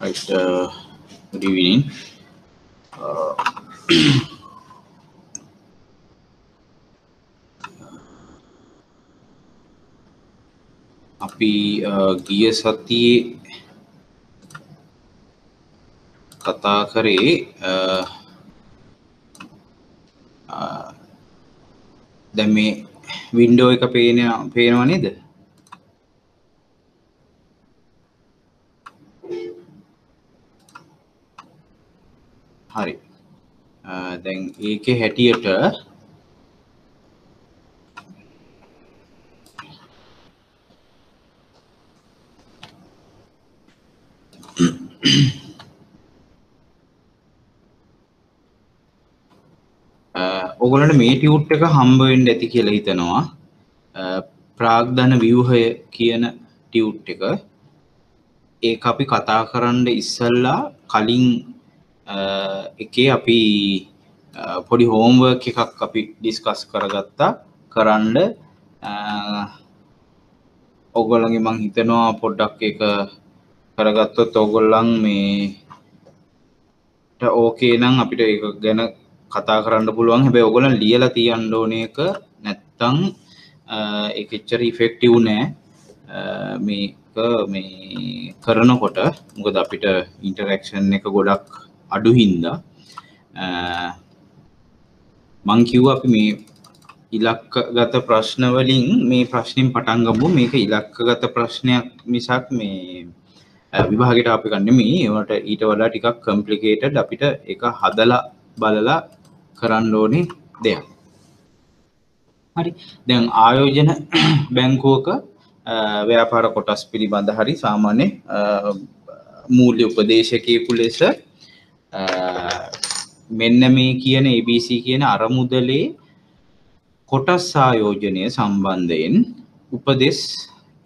Right, uh, good evening. Uh, අපි uh, ගිය සතියේ කතා කරේ uh, uh, දැන් මේ වින්ඩෝ එක පේන පේනව නේද හරි. දැන් ඒක හැටියට ඔගලට මේ ටියුට් එක හම්බවෙන්ඩ ඇති කියලා හිතනවා. ප්‍රාග්ධන වියහය කියන ටියුට් එක. ඒ අපි කතා කරන්න ඉස්සල්ලා කලින් එකේ අපි පොඩි හෝම්වර්ක් එකක් අපි ඩිස්කස් කරගත්තා කරන්න ඔගොල්ලගේ මං හිතනවා පොඩ්ඩක් එක කරගත්තොත් ඔගොල්ලන් මේ ඕකේ නම් අපිට එක ගැන කතා කරන්න පුළුවන්. හැබැ ඔගොලන් ලියලා තියන්න ඕන එක නැත්තං එකච්චර ඉෆෙක්ටව් නෑ. මේක මේ කරනකොට මොකද අපිට ඉන්ටරක්ෂන් එක ගොඩක් අඩු හින්දා මං කිව් අපි මේ ඉලක්ක ගත ප්‍රශ්නවලින් මේ ප්‍රශ්නින් පටන්ගමු මේක ඉලක්ක ගත ප්‍රශ්නයක් මිසක් මේ විභාගට අපි ගන්න මේ ඒවට ඊට වඩා ටිකක් කම්පලිකේටඩ් අපිට එක හදලා බලලා කරන්න ඕනේ දෙයක්. හරි. දැන් ආයෝජන බැංකුවක ව්‍යාපාර කොටස් පිළිබඳ හරි සාමාන්‍ය මූල්‍ය උපදේශකයකු ලෙස මෙන්න මේ කියන ABC කියන අරමුදලේ කොටස් ආයෝජනය සම්බන්ධයෙන් උපදෙස්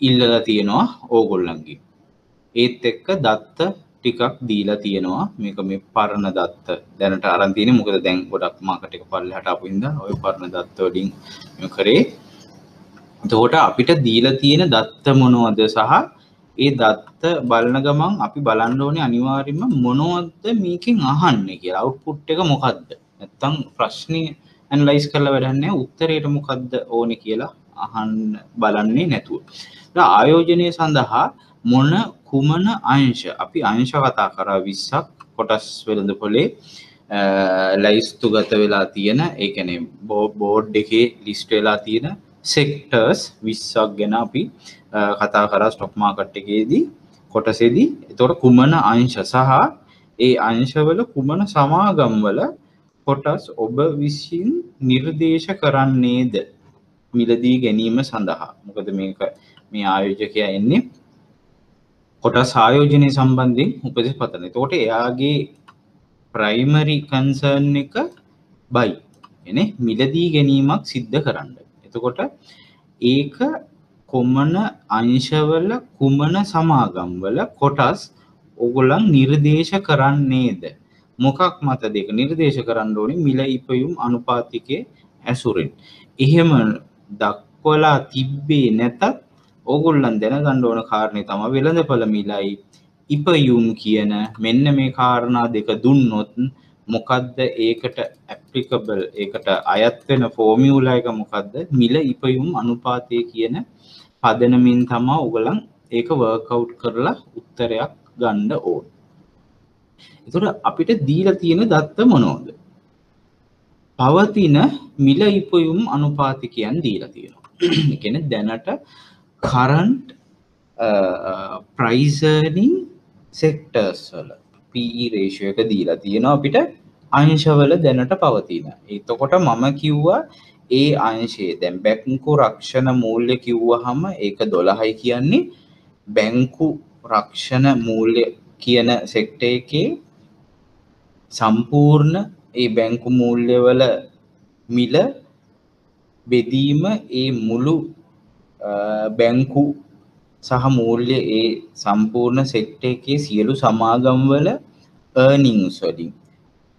ඉල්ලලා තියෙනවා ඕගොල්ලන්ගේ. ඒත් එක්ක දත්ත ටිකක් දීලා තියෙනවා. මේක මේ පරණ දත්ත. දැනට අරන් තියෙන්නේ මොකද දැන් ගොඩක් මාකට් එක පල්ලෙහාට ආපු හින්දා ওই පරණ දත්ත වලින් කරේ. එතකොට අපිට දීලා තියෙන දත්ත මොනවද සහ ඒ දත්ත බලන ගමන් අපි බලන්න ඕනේ අනිවාර්යයෙන්ම මොනවද මේකෙන් අහන්නේ කියලා. අවුට්පුට් එක මොකද්ද? නැත්තම් ප්‍රශ්නේ ඇනලයිස් කරලා වැඩක් නැහැ. උත්තරේට මොකද්ද ඕනේ කියලා අහන්න බලන්නේ නැතුව. ආයෝජනය සඳහා මොන කුමන අංශ? අපි අංශ කතා කරා 20ක් කොටස් වෙළඳ පොලේ ලයිස්තුගත වෙලා තියෙන ඒ කියන්නේ බෝඩ් එකේ ලිස්ට් වෙලා තියෙන සෙක්ටර්ස් 20ක් ගැන අපි කතා කරා ස්ටොක් මාකට් එකේදී කොටසේදී. එතකොට කුමන අංශ සහ ඒ අංශවල කුමන සමාගම්වල කොටස් ඔබ විසින් නිර්දේශ කරන්නේද? මිලදී ගැනීම සඳහා. මොකද මේක මේ ආයෝජකයා එන්නේ කොටස් ආයෝජනය සම්බන්ධයෙන් උපදෙස් පතන. තෝට එයාගේ ප්‍රයිමරි කන්සර්න් එක බයි. එන? මිලදී ගැනීමක් සිද්ධ කරන්න. එතකොට ඒක කොමන අංශවල කුමන සමාගම්වල කොටස් ඔගොලන් නිර්දේශ කරන්නේද? මොකක් මත දෙක නිර්දේශ කරන්න ඕනි මිල ඉපයුම් අනුපාතිකය ඇසුරෙන්. එහෙම දක්වලා තිබ්බේ නැතත් ඕගොල්ලන් දැනගන්න ඕන කාරණය තම වෙළඳපළ මිලයි. ඉපයුම් කියන මෙන්න මේ කාරණා දෙක දුන්නොත් මොකක්ද ඒකට ඇප්ලිකබල් ඒකට අයත් වෙන ෆෝමියුලා එක මොකක්ද මිල ඉපයුම් අනුපාතය කියන පදනමින් තමා උගලන් ඒක වර්කවුට් කරලා උත්තරයක් ගණ්ඩ ඕන්. එතුට අපිට දීලා තියෙන දත්ත මොනෝද පවතින මිල ඉපයුම් අනුපාතිකයන් දීලා තියෙනවා. එකෙන දැනට කරන්ට් ප්‍රයිසනින් සෙක්ටර්ස් වල පී රේෂය එක දීලා තියෙනවා අපිට. අංශවල දැනට පවතින. එතකොට මම කිව්වා ඒ අංශයේ දැන් බැංකු රක්ෂණ මූල්‍ය කිව්වහම ඒක දොළහයි කියන්නේ බැංකු රක්ෂණ මූල්‍ය කියන සෙක්ට එකේ සම්පූර්ණ ඒ බැංකු මූල්‍යවල මිල බෙදීම ඒ මුළු බැංකු සහ මූල්‍ය ඒ සම්පූර්ණ සෙක්ට එකේ සියලු සමාගම්වල ඒර්නිංස් වලින්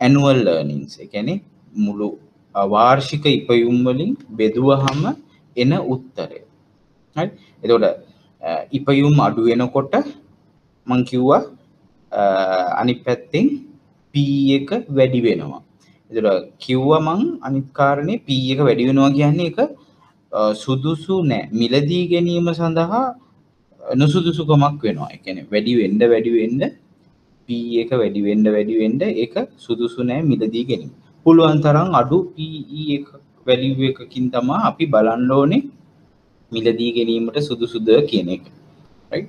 ඇනුවල් ලර්නිංස් එකැනෙ මුළු වාර්ෂික ඉපයුම් වලින් බෙදුවහම එන උත්තරය එතකොට ඉපයුම් අඩු වෙනකොට මං කිව්වා අනිත් පැත්තෙන් P එක වැඩි වෙනවා. එතකොට කිව්වා මං අනිත් කාරණේ P එක වැඩි වෙනවා කියන්නේ ඒක සුදුසු නෑ. මිලදී ගැනීම සඳහා නුසුදුසුකමක් වෙනවා. ඒ කියන්නේ වැඩි වෙන්න වැඩි වෙන්න P එක වැඩි වෙන්න වැඩි වෙන්න ඒක සුදුසු නෑ මිලදී ගැනීම. පුළුවන් තරම් අඩු PE එක වැලියු එකකින් තමයි අපි බලන්න ඕනේ මිලදී ගැනීමට සුදුසුද කියන එක. right?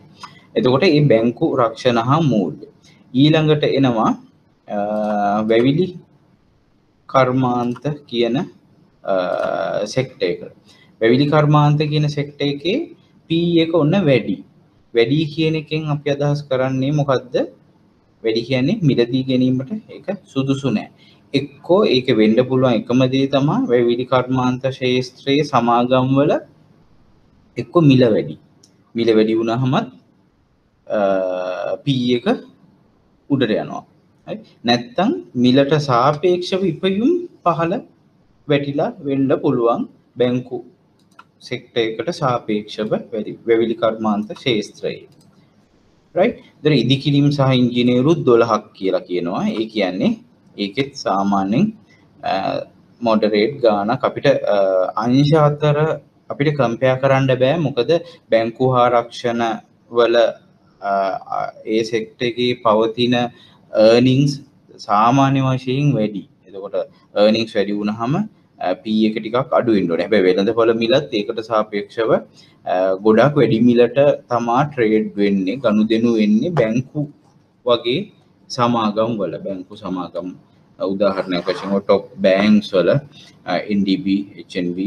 එතකොට මේ බැංකු රක්ෂණ හා මූල්‍ය. ඊළඟට එනවා වැවිලි කර්මාන්ත කියන සෙක්ට එක. වැවිලි කර්මාන්ත කියන සෙක්ට එකේ P එක ඔන්න වැඩි. වැඩි කියන එකෙන් අපි අදහස් කරන්නේ මොකක්ද? වැඩි කියන්නේ මිලදී ගැනීමට ඒක සුදුසු නෑ. එක්කෝ ඒක වෙන්න පුළුවන් එකම දේ තමයි වැවිලි කර්මාන්ත ශේෂ්ත්‍රයේ සමාගම් වල එක්ක මිල වැඩි. මිල වැඩි වුණාමත් P එක උඩට යනවා. නැත්තම් මිලට සාපේක්ෂව ඉපයුම් පහළ වැටිලා වෙන්න පුළුවන් බැංකු සෙක්ටර් එකට සාපේක්ෂව වැඩි වැවිලි කර්මාන්ත ශේෂ්ත්‍රයේ. රයිට්. දර ඉදිකිරීම සහ ඉංජිනේරුත් 12ක් කියලා කියනවා. ඒ කියන්නේ ඒකෙත් සාමාන්‍යයෙන් මොඩරේට් ගානක් අපිට අංශ අතර අපිට කම්පයා කරන්න බෑ මොකද බැංකු ආරක්ෂණ වල ඒ සෙක්ටර් එකේ පවතින earnings සාමාන්‍ය වශයෙන් වැඩි. එතකොට earnings වැඩි වුණාම P එක ටිකක් අඩු වෙන්න ඕනේ. හැබැයි වෙළඳපොළ මිලත් ඒකට සාපේක්ෂව ගොඩක් වැඩි මිලට තමා ට්‍රේඩ් වෙන්නේ, ගනුදෙනු වෙන්නේ බැංකු වගේ සමාගම් වල බැංකු සමාගම් උදාහරණයක් වශයෙන් ටොප් බෑන්ක්ස් වල NDB, HNB,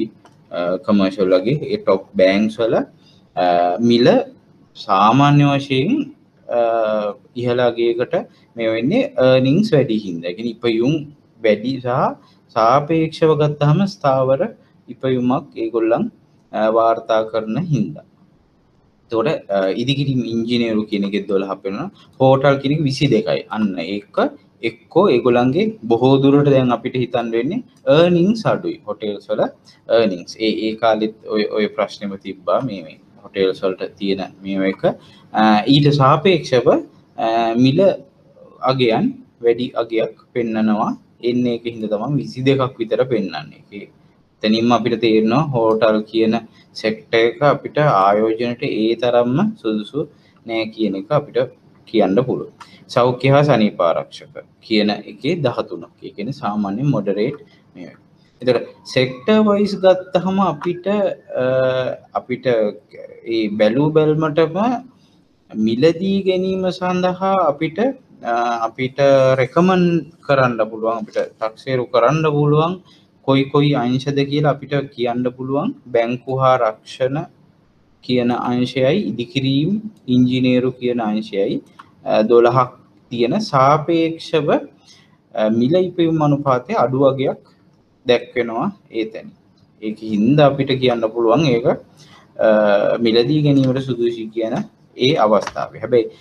කමර්ෂල් වගේ ඒ ටොප් බෑන්ක්ස් වල මිල සාමාන්‍ය වශයෙන් ඉහලාගේකට මේ වෙන්නේ නිංස් වැඩි හින්ද එකෙන ඉපයුම් වැඩි සහ සාපේක්ෂව ගත්තහම ස්ථාවර ඉපයුමක් ඒගොල්ලන් වාර්තා කරන හින්දා. තොට ඉදිකිරිම් ඉංජිනේරු කෙනෙගෙ දොල හපෙන හෝටල් කෙනෙක් විසි දෙකයි අන්න ඒක එක්කෝ ඒගොලන්ගේ බොහෝ දුරට දැන් අපිට හිතන් වෙන්නේ ඒර්නිං සඩුයි හොටේල්ස් වල ඒර්නිංස් ඒ ඒ කාලෙත් ඔය ඔය ප්‍රශ්නම තිබ්බා මේ හොටේල් සල්ට තියෙන මේ එක. ඊට සාපේක්ෂව මිල අගයන් වැඩි අගයක් පෙන්නනවා. එන්න එක හිද තමන් විසි දෙකක් විතර පෙන්න්නන්නේ එක. තැනින්ම අපිට තේරෙනවා හෝටල් කියන සෙක්ට එක අපිට ආයෝජනට ඒ තරම්ම සුදුසු නෑ කියන එක අපිට කියන්න පුළු සෞඛ්‍ය හා සනීපාරක්ෂක කියන එකේ දහතුනක්. එකෙන සාමාන්‍ය මොඩරේට් මේ එතට සෙක්ට වයිස් ගත්තහම අපිට අපිට ඒ බැලූ බැල්මටම මිලදී ගැනීම සඳහා අපිට අපිට රෙකමන් කරන්න පුළුවන් අපිට තක්සේරු කරන්න පුළුවන් කොයි කොයි අංශද කියලා අපිට කියන්න පුළුවන්. බැංකු හා රක්ෂණ කියන අංශයයි ඉදිකිරීම් ඉංජිනේරු කියන අංශයයි. දොළහක් තියෙන සාපේක්ෂව මිල ඉපයුම් අනුපාතය අඩු වගයක් දැක්වෙනවා ඒ තැන ඒක හින්ද අපිට කියන්න පුළුවන් ඒක මිලදී ගැනීමට සුදුසි කියන ඒ අවස්ථාව. හැබැයි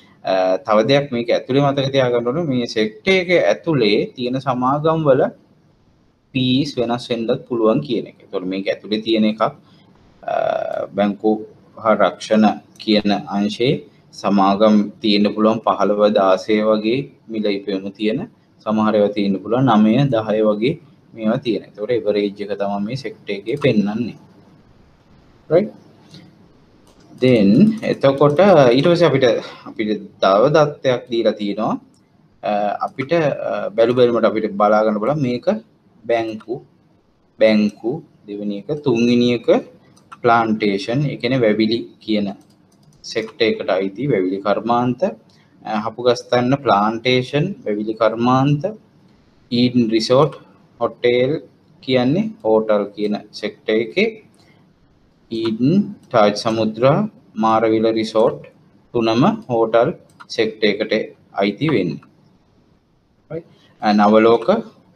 තව දෙයක් මේක ඇතුළේ මතක තියාගන්නට මේ සෙක්ට එක ඇතුළේ තියෙන සමාගම් වල පීස් වෙනස් වෙන්නත් පුළුවන් කියන එක. තොර මේක ඇතුළේ තියෙන එකක් බැංකු හා රක්ෂණ කියන අංශයේ සමාගම් තියෙන පුළුවන් පහළව දාසය වගේ මිල ඉපයුණු තියෙන. සමහරව තියෙන පුළුවන් නමය දහය වගේ මේවා තියෙන. තොර එවරේජ් එක තම මේ සෙක්ට එක පෙන්න්නන්නේ දෙන් එතකොට ඊටවස අපිට අපිට තව දත්වයක් දීලා තියෙනවා. අපිට බැලු බැලමට අපිට බලාගන්න බල මේක බැංකු. බැංකු දෙවනි එක තුන්ගනි එක ප්ලාන්ටේෂන් එකන වැවිලි කියන සෙක්ට එකට අයිති වැවිලි කර්මාන්ත. හපුගස්තන්න ප්ලාන්ටේෂන් වැවිලි කර්මාන්ත. ඊන් රිසෝට් හොටේල් කියන්නේ හෝටල් කියන සෙක්ට එක. ඊඩන් ටාජ් සමුද්‍රා මාරවිල රිසෝට් තුනම හෝටල් සෙක්ට එකට අයිති වෙන්න. නවලෝක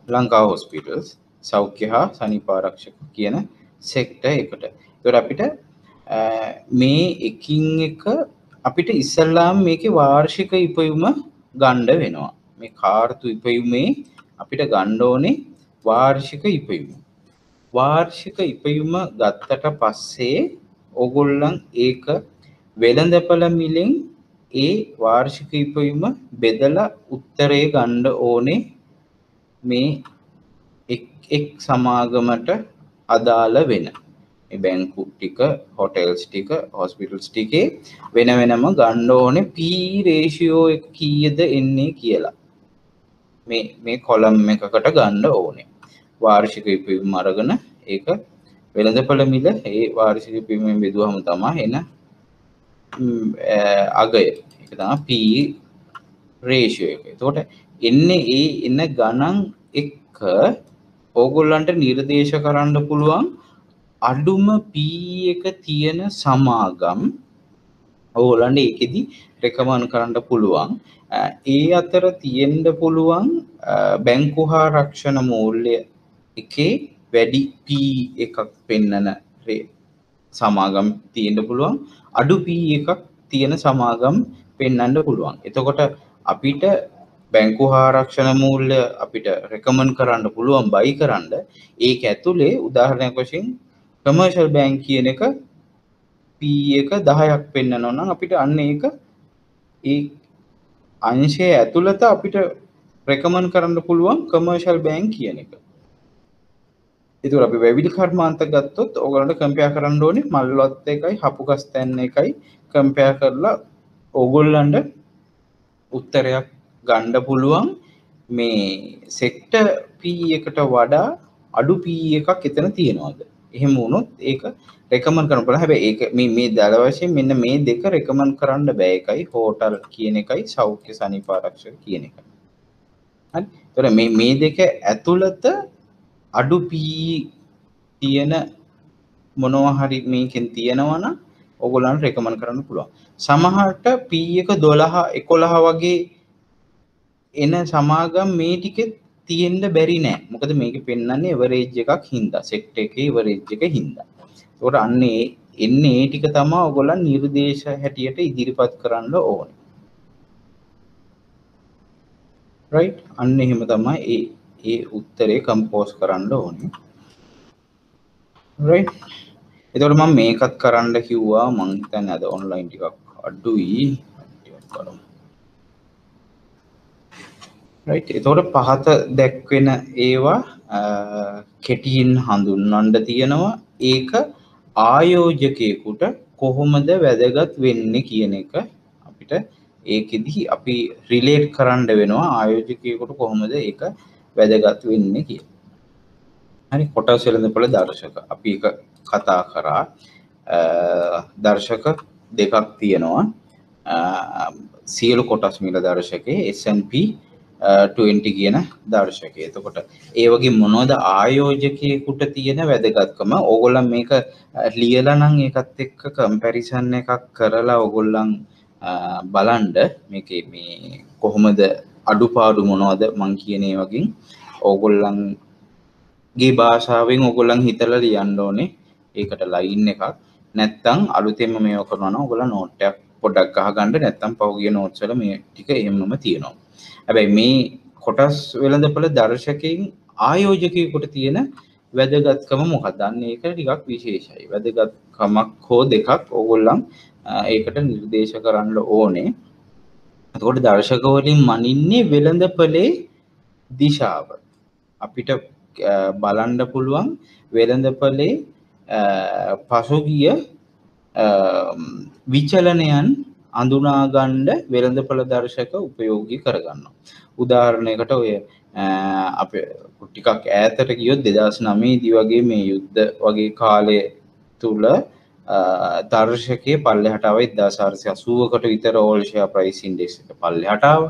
ලංකා හොස්පිටල්ස් සෞඛ්‍ය හා සනිපාරක්ෂක කියන සෙක්ට එකට. තොර අපිට මේ එකින් එක අපිට ඉස්සල්ලාම් මේක වාර්ෂික ඉපයුම ගණ්ඩ වෙනවා. මේ කාර්තු ඉපයුමේ අපිට ගණ්ඩෝනේ වාර්ෂික ඉපයුම. වාර්ෂික ඉපයුම ගත්තට පස්සේ ඔගොල්ලන් ඒක වෙළඳපළ මිලෙන් ඒ වාර්ෂික ඉපයුම බෙදලා උත්තරේ ගන්න ඕනේ. මේ එක් එක් සමාගමට අදාළ වෙන. මේ බැංකු ටික හොටෙල්ස් ටික හොස්පිටල්ස් ටිකේ වෙන වෙනම ගන්න ඕනේ P රේෂියෝ එක කීයද එන්නේ කියලා. මේ මේ කොලම් එකකට ගන්න ඕනේ. වාර්ෂික ඉපයුම් අරගෙන ඒක වෙළඳපළ මිල ඒ වාර්ෂික ඉපයුමෙන් බෙදුවම තමයි එන අගය එක තමයි P රේෂියෝ එක. එතකොට එන්නේ ඒ එන ගණන් එක්ක ඕගොල්ලන්ට නිර්දේශ කරන්න පුළුවන් අඩුම P එක තියෙන සමාගම් ඕගොල්ලන්ට ඒකෙදි රෙකමන්ඩ් කරන්න පුළුවන්. ඒ අතර තියෙන්න පුළුවන් බැංකු හා රක්ෂණ මූල්‍ය එකේ වැඩි P එකක් පෙන්නන සමාගම් තියෙන්න පුළුවන් අඩු P එකක් තියෙන සමාගම් පෙන්වන්න පුළුවන්. එතකොට අපිට බැංකු ආරක්ෂණ මූල්‍ය අපිට රෙකමන්ඩ් කරන්න පුළුවන් බයි කරන්න ඒක ඇතුලේ උදාහරණයක් වශයෙන් කමර්ෂල් බැංක් කියන එක P එක 10ක් පෙන්වනවා නම් අපිට අන්න ඒක ඒ අංශය ඇතුළත අපිට රෙකමන්ඩ් කරන්න පුළුවන් කමර්ෂල් බැංක් කියන එක. එතුර අපි වැවිලි කර්මාන්ත ගත්තොත් ඕගලන්ට කම්පයා කරන්න ඕනේ. මල්ලොත් එකයි හපුගස් තැන්න එකයි. කම්පයා කරලා ඕගොල්ලන්ට උත්තරයක් ගණ්ඩ පුළුවන්. මේ සෙක්ට පී එකට වඩා අඩු පී එකක් එතන තියෙනවාද? එහෙම වුණොත් ඒක රෙකමන් කරන පල හැබ ඒ මේ දල වශයෙන් මෙන්න මේ දෙක රෙකමන් කරන්න බෑකයි හෝටල් කියන එකයි සෞඛ්‍ය සනිපාරක්ෂ කියන එක තොර මේ දෙක ඇතුළත අඩු පී තියෙන මොනවා හරි මේකෙන් තියෙනවන ඔගොලන් රෙකමන් කරන්න පුළුවන්. සමහට පී එක දොළහ එකොළහ වගේ එන සමාගම් මේ ටිකෙත් තියෙන්ට බැරි නෑ. මොකද මේක පෙන්න්නන්නේ එවරේජ් එකක් හින්ද සෙක්ට එක වරේජ් එක හින්ද. තොට අන්නේ එන්න ඒ ටික තමා ඔගොලන් නිර්දේශ හැටියට ඉදිරිපත් කරන්න ඕන. රයි් අන්න එහෙම තමයි ඒ ඒ උත්තරේ කම්පෝස් කරන්න ඕනේ. රයි එතොට මම මේකත් කරන්න කිව්වා. මංහිතන් ඇද ඔන්ලයින් ටිකක් අඩුයි. කරමු එතොට පහත දැක්වෙන ඒවා කෙටියින් හඳුන්වන්ඩ තියෙනවා. ඒක ආයෝජකයකුට කොහොමද වැදගත් වෙන්න කියන එක අපිට ඒකෙදි අපි රිලේට් කරන්න වෙනවා. ආයෝජකයකුට කොහොමද ඒක වැදගත් වෙන්න කිය හරි කොටස් වෙළඳපොළ දර්ශක. අපි එක කතා කරා. දර්ශක දෙකක් තියෙනවා. සියලු කොටස් මිල දර්ශකයේ S&P 20 කියන දර්ශකය. එතකොට ඒ වගේ මොනවද ආයෝජකයෙකුට තියෙන වැදගත්කම? ඕගොල්ලන් මේක ලියලා නම් ඒකත් එක්ක කම්පැරිසන් එකක් කරලා ඕගොල්ලන් බලන්ඩ මේක මේ කොහොමද අඩුපාඩු මොනවද මං කියනේ වගින් ඕගොල්ලන්ගේ භාෂාවෙන් ඔගොල්ලන් හිතල ලියන්න ඕනේ. ඒකට ලයින් එකක්. නැත්තං අලුතෙම මේ කරන ඔගොල නෝට්ටයක් පොඩක් අහගණඩ නැත්තම් පවගිය නෝත්සල මේ ටික එමම තියෙනවා. හැබැයි මේ කොටස් වෙළඳපළ දර්ශකයෙන් ආයෝජකයකුට තියෙන වැදගත්කම මොකදන්න ඒක ටිකක් විශේෂයි. වැදගත්කමක් හෝ දෙකක් ඕගොල්ලන් ඒකට නිර්දේශ කරන්න ඕනේ. එතකොට දර්ශකවලින් මනින්නේ වෙළඳපලේ දිශාව අපිට බලන්ඩ පුළුවන් වෙළඳපලේ පසුගිය විචලනයන් අඳුනාගණ්ඩ වෙළඳපළ දර්ශක උපයෝගී කරගන්න. උදාහරණයකට ඔය අප ටිකක් ඈතට කියොත් දෙදස් නමේ දී වගේ මේ යුද්ධ වගේ කාලය තුළ දර්ශකය පල්ල හටාවයි දසාර්සය අසුවකට විතර ඕල්ෂය ප්‍රයිසින්ඩෙක් පල්ල හටාව.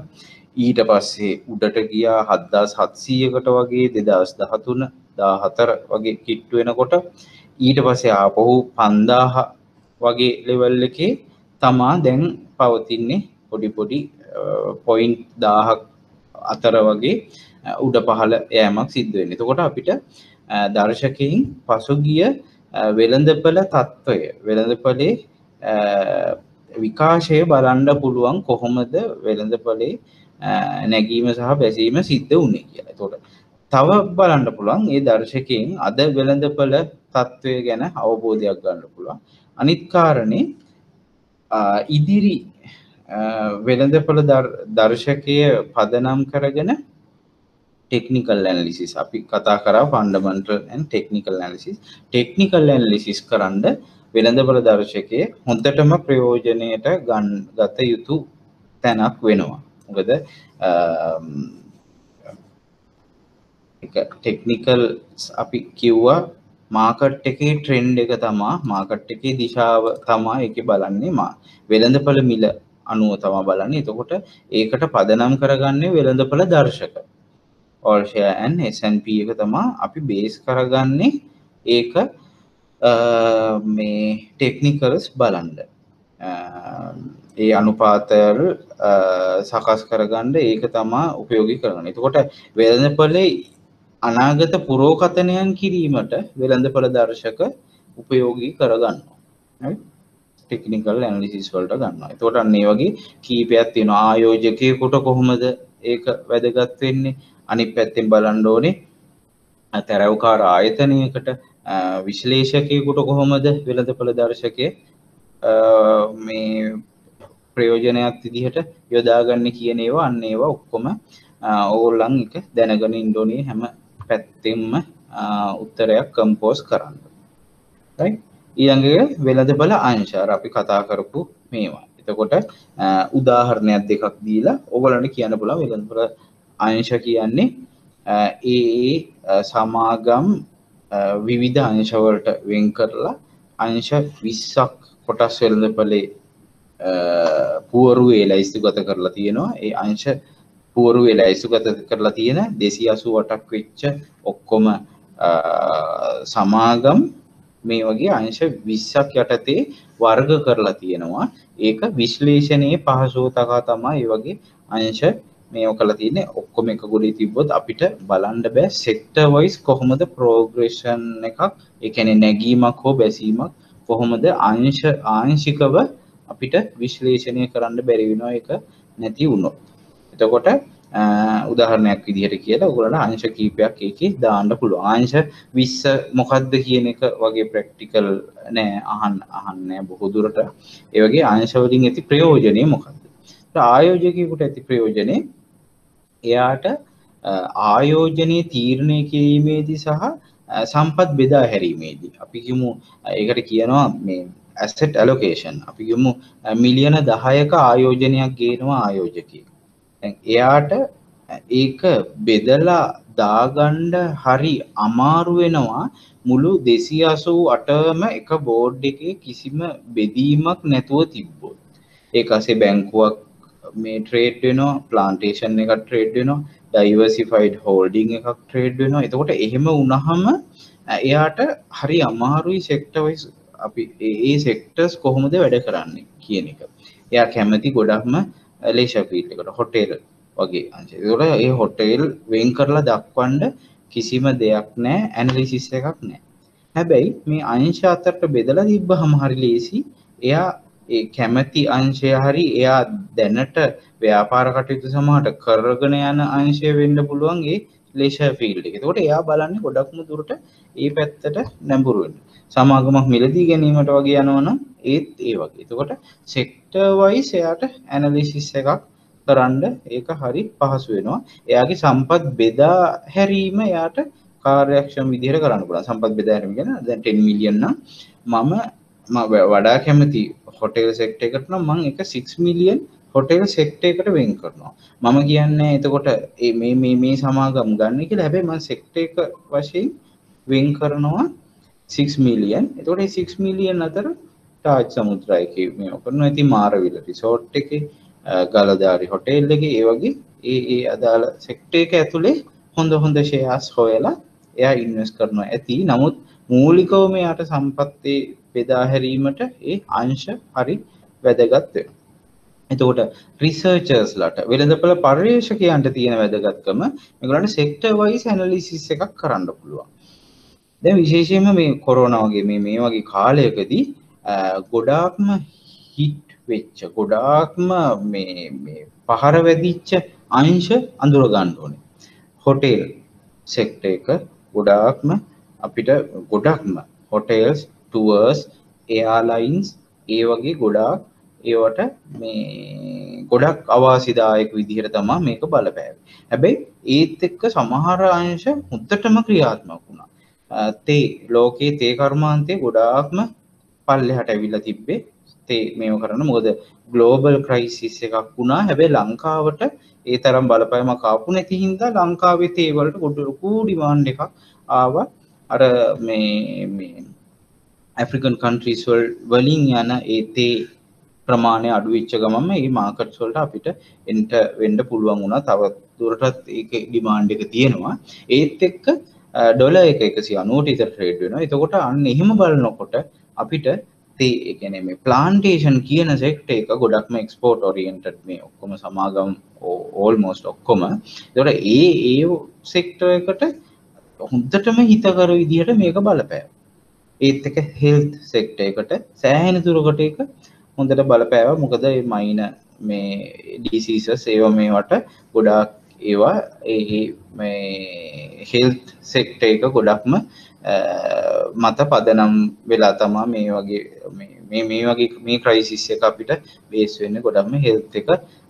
ඊට පස්සේ උඩට ගියා හද්දාස් හත්සීයකට වගේ දෙදස් දහතුන දා හතර වගේ කිට්ටුවෙනකොට ඊට පස්සේ ආපහු පන්දාහ වගේ ලෙවල් එකේ තමා දැන් පවතින්නේ පොඩි පොඩි පොයින්් දාහක් අතර වගේ උඩ පහල යෑමක් සිද්ධ වෙන්න. තකොට අපිට දර්ශකයින් පසුගිය වෙළඳපල තත්ත්වය වෙළඳපලේ විකාශය බලන්ඩ පුළුවන් කොහොමද වෙළඳපලේ නැගීම සහ බැසීම සිද්ධ වුණේ කියලා. තොට තව බලන්ඩ පුළුවන් ඒ දර්ශකයෙන් අද වෙළඳපල තත්ත්වය ගැන අවබෝධයක් ගන්න පුළුවන්. අනිත්කාරණය ඉදිරි වෙළඳපොළ දර්ශකය පදනම් කරගෙන ටෙක්නිකල් ඇනලිසිස් අපි කතා කරා fundamental and technical analysis technical analysis කරන්න වෙළඳපොළ දර්ශකය හොඳටම ප්‍රයෝජනයට ගන් ගත යුතු තැනක් වෙනවා. මොකද ටෙක්නිකල් අපි කිව්වා මාකට් එකේ ට්‍රෙන්ඩ් එක තමා මාකට් එකේ දිශාව තමා එක බලන්නේ මා. වෙළඳපළ මිල අනුව තමා බලන්නේ. එතකොට ඒකට පදනම් කරගන්නේ වෙළඳපළ දර්ශක. ඕල්ෂය ඇන් SNP එක තමා අපි බේස් කරගන්නේ ඒක මේ ටෙක්නිකල්ස් බලන්ඩ ඒ අනුපාතර සකස් කරගන්න ඒක තමා උපයෝගි කරන එතකොට වෙළඳපලේ අනාගත පුරෝකතනයන් කිරීමට වෙළඳපළ දර්ශක උපයෝගී කරගන්න ටෙක්නිකල් ඇනලිසිස් වලට ගන්න තොට අන්නේ වගේ කීපයක් තියෙන ආයෝජකයකුට කොහොමද ඒක වැදගත් වෙන්නේ? අනි පැත්තෙන් බලන්ඩෝනේ තැරවකාර ආයතනයකට විශ්ලේෂකයකුට කොහොමද වෙළඳපළ දර්ශකය මේ ප්‍රයෝජනයක් විදිහට යොදාගන්න කියන ඒවා අන්න ඒවා ඔක්කොම ඕල්ලං එක දැනගෙන ඉන්ඩෝනී හැම පැත්තෙන්ම උත්තරයක් කම්පෝස් කරන්න. ඊළඟ වෙළඳ බල අංශාර අපි කතා කරපු මේවා. එතකොට උදාහරණයක් දෙකක් දීලා ඔගලට කියන්න පුලා වෙළඳපුල අංශ කියන්නේ ඒ සමාගම් විවිධ අංශවලට වෙන් කරලා අංශ විස්සක් කොටස් වෙළඳපලේ පුවරුවේ ලැයිස්තු ගත කරලා තියෙනවා. ඒ අංශ පුවරුවේ ලැයිස්තු ගත කරලා තියෙන දෙසි අසු වටක් වෙච්ච ඔක්කොම සමාගම් මේ වගේ අංශ විස්සක් යටතේ වර්ග කරලා තියෙනවා. ඒක විශ්ලේෂණයේ පහසුව තකා තමා ඒ වගේ අංශ මේ කල තියන ඔක්කොම එක ගොඩි තිබොත් අපිට බලන්ඩ බෑ සෙක්ට වයිස් කොහොමද ප්‍රෝග්‍රේෂන් එකක් එකන නැගීමක් හෝ බැසීමක් කොහොමද අංශ ආංශිකව අපිට විශ්ලේෂණය කරන්න බැරිවෙනවා එක නැති වුණොත්. එතකොට උදාහරණයක් විදිහට කියලා ඔගලට අංශ කීපයක් එක දාන්න පුළුව අංශ විස්ස මොකක්ද කියන එක වගේ ප්‍රක්ටිකල් නෑ අහන් අහන්න බොහෝ දුරට. ඒවගේ අංශවලින් ඇති ප්‍රයෝජනය මොකක්ද ආයෝජකයකුට ඇති ප්‍රයෝජනය එයාට ආයෝජනය තීරණය කිරීමේදී සහ සම්පත් බෙදා හැරීමේදී. අපි කිමු ඒකට කියනවා මේ ඇසට් ඇලොකේෂන් අපි ගමු මිලියන දහයක ආයෝජනයක් ගේනවා ආයෝජකය එයාට ඒක බෙදලා දාගණ්ඩ හරි අමාරු වෙනවා. මුළු දෙසි අසූ අටම එක බෝඩ් එක කිසිම බෙදීමක් නැතුව තිබ්බොත්. ඒකසේ බැංකුවක් මේ ට්‍රේඩ් වෙනවා ප්ලාන්ටේෂන් එක ට්‍රේඩ් වෙනවා ඩයිවර්සිෆයිඩ් හෝල්ඩිං එකක් ට්‍රේඩ් වෙනවා. එතකොට එහෙම උනහම එයාට හරි අමාරුයි සෙක්ටවයිස් අපි ඒ සෙක්ටර්ස් කොහොමද වැඩ කරන්න කියන එක. එයා කැමති ගොඩක්ම ලේෂපීටකට හොටේල් වගේ අංශතොට ඒ හොටේල් වෙන් කරලා දක්වන්ඩ කිසිම දෙයක් නෑ ඇනලිසිස් එකක් නෑ හැබැයි මේ අංශ අතරට බෙදලා තිබ්බ හමහරි ලේසි එයා ඒ කැමැති අංශය හරි එයා දැනට ව්‍යාපාර කටයුතු සමහට කරගෙන යන අංශය වෙන්න පුළුවන්ගේ ලේෂ ෆිල්ඩ් එක. තකොට එයා බලන්න ගොඩක්ම දුරට ඒ පැත්තට නැඹුරුවෙන් සමාගමක් මිලදී ගැනීමට වගේ යනවනම් ඒත් ඒ වගේ. එතකොට සෙක්ට වයිස් එයාට ඇනලිසිස් එකක් කරන්න ඒක හරි පහසු වෙනවා. එයාගේ සම්පත් බෙදා හැරීම එයාට කාර්යක්ෂම විදිහට කරන්න පුළා සම්පත් බෙදාහැරීම ගැන දැන් 10 මිලියන් නම් මම වඩා කැමති හොටෙල් සෙක්ට එකට නම් මං එක 6 මිලියන් හොටෙල් සෙක්ට එකට වෙන් කරනවා. මම කියන්නේ එතකොට මේ මේ මේ සමාගම් ගන්න කියලා හැබැයි මම සෙක්ට එක වශයෙන් වෙන් කරනවා 6 මිලියන් එතකොට 6 මිලියන් අතර ටාජ් සමුද්‍රායක මේ කරන ඇති මාරවිල රිසෝට් එක ගලධාරි හොටෙල් එක ඒ වගේ ඒ ඒ අදාළ සෙක්ට එක ඇතුළේ හොඳ හොඳ ෂයාස් හොයලා එයා ඉන්වස් කරනවා. ඇති. නමුත් මූලිකව මෙයාට සම්පත්තේ බෙදාහැරීමට ඒ අංශ හරි වැදගත්ව එතකොට රිසර්චර්ස්ලට වෙළඳපළ පර්යේෂකයන්ට තියෙන වැදගත්කම මෙගලට සෙක්ට වයි ඇනලිසිස් එකක් කරන්න පුළුවන්. දැ විශේෂයම මේ කොරෝන වගේ මේ මේ වගේ කාලයකදී ගොඩාක්ම හිට් වෙච්ච ගොඩාක්ම මේ පහර වැදිච්ච අංශ අඳුර ගණ්ඩෝන හොටේල් සෙක්ට එක ගොඩාක්ම අපිට ගොඩක්ම හොටේල්ස් ටුවර්ස් එයාලයින්ස් ඒ වගේ ගොඩාක් ඒවට මේ ගොඩක් අවාසිදායක විදිහට තමා මේක බලපෑව. හැබැයි ඒත් එක්ක සමහර අංශ මුත්තටම ක්‍රියාත්මක වුණා. තේ ලෝකයේ තේ කර්මාන්තය ගොඩාක්ම පල්ලෙහට ඇවිල්ලා තිබ්බේ. තේ මේව කරන මොකද ගලෝබල් ක්‍රයිසිස් එකක් වුණා. හැබැයි ලංකාවට ඒ තරම් බලපෑම කාපු නැති හින්දා ලංකාවේ තේවලට ගොඩලකූ ඩිමාන්් එකක් ආව. අර මේ ඇෆ්‍රිකන් කන්ට්‍රීස්වල් වලින් යන ඒතේ ප්‍රමාණය අඩුවිච්ච ගමම ඒ මාකට් වලට අපිට එන්ට වෙන්ඩ පුළුවන් වුණා. තවත් දුරටත් ඒක ඩිමාන්්ඩ එක තියෙනවා ඒත් එක්ක ඩොල එක එකසි අනුවට ඉතර ට්‍රේඩ් වෙන එතකොට අන්න එහෙම බලනොකොට අපිට තේ එකන මේ ප්ලාන්ටේෂන් කියන සෙක්ට එක ගොඩක්ම එක්ස්පෝට් ඔරියන්ට් මේ ඔක්කොම සමාගම් ඕල්මෝස්ට ඔක්කොම. දොට ඒ ඒ සෙක්ට එකට හොන්දටම හිතකර විදිහට මේක බලපෑ ඒත් එක හෙල්ත් සෙක්ට එකට සෑහෙන තුරකට එක හොඳට බලපෑව. මොකද මයින මේ ඩීසිසස් ඒව මේවට ගොඩාක් ඒවා ඒ හෙල්ත් සෙක්ට එක ගොඩක්ම මත පදනම් වෙලා තමා මේ වගේ මේ මේ වගේ මේ ක්‍රයිසිස් එක අපිට බේස් වෙන්න ගොඩක්ම හෙල්ත් එක.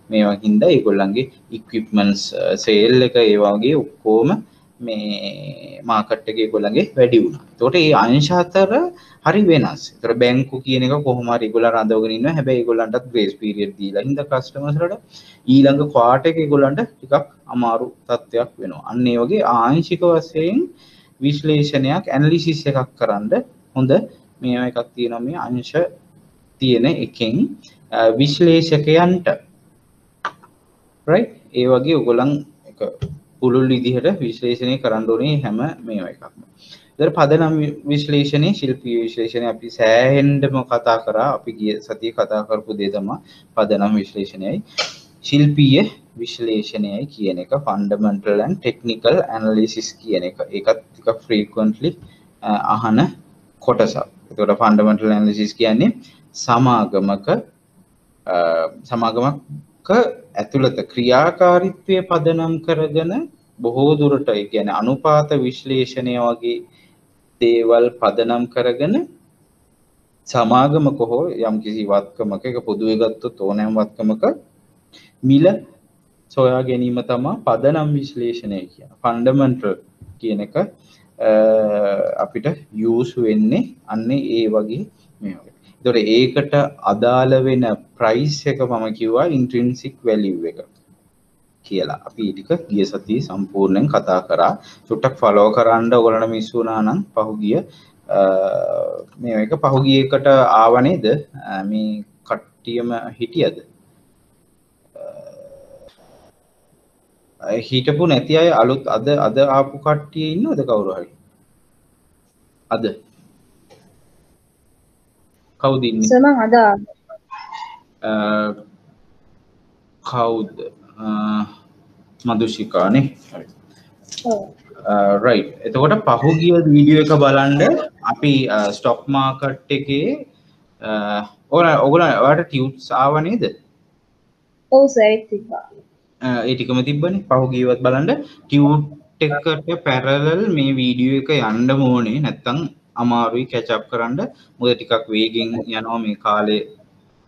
මේවාකින්ද ඒගොල්ලන්ගේ ඉක්විප්මන්ස් සේල් එක ඒවාගේ ඔක්කෝම මේ මාකට්ටගේ ගොලගේ වැඩි වුණ. තොට ඒ අංශාතර හරි වෙනස්. තර බැංකු කියන එක කොහොමරි ගොල රඳවගෙනන්න හැබැයි ගොලන්ටත් ග්‍රේස් පිරිියඩ් දීලා හිද කස්ටමසරට ඊළඟ පාට එක ගොලන්ට ටිකක් අමාරු තත්ත්වයක් වෙනවා. අන්නේ වගේ ආංශික වසයෙන් විශ්ලේෂණයක් ඇනලිසිස් එකක් කරන්න හොඳ මේ එකක් තියෙන මේ අංශ තියෙන එකෙන් විශ්ලේෂකයන්ට. ඒ වගේ උගොලන් එක පුළුල් විදිහට විශ්ලේෂණය කරන්නඩෝනේ හැම මේ එකක්ම. දර පදනම් විශ්ලේෂණය ශිල්පී විශ්ලේෂණය අපි සෑහෙන්ඩම කතා කරා. අපි ගිය සතිය කතා කරපු දේ තමා පදනම් විශ්ලේෂණයයි. ශිල්පීය විශ්ලේෂණයයි කියන එක ෆන්ඩමන්ටලන් ටෙක්නිකල් ඇනලිසිස් කියන එක. ඒකත් ටික ෆ්‍රීකන්ටලි අහන කොටසක්. එතකොට ෆන්ඩමන්ටල් ඇනලිසිස් කියන්නේ සමාගමක සමාගමක ඇතුළත ක්‍රියාකාරිත්වය පදනම් කරගෙන බොහෝ දුරට ගැන අනුපාත විශ්ලේෂණය වගේ දේවල් පදනම් කරගෙන සමාගමක හෝ යම් කිසි වත්කමක එක පොදුවගත්තු තෝනෑම් වත්කමක මිල සොයා ගැනීම තමා පදනම් විශ්ලේෂණය කිය ෆන්ඩමන්ටල් කියන එක අපිට යස් වෙන්නේ අන්නේ ඒ වගේ මේ දොර ඒකට අදාළ වෙන ප්‍රයිස් එක මම කිව්වා ඉන්ට්‍රින්සික් වැලිව් එක කියලා. අපි ටික ගිය සති සම්පූර්ණයෙන් කතා කරා. චුට්ටක් ෆලෝ කරන්න ඔයගොල්ලන්ට මිස් වුණා නම් පහුගිය මේ එක පහුගිය එකට ආව නේද? මේ කට්ටියම හිටියද? හිටපු නැති අය අලුත් අද අද ආපු කට්ටිය ඉන්නවද කවුරු හරි? අද? කවුද ඉන්නේ? සමන් අද කවුද? මදුෂිකානේ රයි් එතකොට පහුගිය වීඩියෝ එක බලන්ඩ අපි ස්ටොක් මාකට් එකේ ඕන ඔගුල වට ටියව් තිබා ඒටිකම තිබ්බන. පහුගීවත් බලන්ඩ ටියව් එකට පැරලල් මේ වීඩියෝ එක යන්ඩ මෝනේ නැත්තං අමාරුයි කැචප් කරන්න. මුද ටිකක් වේගෙන් යනවා මේ කාලේ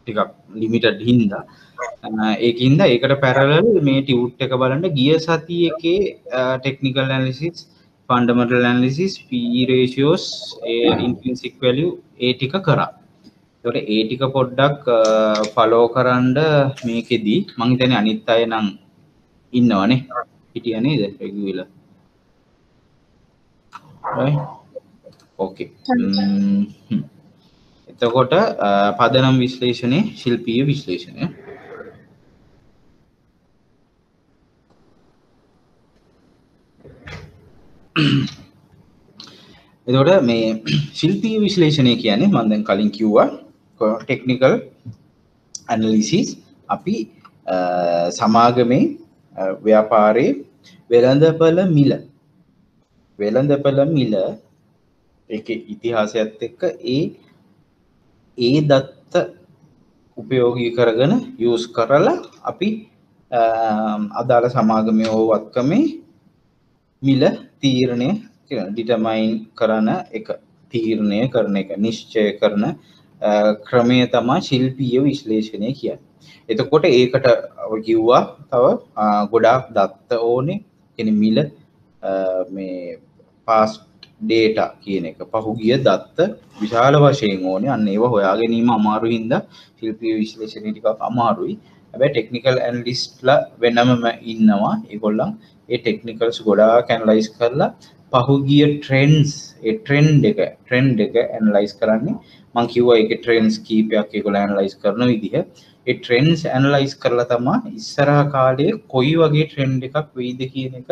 ටිකක් ලිමිටඩ් හින්දා. ඒකින්ද ඒකට පැරලල් මේ ටියවට් එක බලන්න ගිය සති එකේ ටෙක්නිකල් ඇලිසිස් ෆන්ඩමටල් ඇලිසිස් පීරේෂෝස් ඉන්සික් වැලිය ඒ ටික කරා. තොට ඒ ටික පොඩ්ඩක් ෆලෝ කරන්ඩ මේකෙදී මංහිතන අනිත් අය නම් ඉන්නවනේ. හිටියනේද රැගවිලා ඕකේ mm-hmm. එතකොට uh, පදනම් විශ්ලේෂණය ශිල්පීය විශ්ලේෂණය. එතකොට මේ ශිල්පීය විශ්ලේෂණය කියන්නේ මන්දැන් කලින් කිව්වා ටෙක්නිකල් ඇනලිසිස් අපි uh, සමාගමේ uh, ව්‍යාපාරයේ වෙළඳපල මිල. වෙළඳපල මිල එක ඉතිහාසයත් එක්ක ඒ ඒ දත්ත උපයෝගී කරගෙන යස් කරලා අපි අදාළ සමාගමය හෝවත්කමේ මිල තීරණය ඩිටමයින් කරන එක තීරණය කරන එක නිශ්චය කරන ක්‍රමය තමා ශිල්පීය විශ්ලේෂණය කිය එතකොට ඒකට කිව්වා තව ගොඩාක් දත්ත ඕනේ. කෙන මිල මේ පාස්ට ඩේට කියන එක. පහුගිය දත්ත විශාල වශයෙන් ඕනේ. අන්න ඒවා හොයා ගැනීම අමාරු හින්දා ශිල්පී විශ්ලේෂණය ටිකක් අමාරුයි. හැබැයි ටෙක්නිකල් ඇනලිස්ට්ලා වෙනමම ඉන්නවා. ඒගොල්ලන් ඒ ටෙක්නිකල්ස් ගොඩා කැනලයිස් කරලා පහුගිය ට්‍රෙන්න්ස් ට්‍රෙන්් එක ට්‍රෙන්් එක ඇනලයිස් කරන්නේ. මං කිව්වා එක ට්‍රෙන්ස් කීපයක් ඒගොල ඇනලයිස් කරන විදිහ. ඒ ට්‍රෙන්න්ස් ඇනලයිස් කරලා තමා ඉස්සරහ කාලය කොයි වගේ ට්‍රෙන්් එකක් වෙයිද කියන එක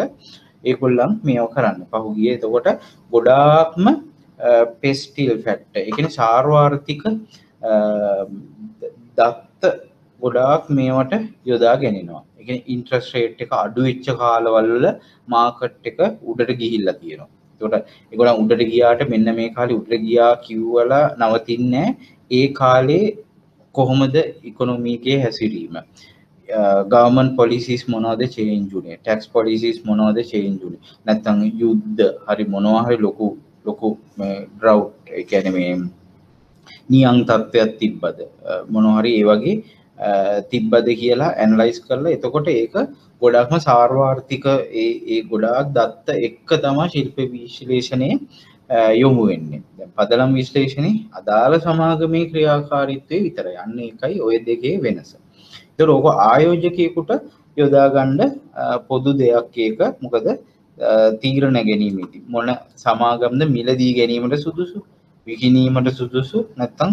ඒකොල්ලන් මේව කරන්න. පහුගිය එතකොට ගොඩාක්ම පෙස්ටිල් ෆැට්ට එකන සාර්වාර්ථික දත්ත ගොඩාක් මේවට යොදා ගැනෙනවා. එක ඉන්ට්‍රස්ටේට් එක අඩු වෙච්ච කාලවල්ල මාකට් එක උඩට ගිහිල්ලා තියෙනවා. තොට එකොලා උඩට ගියාට මෙන්න මේ කාලි උඩට ගියා කිව්වල නවතින්න ඒ කාලේ කොහොමද ඉකොනොමීකේ හැසිරීම? ගවමන් පොලිසිස් මොනවද චේන්ජුනේ ටැක්ස් පොලිසිස් මොනවද චේන්ජුනේ නැත්තං යුද්ධ හරි මොනවාහරි ලොකු ලොකු ඩ්‍රව් එකැනමේ නියං තත්ත්වයක් තිබ්බද? මොනොහරි ඒ වගේ තිබ්බද කියලා ඇනලයිස් කරලා එතකොට ඒක ගොඩක්ම සාර්වාර්ථික ඒ ගොඩාක් දත්ත එක්ක තමා ශිල්ප විශ්ලේෂණය යොමු වෙන්නේ. පදලම් විශ්ලේෂණය අදාළ සමාගමේ ක්‍රියාකාරිත්වය විතර යන්න එකයි ඔය දෙකේ වෙනස. රෝක ආයෝජකයකුට යොදාගණ්ඩ පොදු දෙයක් ඒක. මොකද තීරණ ගැනීමති මොන සමාගම්ද මිලදී ගැනීමට සුදුසු විහිනීමට සුදුසු නැත්තං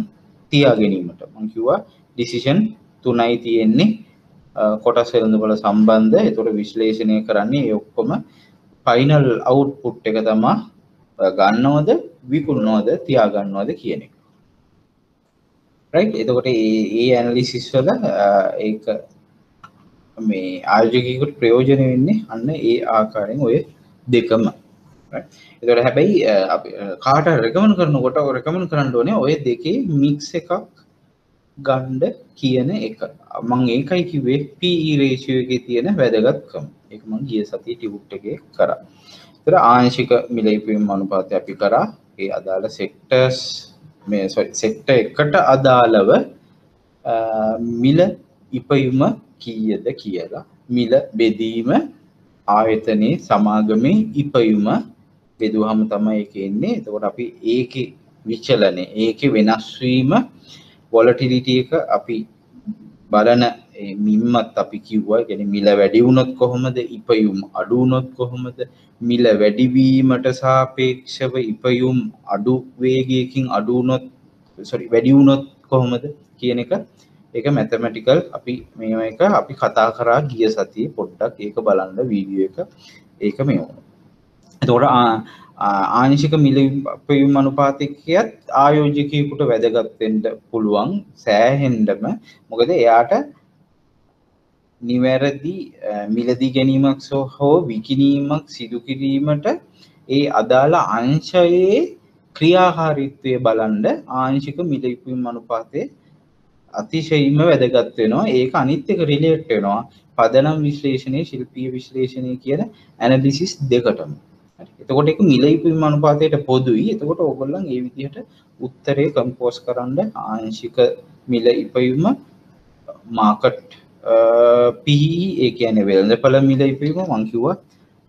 තියා ගැනීමට. මංකිවා ඩිසිෂන් තුනයි තියෙන්නේ. කොටස් වෙළඳ බල සම්බන්ධ. එතොට විශ්ලේෂණය කරන්නේ ඔක්කොම පයිනල් අවුට් පුට් එක තමා ගන්නවද විකුණනෝද තියාගන්නවද කියන එක. එතකොට ඒ ඇනලිසිස් වල ඒක මේ ආර්ජකකුට ප්‍රයෝජන වෙන්නේ අන්න ඒ ආකාරයෙන් ඔය දෙකම. එතොට හැබැයි කාට රැකමන් කරනකොට රැකමන් කරන්න ඕනේ ඔය දෙකේ මික්ස් එකක් ගණ්ඩ කියන එක. මං ඒකයි කිවේ පීරේෂයගේ තියෙන වැදගත්කම්. එක මං ගිය සති ටිබුට් එක කර. තර ආංශික මිලයිපීම් අනුපාතය අපි කරා. ඒ අදාළ සෙක්ටර්ස් මේ සෙක්ට එකට අදාළව මිල ඉපයුම කීයද කියලා. මිල බෙදීම ආයතනයේ සමාගමේ ඉපයුම බෙදුවහම තමයි එක එන්නේ එතකොට අපි ඒක විචලනය ඒක වෙනස්වීම වොලටිලිට එක අපි බලන මින්මත් අපි කිව්වා. ගැන මිල වැඩි වුණොත් කොහොමද? ඉපයුම් අඩුනොත් කොහොමද? මිල වැඩිවීමට සාපේක්ෂව ඉපයුම් අඩු වේගයකින් අඩුනොත් සොරි වැඩිවුණොත් කොහොමද කියන එක. එක මැතමටිකල් අපි මේ එක අපි කතා කරා ගිය සතිය පොඩ්ඩක්. ඒක බලන්න වීඩිය එක. ඒක මේ වුණ. තොට ආංශික මිලපයුම් අනුපාතිකයත් ආයෝජකයකුට වැදගත්තෙන්ට පුළුවන් සෑහෙන්ඩම මොකද එයාට නිවැරදි මිලදී ගැනීමක් සෝ හෝ විකිනීමක් සිදු කිරීමට ඒ අදාළ අංශයේ ක්‍රියාහාරිත්වය බලන්ඩ ආංශික මිලයිපුම් අනුපාතය අතිශයිම වැදගත්වෙනවා ඒක අනිත්‍යක රිලේට් වෙනවා. පදනම් විශ්ලේෂණය ශිල්පී විශ්ලේෂණය කියන ඇනලිසිස් දෙකටම. එතකොට එක මිලයිපුම් අනුපාතයට පොදුයි. එතකොට ඔගොල්ලන් ඒ විදිහට උත්තරේ කම්පෝස් කරන්න ආංශික මිල ඉපයුම මාකට් පිහි ඒ කියන වෙළඳ පල මිල ඉපීම මංකිව්වා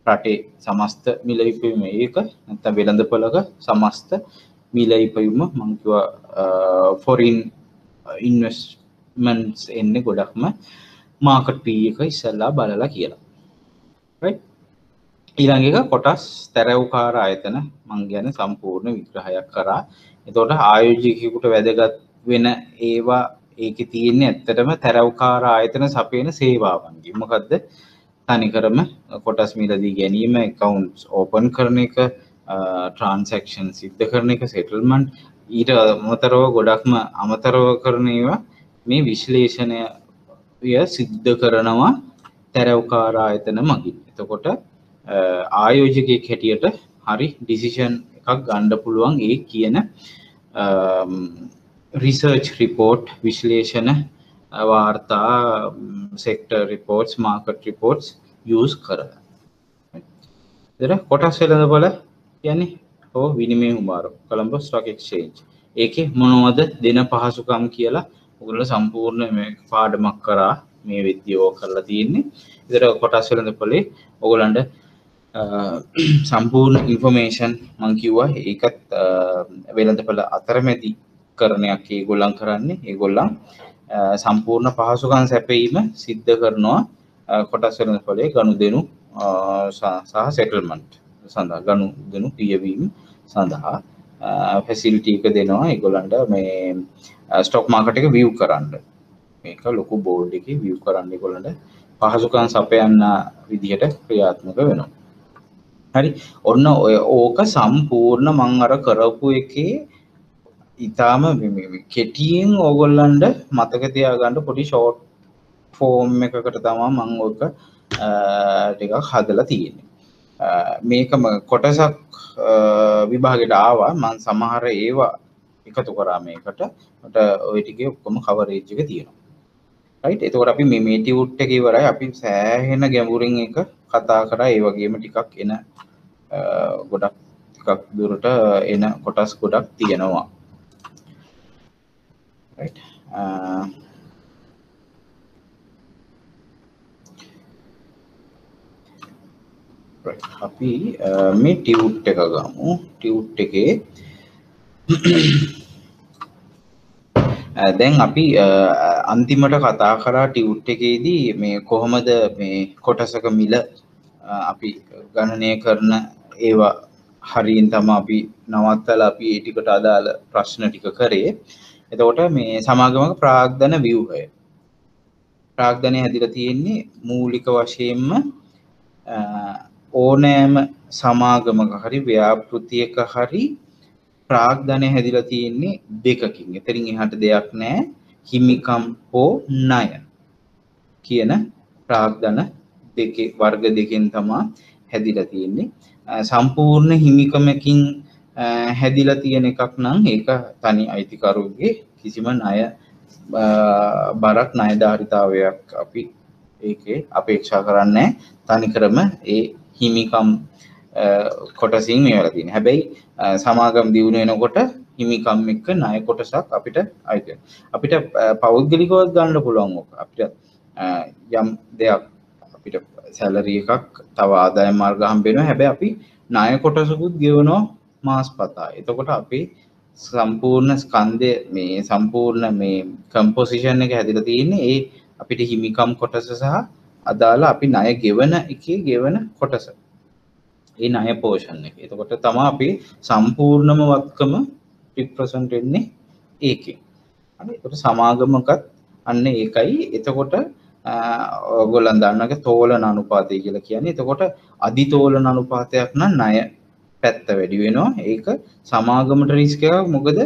රටේ සමස්ත මිල ඉපීම ඒක. නැත වෙළඳ පලක සමස්ත මිල ඉපයුම මංකිවා ෆොරින් ඉන්වස්මන්ස් එන්න ගොඩක්ම මාකට් පී එක ඉස්සල්ලා බලලා කියලා. ඊළඟ එක කොටස් තැරව්කාර ආයතන මං ගැන සම්පූර්ණ විග්‍රහයක් කරා. එතොට ආයෝජිකකුට වැදගත් වෙන ඒවා ඒක තියෙන්නේ ඇත්තටම තැරව්කාර ආයතන සපයන සේවාවන්ගේ. මොකක්ද තනිකරම කොටස් මිලදී ගැනීම එකකවුන්ස් ඕපන් කරන එක ට්‍රන්සක්ෂන් සිද්ධ කරන එක සෙටල්මන්් ඊට අමතරව ගොඩක්ම අමතරව කරනේවා මේ විශ්ලේෂණය සිද්ධ කරනවා තැරව්කාර ආයතන මගින්. එතකොට ආයෝජකයෙක් හැටියට හරි ඩිසිෂන් එකක් ගණ්ඩ පුළුවන් ඒ කියන රිසර්ච් රිපෝට් විශ්ලේෂණ වාර්තා සෙක්ට රිපෝට්ස් මාකට් රිපෝට්ස් යස් කර දෙර කොටස් වෙලද බල යන්නේ හෝ විනිමේ හුමාරු කළම්බ ස්ටොක් එක්ෂේන්ජ් ඒක මොනවද දෙන පහසුකම් කියලා උගල සම්පූර්ණ මේ පාඩමක් කරා මේ විද්‍යෝ කරලා තියෙන්නේ. ඉතර කොටස් වෙළඳ පොලේ ඔගොලන්ට සම්පූර්ණ ඉන්ෆර්මේෂන් මංකිව්වා ඒකත් වෙළඳ පල අතරමැති කරණයක් ඒ ගොල්ලන් කරන්නේ. ඒ ගොල්ලන් සම්පූර්ණ පහසුකන් සැපීම සිද්ධ කරනවා. කොටස් වෙළඳ පොලේ ගණු දෙනු සහ සෙටල්මන්ට් සඳහා ගණු දෙනු පියවීම සඳහා ෆැසිල්ටීක දෙනවා එගොලන්ට මේ ස්ටොක් මාකට එක වියව් කරන්න. මේක ලොකු බෝල්ඩ එක වියව් කරන්න කොළට පහසුකන් සපයන්න විදිහට ක්‍රියාත්මක වෙනවා. හරි. ඔන්න ඔය ඕක සම්පූර්ණ මං අර කරපු එකේ ඉතාම කෙටියෙන් ඕගොල්ලන්ඩ මතක තියාගන්න පොඩි ෂෝට් ෆෝම් එකකට තමා මං ඕක ටිකක් හදලා තියෙන්නේ. මේකම කොටසක් විභාගෙට ආවා. මං සමහර ඒවා එකතු කරා මේකට. මට ඔය ටිකේ ඔක්කොම කවරේජ් එක තියෙනවා. රයිට් එතකොට අපි මේ මේටි උට් එක ඉවරයි. අපි සෑහෙන ගැඹුරින් එක කතා කරා. ඒ වගේම ටිකක් එන ගොඩක් ටිකක් දුරට එන කොටස් ගොඩක් තියෙනවා. Right. Uh, right. අපි uh, මේ ටියුට් එක ගමු. ටියුට් එකේ uh, දැන් අපි uh, අන්තිමට කතා කරා ටියුට් එකේදී මේ කොහොමද මේ කොටසක මිල uh, අපි ගණනය කරන ඒවා හරියෙන් තම අපි නවත්තල අපි ඒටිකට අදාළ ප්‍රශ්න ටික කරේ. එතකොට මේ සමාගමක ප්‍රාග්ධන වියහය. ප්‍රාග්ධනය හැදිල තියෙන්නේ මූලික වශයෙන්ම ඕනෑම සමාගමක හරි ව්‍යාපෘතියක හරි ප්‍රාග්ධනය හැදිලා තියෙන්නේ දෙකකින්. එතරින් එහට දෙයක් නෑ. හිමිකම් හෝ ණය කියන ප්‍රාග්ධන දෙක වර්ග දෙකෙන් තමා හැදිලා තියෙන්නේ. සම්පූර්ණ හිමිකමකින් හැදිලා තියෙන එකක් නම් ඒක තනි අයිතිකරුගේ කිසිම ණය බරක් ණයධාරිතාවයක් අපි ඒකේ අපේක්ෂා කරන්නේ තනිකරම ඒ හිමිකම් කොටසින් මේ වෙලා තියෙන. හැබැයි සමාගම් දියුණු වෙනකොට හිමිකම් එක්ක ණය කොටසක් අපිට අයිති අපිට පෞද්ගලිකව ගන්න පුළුවන් ඕක. අපිට යම් දෙයක් අපිට සැලරි එකක් තව ආදායම් මාර්ග හම්බ වෙනවා. හැබැයි අපි ණය කොටසකුත් ගෙවනවා මාස් පතා. එතකොට අපි සම්පූර්ණ ස්කන්ධය මේ සම්පූර්ණ මේ කම්පොසිෂන් එක හැදිලා තියෙන්නේ ඒ අපිට හිමිකම් කොටස සහ අදාළ අපි ණය ගෙවන එකේ ගෙවන කොටස. ඒ ණය පෝෂන් එක. එතකොට තමා අපි සම්පූර්ණම වත්කම රිප්‍රසන්ට් වෙන්නේ ඒකෙන්. හරි. එතකොට සමාගමකත් අන්න ඒකයි. එතකොට ඔයගොල්ලන් දන්නක තෝලන අනුපාතය කියලා කියන්නේ. එතකොට අධිතෝලන අනුපාතයක් නම් ණය පැත්ත වැඩි වෙනවා. ඒක සමාගමට රිස්ක් එකක්. මොකද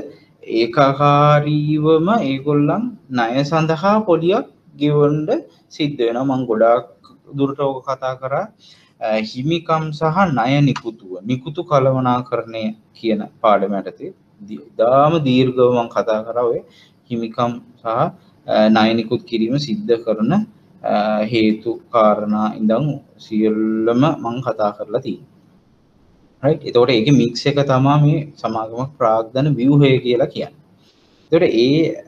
ඒකාකාරීවම ඒගොල්ලන් ණය සඳහා පොඩියක් ගෙවන්න සිද්ධ වෙනවා. මම ගොඩාක් දුරට ඕක කතා කරා. හිමිකම් සහ ණය නිකුතුව නිකුතු කළමනාකරණය කියන පාඩම යටතේ දාම දීර්ඝව මම කතා කරා ඔය හිමිකම් සහ ණය නිකුත් කිරීම සිද්ධ කරන හේතු කාරණා ඉඳන් සියල්ලම මම කතා කරලා තියෙනවා right? එතකොට ඒකේ මික්ස් එක තමයි මේ සමාගමක් ප්‍රාග්ධන ව්‍යුහය කියලා කියන්නේ. එතකොට ඒ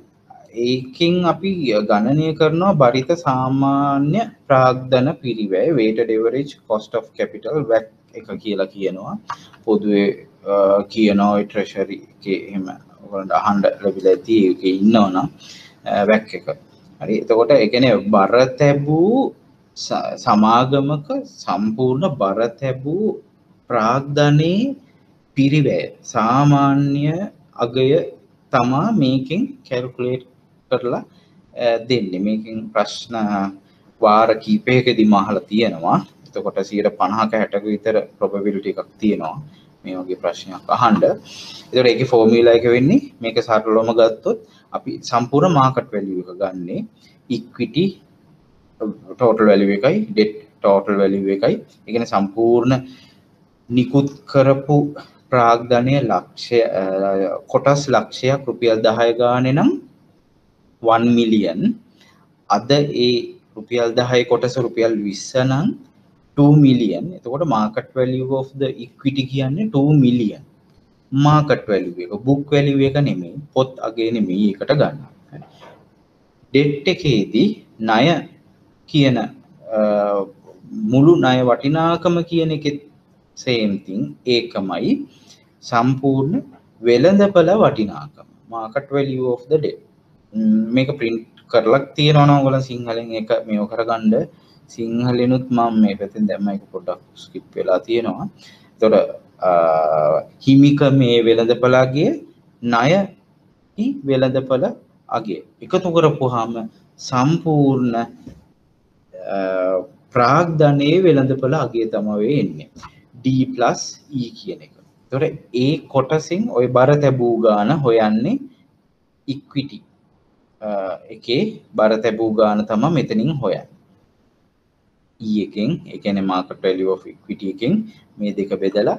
ඒකින් අපි ගණනය කරනවා බරිත සාමාන්‍ය ප්‍රාග්ධන පිරිවැය වේට ඩෙවරේජ් කොස්ට of කැපිටල් වැක් එක කියලා කියනවා. පොදුවේ කියනෝ ට්‍රෙෂරි එහෙම ඔකට අහන්ඩ ලැබිල ඇති එක ඉන්නවනම් වැක් එක. හරි? එතකොට එකන බර තැබූ සමාගමක සම්පූර්ණ බර තැබූ ප්‍රාග්ධනයේ පිරිවැය. සාමාන්‍ය අගය තමා මේකින් කැල්කුලේට් කරලා දෙන්නේ. මේකින් ප්‍රශ්න වාර කීපයකදි මහල තියෙනවා. එතකොට සීට පණහක හැටක විතර ප්‍රොබවිලිටි එකක් තියෙනවා. මේ වගේ ප්‍රශ්නයක් අහන්ඩ එතට එක ෆෝමිලා එක වෙන්නේ මේක සරලොම ගත්තොත් අපි සම්පූර් මාකට් වැලිය එක ගන්නේ ඉක්විටි ටෝටල් වැලිව එකයි ඩෙට් ටෝටල් වැලිව එකයි. එකන සම්පූර්ණ නිකුත් කරපු ප්‍රාග්ධනය ලක්ෂය කොටස් ලක්ෂයක් රුපියල් දහය ගානෙ නම් 1 මිලියන් අද ඒ රුපියල් දහය කොටස රුපියල් විස්සනම් 2 මිලියන් එතකොට market value of the equity කියන්නේ 2 මිලියන් මාකට් වැලිය එක බුක් වැලිය එක නෙමෙයි පොත් අගේ නෙමෙයි එකට ගන්න ඩෙට් එකේදී ණය කියන මුළු ණය වටිනාකම කියන එකෙත් same thing ඒකමයි සම්පූර්ණ වෙළඳපළ වටිනාකම. Market value of the debt මේක print කරලා තියෙනවා නම් ඔයගොල්ලෝ සිංහලෙන් ඒක මේව කරගන්න. සිංහලෙනුත් මම මේ පැත්තෙන් දැම්ම එක පොඩ්ඩක් ස්කිප් වෙලා තියෙනවා. එතකොට හිමිකමේ වෙළඳපළගේ ණය වෙළඳපළ අගේ. එකතු කරපුවාම සම්පූර්ණ ප්‍රාග්ධනයේ වෙළඳපළ අගේ තමයි එන්නේ. D+ E කියන එක. එතකොට ඒ කොටසින් ওই බර තැබූ ගාන හොයන්නේ ඉක්විටි එකේ බර තැබූ ගාන තමයි මෙතනින් හොයන්නේ. E එකෙන් ඒ කියන්නේ market value of equity එකෙන් මේ දෙක බෙදලා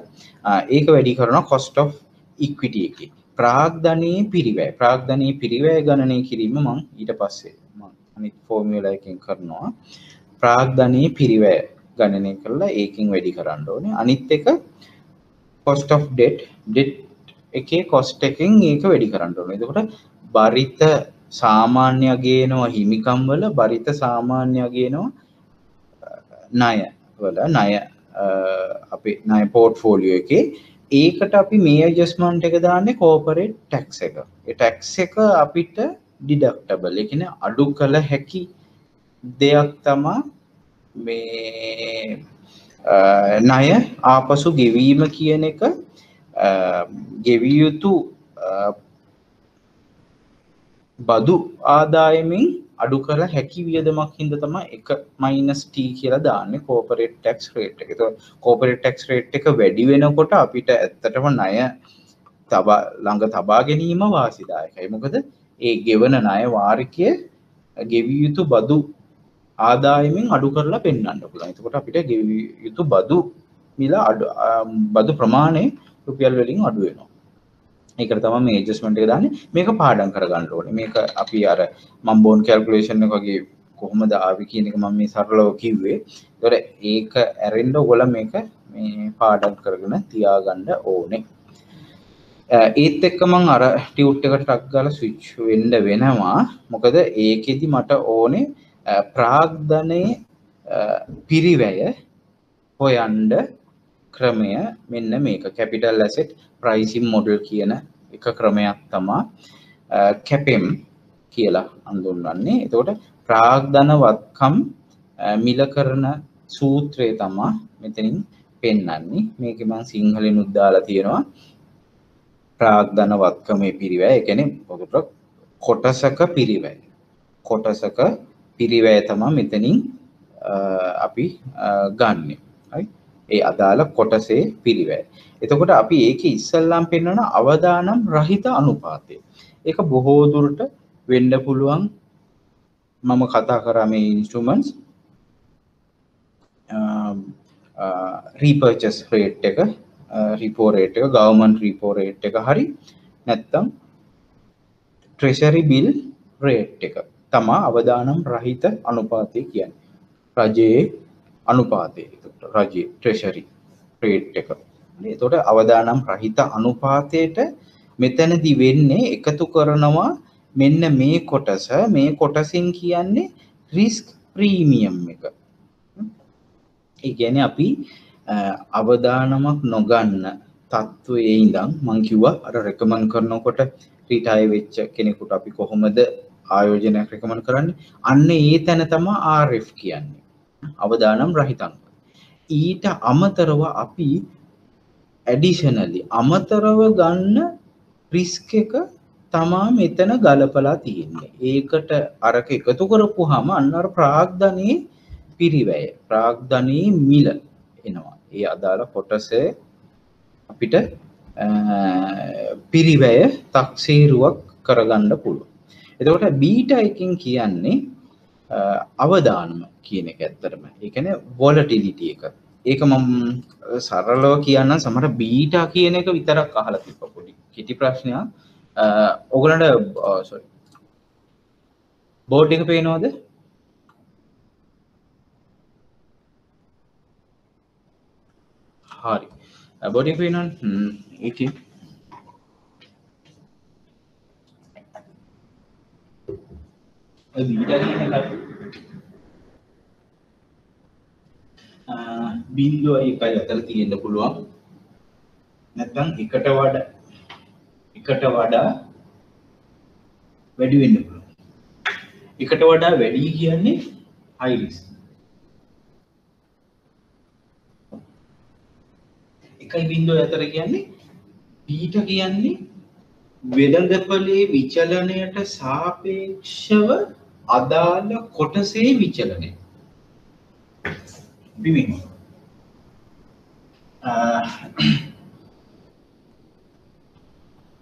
ඒක වැඩි කරනවා cost of equity එකේ. ප්‍රාග්ධනයේ පිරිවැය ප්‍රාග්ධනයේ පිරිවැය ගණනය කිරීම මං ඊට පස්සේ මං අනිත් ෆෝමියුලා එකෙන් කරනවා. ප්‍රාග්ධනයේ පිරිවැය ගණනය කරලා ඒකින් වැඩි කරන්න ඕනේ. අනිත් එක cost of debt debt එකේ cost එකෙන් ඒක වැඩි කරන්න ඕනේ. එතකොට බරිත සාමාන්‍ය ගේනවා හිමිකම් වල බරිත සාමාන්‍ය ගේනවා ණය වල ණය අපේ ණය පෝර්ට්ෆෝලියෝ එකේ ඒකට අපි මේ ඇඩ්ජස්ට්මන්ට් එක දාන්නේ කෝපරේට් ටැක්ස් එක. ඒ ටැක්ස් එක අපිට ඩිඩක්ටබල්. ඒ කියන්නේ අඩු කළ හැකි දෙයක් තමා මේ ණය ආපසු ගෙවීම කියන එක ගෙවිය යුතු බදු ආදායමින් අඩු කළ හැකි වියදමක් හින්ද තමයි එක මයිනස් ටී කියලා දාන්නේ කෝපරේට් ටැක්ස් රේට් එක. ඒතකොට කෝපරේට් ටැක්ස් රේට් එක වැඩි වෙනකොට අපිට ඇත්තටම ණය තබා ළඟ තබා ගැනීම වාසිදායකයි. මොකද ඒ ගෙවන ණය වාරිකය ගෙවිය යුතු බදු ආදායමෙන් අඩු කරලා පෙන්වන්න පුළුවන්. එතකොට අපිට ගෙවිය යුතු බදු මිල අඩු බදු ප්‍රමාණය රුපියල් වලින් අඩු වෙනවා. ඒකට තමයි මේ ඇඩ්ජස්ට්මන්ට් එක දාන්නේ. මේක පාඩම් කරගන්න ඕනේ. මේක අපි අර මම බෝන් කැල්කියුලේෂන් එක වගේ කොහොමද ආවි කියන එක මම මේ සරලව කිව්වේ. ඒතකොට ඒක ඇරෙන්න ඔයගොල්ලෝ මේක මේ පාඩම් කරගෙන තියාගන්න ඕනේ. ඒත් එක්ක මං අර ටියුට් එකට ටක් ගාලා ස්විච් වෙන්න වෙනවා. මොකද ඒකෙදි මට ඕනේ ප්‍රාග්ධනයේ පිරිවැය හොයන්ඩ ක්‍රමය මෙන්න මේක. කැපිටල් ඇසෙට් ප්‍රයිසිම් මොඩල් කියන එක ක්‍රමයක් තමා කැපෙම් කියලා අඳුන්වන්නේ එතකොට ප්‍රාග්ධනවත්කම් මිල කරන සූත්‍රය තමා මෙතනින් පෙන්නන්නේ මේක මං සිංහලෙන් උද්දාලා තියෙනවා. ප්‍රාග්ධනවත්කමේ පිරිවැය. එකන පොකට කොටසක පිරිවැය. කොටසක පිරිවැය තමා මෙතනින් අපි ගන්න. ඒ අදාළ කොටසේ පිරිවැය. එතකොට අපි ඒක ඉස්සල්ලාම් පෙන්වන අවදානම් රහිත අනුපාතය. ඒක බොහෝ දුරට වෙන්න පුළුවන්. මම කතා කරා මේ ඉන්ස්ට්‍රුමන්ට්ස් රීපර්චස් රේට් එක රිපෝ රේට් එක ගවර්න්මන්ට් රිපෝ රේට් එක හරි නැත්තම් ට්‍රෙෂරි බිල් රේට් එක. තමා අවදානම් රහිත අනුපාතය කියන්නේ. රජයේ අනුපාතය. රජයේ ට්‍රෙෂරි රේට් එක. එතොට අවදානම් රහිත අනුපාතයට මෙතැනදි වෙන්නේ එකතු කරනවා මෙන්න මේ කොටස. මේ කොටසින් කියන්නේ රිස්ක් ප්‍රීමියම් එක. ඒගැන අපි අවදානමක් නොගන්න තත්ත්වයේ ඉඳම් මංකිව්වා අර රෙකමන් කරනකොට රිටයි වෙච්ච කෙනෙකුට අපි කොහොමද ආයෝජනයක් රෙකමන් කරන්න. අන්න ඒ තැන තමා ආර්F කියන්නේ. අවදානම් රහිතන් ඊට අමතරව අපි ඇඩිෂනලි අමතරව ගන්න රිස්ක එක තමා මෙතන ගලපලා තියෙන්නේ. ඒකට අරක එකතු කරපු හම අන්නර ප්‍රාග්ධනයේ පිරිවැය ප්‍රාග්ධනයේ මිල එනවා. ඒ අදාළ කොටසේ අපිට පිරිවැය තක්සේරුවක් කරගන්න පුළුව එතකොට බීට එකින් කියන්නේ අවදානම කියන එක ඇත්තරම එකන වොලටිලිට එක. ඒක මම සරලව කියන්න සමට බීටා කියන එක විතරක් අහලා තිබ පොඩි කිටි ප්‍රශ්නයක්. ඔගලට සොරි බෝඩ් එක පේනවාද? හරි. බොඩි පේනන් ඉති බීට කියන එක බින්දුව එකයි අතර තියෙන්න පුළුවන් නැත්නම් එකට වඩා එකට වඩා වැඩි වෙන්න පුළුවන් එකට වඩා වැඩි කියන්නේ high risk එකයි බින්දුව අතර කියන්නේ පීට කියන්නේ වෙළඳපලේ විචලනයට සාපේක්ෂව අදාළ කොටසේ විචලනය බිමින්.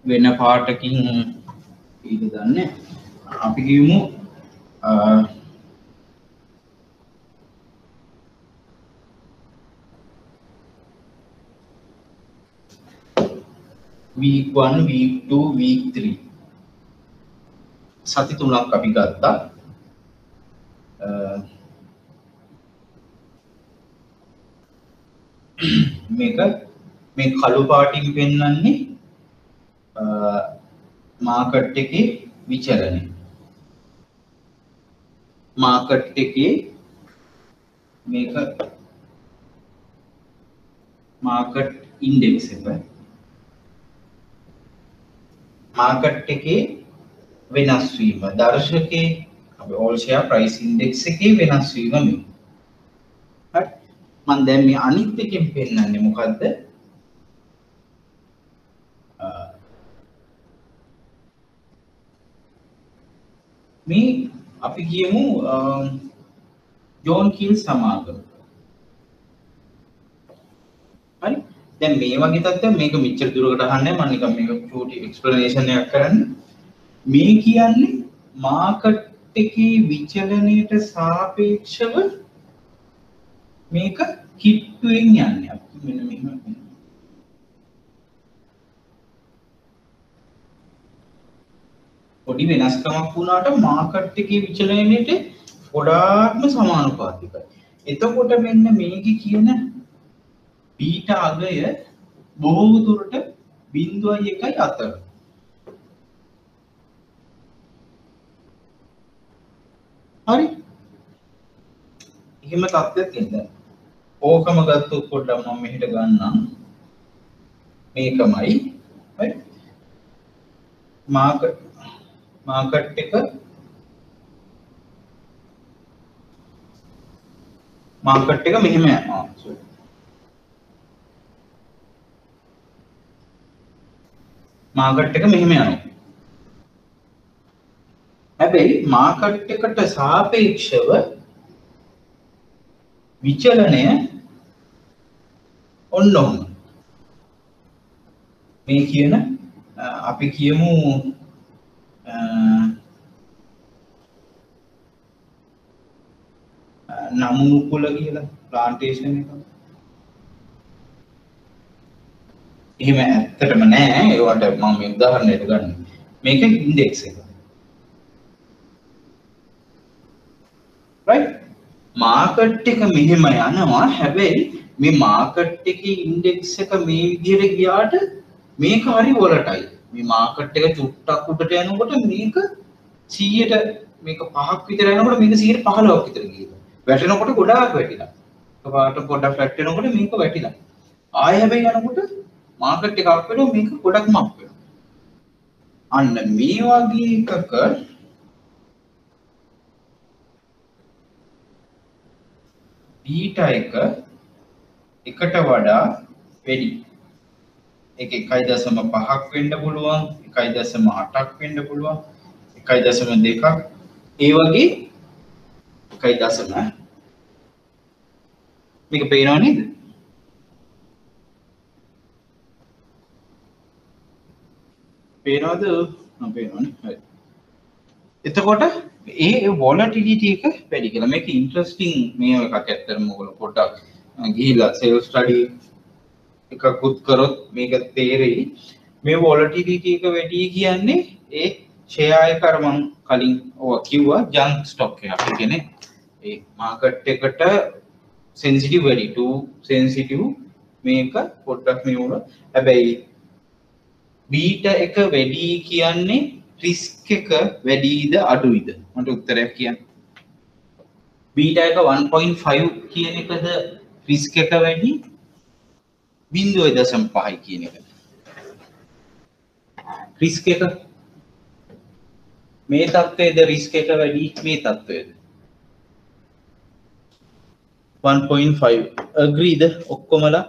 වෙන පාටකින් ඊට දන්න අපි කියමු week 1 week 2 week 3 සති තුනක් අපි ගත්තා. මේක මේ කළු පාටින් පෙන්වන්නේ මාකට් එකේ විචලනය මාකට් එකේ මේක මාකට් ඉන්ඩෙක්ස් එක. මාකට් එකේ වෙනස් වීම. දර්ශකයේ අපි ඕල් ෂෙයා ප්‍රයිස් ඉන්ඩෙක්ස් එකේ වෙනස් වීම මේ හරි. මම දැන් මේ අනිත් එකෙන් පෙන්නන්නේ මොකද්ද? මේ අපි කියමු ජෝන් කීල් සමාගම. හරි. දැන් මේ වගේ තත්ත්වයක් මේක මෙච්චර දුරකට අහන්නේ මම නිකන් මේක චූටි එක්ස්ප්ලනේෂන් එකක් කරන්න. මේ කියන්නේ මාකට් එකේ විචලනයට සාපේක්ෂව මේක කිට්ටුවෙන් යන්නේ අපි මෙන්න මෙහෙම පොඩි වෙනස්කමක් වුණාට මාකට් එකේ විචලනයට ගොඩාක්ම සමානුපාතිකයි. එතකොට මෙන්න මේක කියන බීට අගය බොහෝ දුරට බිඳුවයි එකයි අතර. හරි. එහෙම තත්ත්වයක් එන්න ඕකම ගත්තු පොඩ්ඩක් මම මෙහෙට ගන්නම්. මේකමයි. හරි. මාකට් මාකට් එක. මාකට් එක මෙහෙම යනවා. මාකට් එක මෙහෙම යනවා. හැබැයි මාකට් එකට සාපේක්ෂව විචලනය ඔන්න ඔන්න. මේ කියන අපි කියමු නමුකුල කියලා ප්ලාන්ටේෂන් එක. එහෙම ඇත්තටම නෑ ඒවට මම උදාහරණයට ගන්න. මේක ඉන්ඩෙක්ස් එක. රයිට් මාකට් එක මෙහෙම යනවා. හැබැයි මේ මාකට් එකේ ඉන්ඩෙක්ස් එක මේ විදිහට ගියාට මේක හරි වොලටයිල් මේ මාකට් එක චුට්ටක් උඩට යනකොට මේක 100ට මේක පහක් විතර යනකොට මේක 115ක් විතර ගිහින් වැටෙනකොට ගොඩාක් වැටිලා. එකපාරට පොඩ්ඩක් ෆ්ලැට් වෙනකොට මේක වැටිලා. ආයෙ හැබැයි යනකොට මාකට් එක අප් වෙනවා මේක ගොඩක්ම අප් වෙනවා. අන්න මේ වගේ එකක බීට එක එකට වඩා වැඩි. එක එකයි දසම පහක් වෙන්න පුළුවන් එකයි දසම අටක් වෙන්න පුළුවන් එකයි දසම දෙකක්. ඒ වගේ එකයි දසම මේක පේනවා නේද? පේනවද? පේනවනේ. හරි. එතකොට ඒ වොලටිලිටි එක වැඩි කියලා. මේක ඉන්ට්‍රස්ටිං මේ එකක් ඇත්තටම ඔයගොල්ලෝ පොඩ්ඩක් ගිහිල්ලා සෙල් ස්ටඩි එකකුත් කරොත් මේක තේරෙයි. මේ වොලටිලිටි එක වැඩි කියන්නේ ඒ ෂෙයා එක අර මම කලින් ඔය කිව්වා ජංක් ස්ටොක් එක. අපි කියන්නේ ඒ මාකට් එකට සෙන්සිටිව් වැඩි ටු සෙන්සිටිව් මේක පොඩ්ඩක් මේ වුණා හැබැයි බීට එක වැඩි කියන්නේ රිස්ක් එක වැඩීද අඩුයිද? මට උත්තරයක් කියන්න. බීට එක 1.5 කියන එකද රිස්ක් එක වැඩි? බින්දුව දසම් පහයි කියන එක. රිස්ක් එක. මේ තත්ත්වයද රිස්ක් එක වැඩි? මේ තත්ත්වයද? 1.5 අග්‍රීද ඔක්කොමලා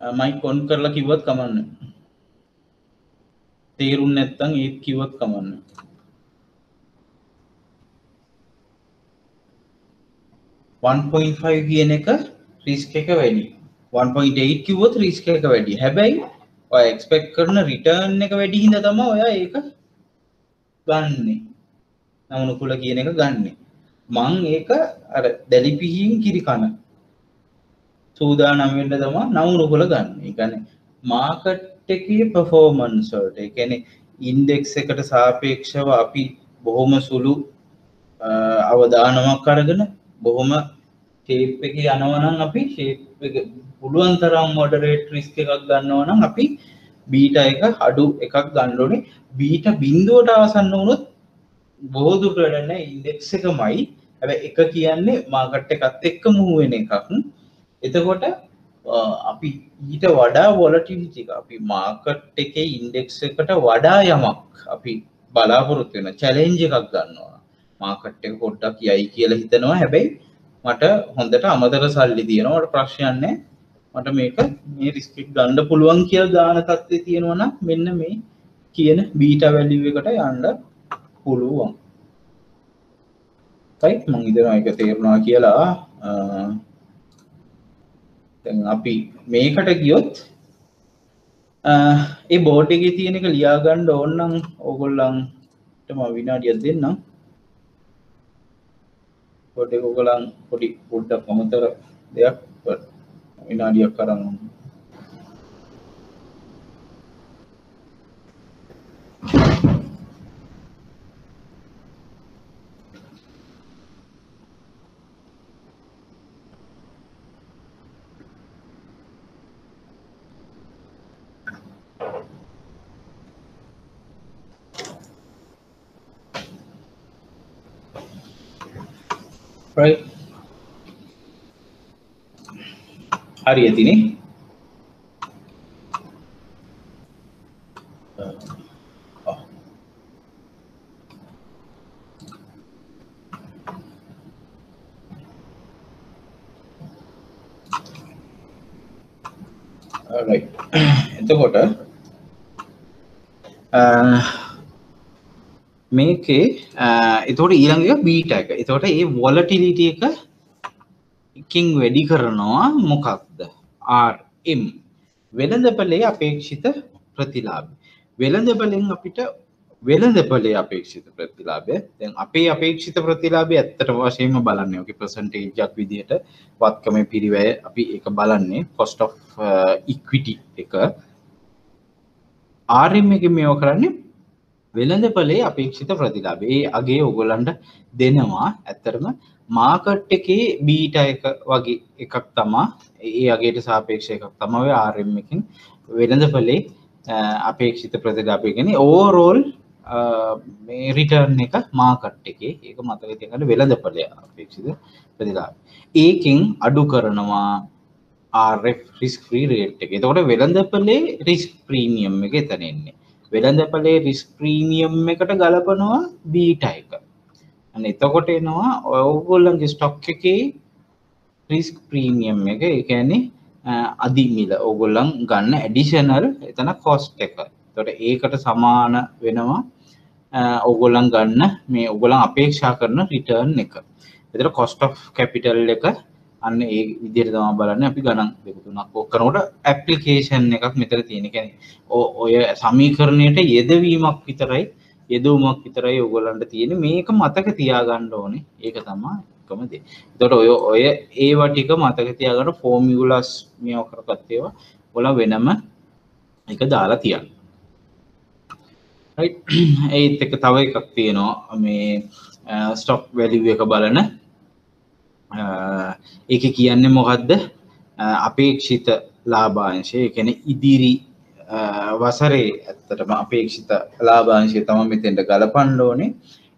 මයි කොන් කරලා කිවත් කමන්න. තේරුම් නැත්තං ඒත් කිවත් කමන්න. කියන එක රිස්ක එක වැඩි. 1.8 කිවොත් රිස්ක එක වැඩි. හැබැයි ඔය එක්ස්පෙක් කරන රිටර්න් එක වැඩි හිද තම ඔය ඒක ගන්නේ. නමුණුකුල කියන එක ගන්නේ. මං ඒක අර දැලිපිහින් කිරි කන. සූදා නම්වෙන්ට තමා නවුණුකුල ගන්න. එකන මාකට් එකේ පෆෝමන්සල්ට එකැන ඉන්ඩෙක්ස් එකට සාපේක්ෂව අපි බොහොම සුළු අවදානමක් අරගෙන බොහොම ශේප් එක යනවනම් අපි ශේප් පුළුවන් තරම් මොඩරේට් රිස්ක එකක් ගන්නවනම් අපි බීට එක අඩු එකක් ගන්නඩෝනේ බීට බින්දුවට ආසන්න වුණොත් බෝදුට වැඩන්න ඉන්ඩෙක්ස් එකමයි. ඇැ එක කියන්නේ මාකට්ට එකත් එක්ක මුහුවෙන එකක්. එතකොට අපි ඊට වඩා වොලටිවිටික අපි මාකට් එක ඉන්ඩෙක්ස් එකට වඩා යමක් අපි බලාපොරොත්තු වෙන චැලෙන්ජ එකක් ගන්නවා. මාකට් එක පොඩ්ඩක් යයි කියලා හිතනවා. හැබැයි මට හොඳට අමතර සල්ලි තියෙනවට ප්‍රශ්යන්නේ මට මේක මේ රිස්කිට් ගණ්ඩ පුළුවන් කියල් දාන තත්වේ තියෙනවන මෙන්න මේ කියන බීට වැලිව එකට යන්ඩ පුළුවන්. තයි මං ඉදෙන එක තේරුණා කියලා අපි මේකට ගියොත් ඒ බෝඩ් එක තියෙන එක ලියාගණ්ඩ ඕන්නම් ඕගොල්ලන්ටම විනාඩියක් දෙන්නම්. පොඩ ඔගලන් පොඩි පුඩ්ඩක් අමතර දෙයක් විනාඩියක් කරන්න right හරි ඇතිනේ. එතකොට මේකේ එතකොට ඊළඟ බීට එක එතකොට ඒ වොලටිලිට එක එකින් වැඩි කරනවා මොකක්ද? RM වෙළඳපලේ අපේක්ෂිත ප්‍රතිලාභ වෙළඳපලෙන් අපිට වෙළඳපලේ අපේක්ෂිත ප්‍රතිලාභය. දැන් අපේ අපේක්ෂිත ප්‍රතිලාභය ඇත්තට වශයෙන්ම බලන්නේ ඔකේ පර්සන්ටේජ්යක් විදිහට වත්කම පිරිවැය අපි ඒක බලන්නේ cost of uh, equity එක. RM එක මේව කරන්නේ වෙළඳපලේ අපේක්ෂිත ප්‍රතිලාභ ඒ අගේ ඔගොලන්ට දෙනවා. ඇත්තරම මාකට් එකේ බීට එක වගේ එකක් තමා. ඒ අගේට සාපේක්ෂ එකක් තමව ආරම් එකින් වෙළඳපලේ අපේක්ෂිත ප්‍රතිලාපයගෙන ඕරෝල් මේ රිටර්න් එක මාකට් එකේ. ඒක මතක තියකට වෙළඳපලය අපේක්ෂිත ප්‍රතිලාභ ඒකින් අඩු කරනවා රිස්ක් ්‍රී රේට් එක. තකොට වෙළඳපලේ රිස්ක් ප්‍රීමියම් එක එතනෙන්නේ වෙළඳපලේ රිස් ප්‍රීමියම් එකට ගලපනවා බීට එක. අන්න එතකොට එනවා ඔවගොල්ලන්ගේ ස්ටොක් එකේ රිස්ක් ප්‍රීමියම් එක. එකැනේ අදිමිල ඔගොල්ලන් ගන්න ඇඩිෂනල් එතන කොස්ට එක. තොට ඒකට සමාන වෙනවා ඔගොලන් ගන්න මේ ඔගොලන් අපේක්ෂා කරන රිටර්න් එක. එතර කොස්ට කැපිටල් එක අන්න ඒ විදිර තම බලන්න. අපි ගණන් දෙකුතුනක් ඔක්කනට ඇපලිකේෂන් එකක් මෙතර තියෙන. කැන ඔය සමීකරණයට යෙදවීමක් විතරයි යෙදවමක් විතරයි ඔගොලන්ට තියෙන මේක මතක තියාගණ්ඩ ඕනේ. ඒක තමා එකමද තොට ඔය ඔය ඒවටික මතක තියාගට ෆෝමිගුලස් මියෝ කරගත්තේවා ඔොල වෙනම එක දාලා තියන්න. ඒත් එක තව එකක් තියෙනවා. මේ ස්ටොක් වැලිව එක බලන. ඒක කියන්නේ මොකක්ද අපේක්ෂිත ලාභාංශය. එකන ඉදිරි වසරේ ඇත්තටම අපේක්ෂිත ලාභාංශය තම මෙතෙන්ට ගලපණ්ඩෝනේ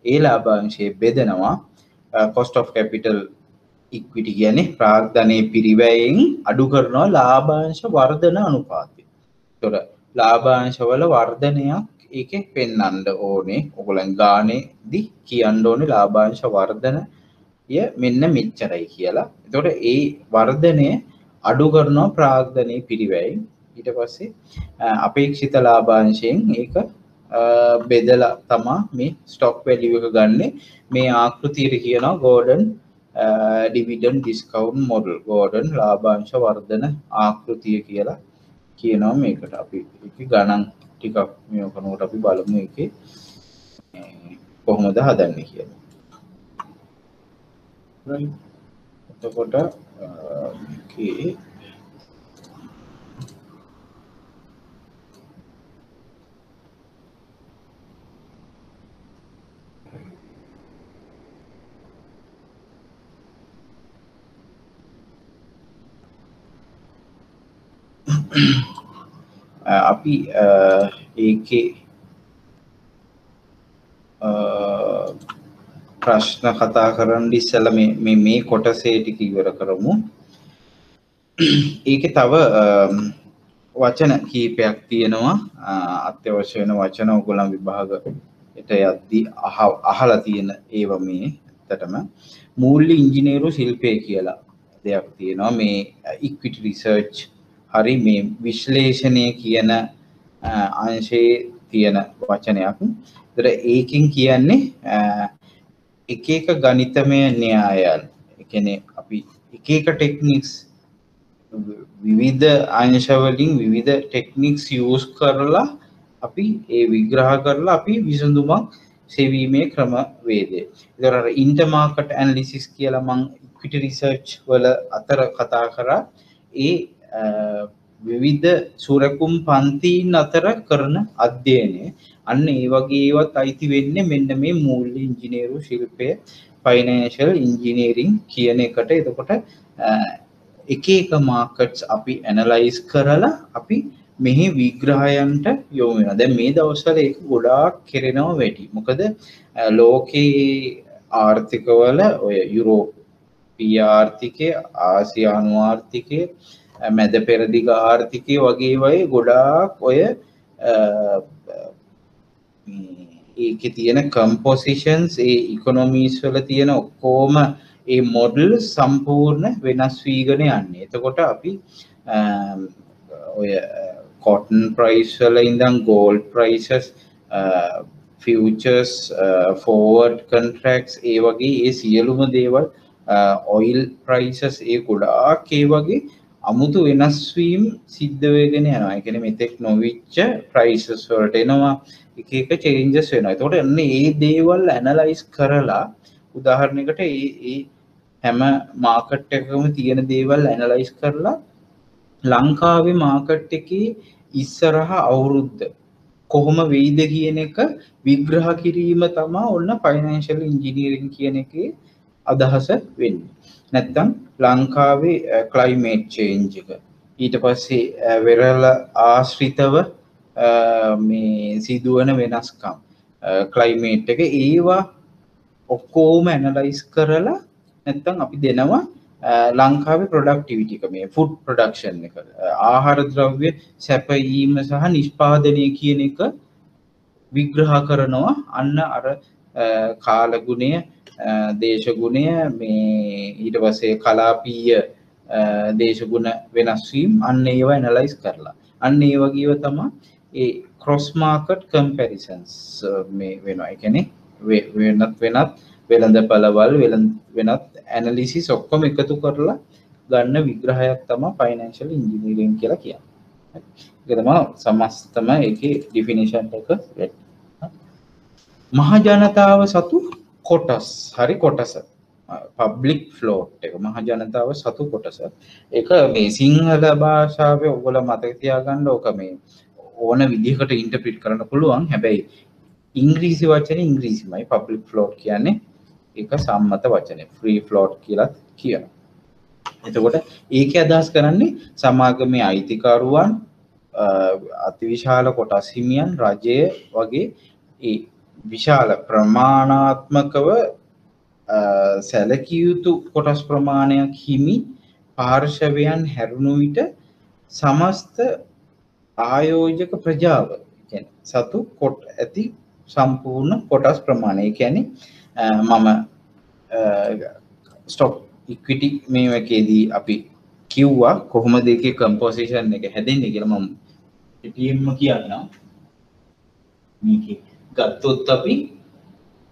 ඒ ලාභාංශයේ බෙදනවා. කොස්ට of කැපිටල් ඉක්විටි කියන්නේ ප්‍රාග්ධනය පිරිවැයෙන් අඩු කරනවා ලාභාංශ වර්ධන අනුපාතය. තොර ලාභාංශවල වර්ධනයක් ඒක පෙන්නන්ඩ ඕනේ. ඔගොලන් ගානේදි කියන්න ඕනේ ලාභාංශ වර්ධනය මෙන්න මෙච්චරයි කියලා. එතොට ඒ වර්ධනය අඩු කරනවා ප්‍රාග්ධනය පිරිවැයි ඊට පස්සේ අපේක්ෂිත ලාභාංශයෙන් ඒක බෙදල තමා මේ ස්ටොක් වැලිව එක ගන්න. මේ ආකෘතියට කියනවා Gordon dividend discount model Gordon ලාභාංශ වර්ධන ආකෘතිය කියලා කියනවා මේකට. අපි ගණන් ටිකක් මේකනුවට අපි බලමු එක කොහොමද හදන්න කියලා. එතකොට Uh, අපි ඒකේ uh, uh, ප්‍රශ්න කතා කරන්න ඉස්සල මේ මේ කොටසේ ටික ඉවර කරමු. ඒක තව um, වචන කීපයක් තියෙනවා. අත්‍යවශ්‍ය වෙන වචන ඔගොලන් විභාග එට යද්දී අහලා තියෙන ඒව මේ ඇත්තටම. මූල්‍ය ඉංජිනේරු ශිල්පය කියලා දෙයක් තියෙනවා. මේ ඉක්විට රිසර්ච් හරි මේ විශ්ලේෂණය කියන අංශයේ තියෙන වචනයක්. තර ඒකින් කියන්නේ එක එක ගනිතමය න්‍යායන් එකනෙ අපි එක එක ටෙක්නික්ස් විවිධ අංශවලින් විවිධ ටෙක්නික්ස් යස් කරලා අපි ඒ විග්‍රහ කරලා අපි විසඳුමක් සෙවීමේ ක්‍රම වේදේ දර ඉන්ටමාකට ඇන්ලිසිස් කියලා මං ඉක්විට රිසර්ච් වල අතර කතා කරා. ඒ විවිධ සුරකුම් පන්තිීන් අතර කරන අධ්‍යයනය. අන්න ඒ වගේ ඒවත් අයිති වෙන්න මෙන්න මේ මූල්ල ඉංජිනේරු ශිල්පය ෆයිනේශල් ඉංජිනීරිං කියන එකට. එතකොට එක එක මාකට්ස් අපි ඇනලයිස් කරලා අපි මෙහි විග්‍රහයන්ට යොමෙන දැ මේ දවසල එක ගොඩාක් කෙරෙනවා වැඩි. මොකද ලෝකයේ ආර්ථිකවල ඔය යුරෝපී ආර්ථිකය ආසියානු ආර්ථිකය මැද පෙරදිග ආර්ථිකය වගේ වය ගොඩාක් ඔය ඒක තියෙන කම්පොසිෂන්ස් ඒ ඉකොනොමීස් වල තියෙන ඔක්කෝම ඒ මොඩල් සම්පූර්ණ වෙනස් වීගන යන්නේ. එතකොට අපි ඔය කොටන් ප්‍රයිස් වල ඉඳම් gold prices futures forward contracts ඒ වගේ ඒ සියලුම දේවල් ඔයිල් ප්‍රයිසස් ඒ ගොඩාක් ඒ වගේ අමුතු වෙනස්වීම් සිද්ධ වේගෙන යනවා. එකන මෙතෙක් නොවිච්ච ප්‍රයිසස් වලට එනවා. එක එක චේන්ජස් වෙනවා. තොට එන්න ඒ දේවල් ඇනලයිස් කරලා උදාහරණයකට ඒ හැම මාකට් එකම තියෙන දේවල් ඇනලයිස් කරලා ලංකාවේ මාකට් එක ඉස්සරහ අවුරුද්ධ කොහොම වෙයිද කියන එක විග්‍රහ කිරීම තමා ඔන්න ෆයිනන්ශල් ඉංජිනීරින් කියන එක අදහස වෙන්න. නැත්තම් ලංකාවේ ක්ලයිමේට් චේන්ජක ඊට පස්සේ වෙරල ආශ්‍රිතව මේ සිදුවන වෙනස්කම්. ක්ලයිමේට් එක ඒවා ඔක්කෝම ඇනලයිස් කරලා නැත්තම් අපි දෙනවා ලංකාවේ ප්‍රොඩක්ටිවිටික මේ ෆුඩ් ප්‍රඩක්ෂන් එක. ආහාර ද්‍රව්‍ය සැපීම සහ නිෂ්පාදනය කියන එක විග්‍රහ කරනවා. අන්න අර කාලගුණය දේශගුණය මේ ඊට පසේ කලාපීය දේශගුණ වෙනස්වීම් අන්න ඒවා එනලයිස් කරලා. අන්න ඒ වගේව තමා ඒ කොස්මාකට් කම්පැරිසන්ස් මේ වෙනවා. එකනෙ වෙනත් වෙනත් වෙළඳ පලවල් වෙනත් ඇනලිසි සොක්කොම එකතු කරලා ගන්න විග්‍රහයක් තම ෆයිනන්ශල් ඉංජිනීරෙන් කියලා කිය එකතම සමස්තම එක ඩිෆිනිෂන්් එක. මහජනතාව සතු කොටස්. හරි කොටස. පබ්ලික් ෆ්ලෝට් එක. මහජනතාව සතු කොටස. එක මේ සිංහල භාෂාව ඔගොල මතකතියාගන්න ඕක මේ ඕන විදිහකට ඉන්ටපිට් කරන්න පුළුවන්. හැබැයි ඉංග්‍රීසි වචන ඉංග්‍රීසිමයි පබ්ලික් ෆ්ලෝට් කියන්නේ. එක සම්මත වචන. ෆ්‍රී ෆ්ලෝට් කියලත් කියන එතකොට ඒක අදහස් කරන්නේ සමාගමේ අයිතිකරුවන් අ, අතිවිශාල කොටස් හිමියන් රජය වගේ ඒ විශාල ප්‍රමාණාත්මකව අ, සැලකිය යුතු කොටස් ප්‍රමාණයක් හිමි පාර්ශවයන් හැරුණු විට සමස්ත ආයෝජක ප්‍රජාව කියන්නේ සතු කොට ඇති සම්පූර්ණ කොටස් ප්‍රමාණය. ඒ කියන්නේ අ, මම ස්ටොක් ඉක්විටි මේකේදී අපි කිව්වා කොහොමද ඒකේ කම්පොසිෂන් එක හැදෙන්නේ කියලා මම පිටියෙන්ම කියන්නම්. මේකේ ගත්තොත් අපි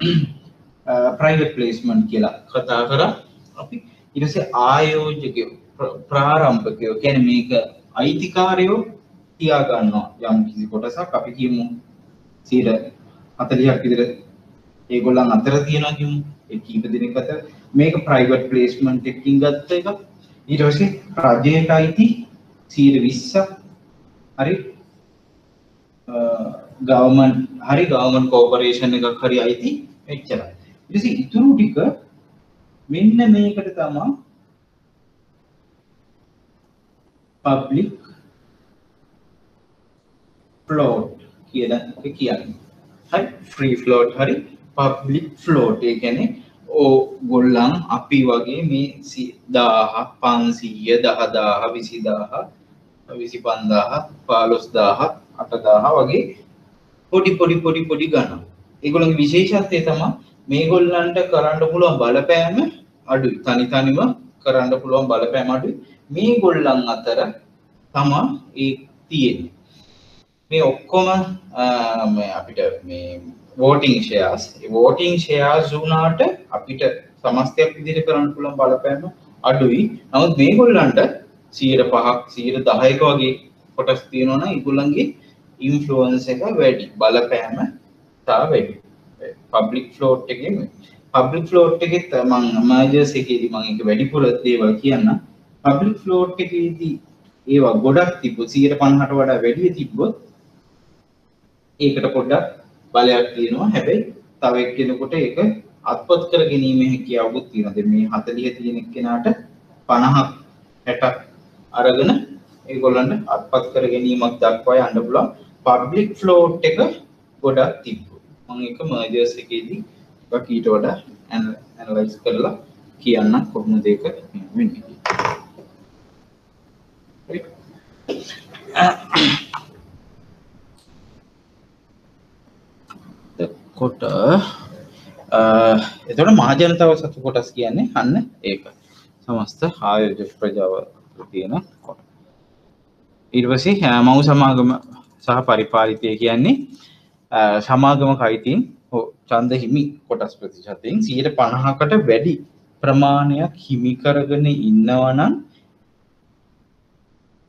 ප්‍රයිවට් ප්ලේස්මන්ට් කියලා කතා කරා. අපි ඊට පස්සේ ආයෝජකයෝ ප්‍ර- ප්‍රාරම්භකයෝ කියන්නේ මේක අයිතිකාරයෝ තියා ගන්නවා යම් කිසි කොටසක්. අපි කියමු 40ක් විතර ඒගොල්ලන් අතර තියෙනවා කියමු ඒ කීප දෙනෙක් අතර. මේක ප්‍රයිවට් ප්ලේස්මන්ට් එකකින් ගත්ත එක. ඊට පස්සේ රජයට අයිති 120ක් හරි. ගවමන් හරි ගවමන් කෝපරේෂන් එකක් හරි අයිති එච්චරයි. ඊට පස්සේ ඉතුරු ටික මෙන්න මේකට තමා පබ්ලික් ෆ්ලෝට් කියන එක කියන්නේ. හරි? ෆ්‍රී ෆ්ලෝට් හරි? පබ්ලික් ෆ්ලෝට් ඒ කියන්නේ ඕ ගොල්ලන් අපි වගේ මේ සි- දාහ පන්සීය දහදාහ විසිදාහ විසි පන්දාහ පාලොස්දාහ අටදාහ වගේ පොඩි පොඩි පොඩි පොඩි ගන්න ඒගොළන් විශේෂත්වය තමා මේගොල්ලන්ට කරන්න පුළුවන් බලපෑම අඩුයි. තනි තනිව කරන්න පුළුවන් බලපෑම අඩුයි. මේ ගොල්ලන් අතර තමා ඒ තියෙන්නේ. මේ ඔක්කොම අ, මේ අපිට මේ වෝටිං ෂයාස් වෝටිං ෂයාස් වුණාට අපිට සමස්තයක් විදිහට කරන්න පුළුවන් බලපෑම අඩුයි. නමුත් මේගොල්ලන්ට සියයට පහක් සියයට දහයක වගේ කොටස් තියෙනවා නම් ඒගොල්ලන්ගේ ඉන්ෆ්ලුවන්ස් එක වැඩි බලපෑම තා වැඩි. පබ්ලික් ෆ්ලෝට් එකේ පබ්ලික් ෆ්ලෝට් එකෙත් මං මර්ජර්ස් එකේදී මම ඒක වැඩිපුර දේවල් කියන්න පබ්ලික් ෆ්ලෝට් එකේදී ඒවා ගොඩක් තිබ්බොත් 150ට වඩා වැඩි තිබ්බොත් ඒකට පොඩ්ඩක් බලයක් තියෙනවා. හැබැයි තව එක්කෙනෙකුට ඒක අත්පත් කර ගැනීම හැකියාවකුත් තියෙනවා. දැන් මේ 40 තියෙන එක්කෙනාට 50ක් 60ක් අරගෙන ඒගොල්ලන්ට අත්පත් කර ගැනීමක් දක්වා යන්න පුළුවන්. පබ්ලික් ෆ්ලෝට් එක ගොඩක් තිබ්බා මම ඒක මර්ජර්ස් එකේදී ටිකක් ඊට වඩා ඇනලයිස් කරලා කියන්න කොහොමද ඒක වෙන්නේ කියලා. Right? එතකොට එතකොට මහජනතාව සතු කොටස් කියන්නේ අන්න ඒක සමස්ත ආයෝජක ප්‍රජාව තියෙන කොට ඊට පස්සේ මව් සමාගම සහ පරිපාලිතය කියන්නේ අ, සමාගම කයිතින් චන්ද හිමි කොටස් ප්‍රතිශතයෙන් සියට පණහකට වැඩි ප්‍රමාණයක් හිමි කරගෙන ඉන්නවනම්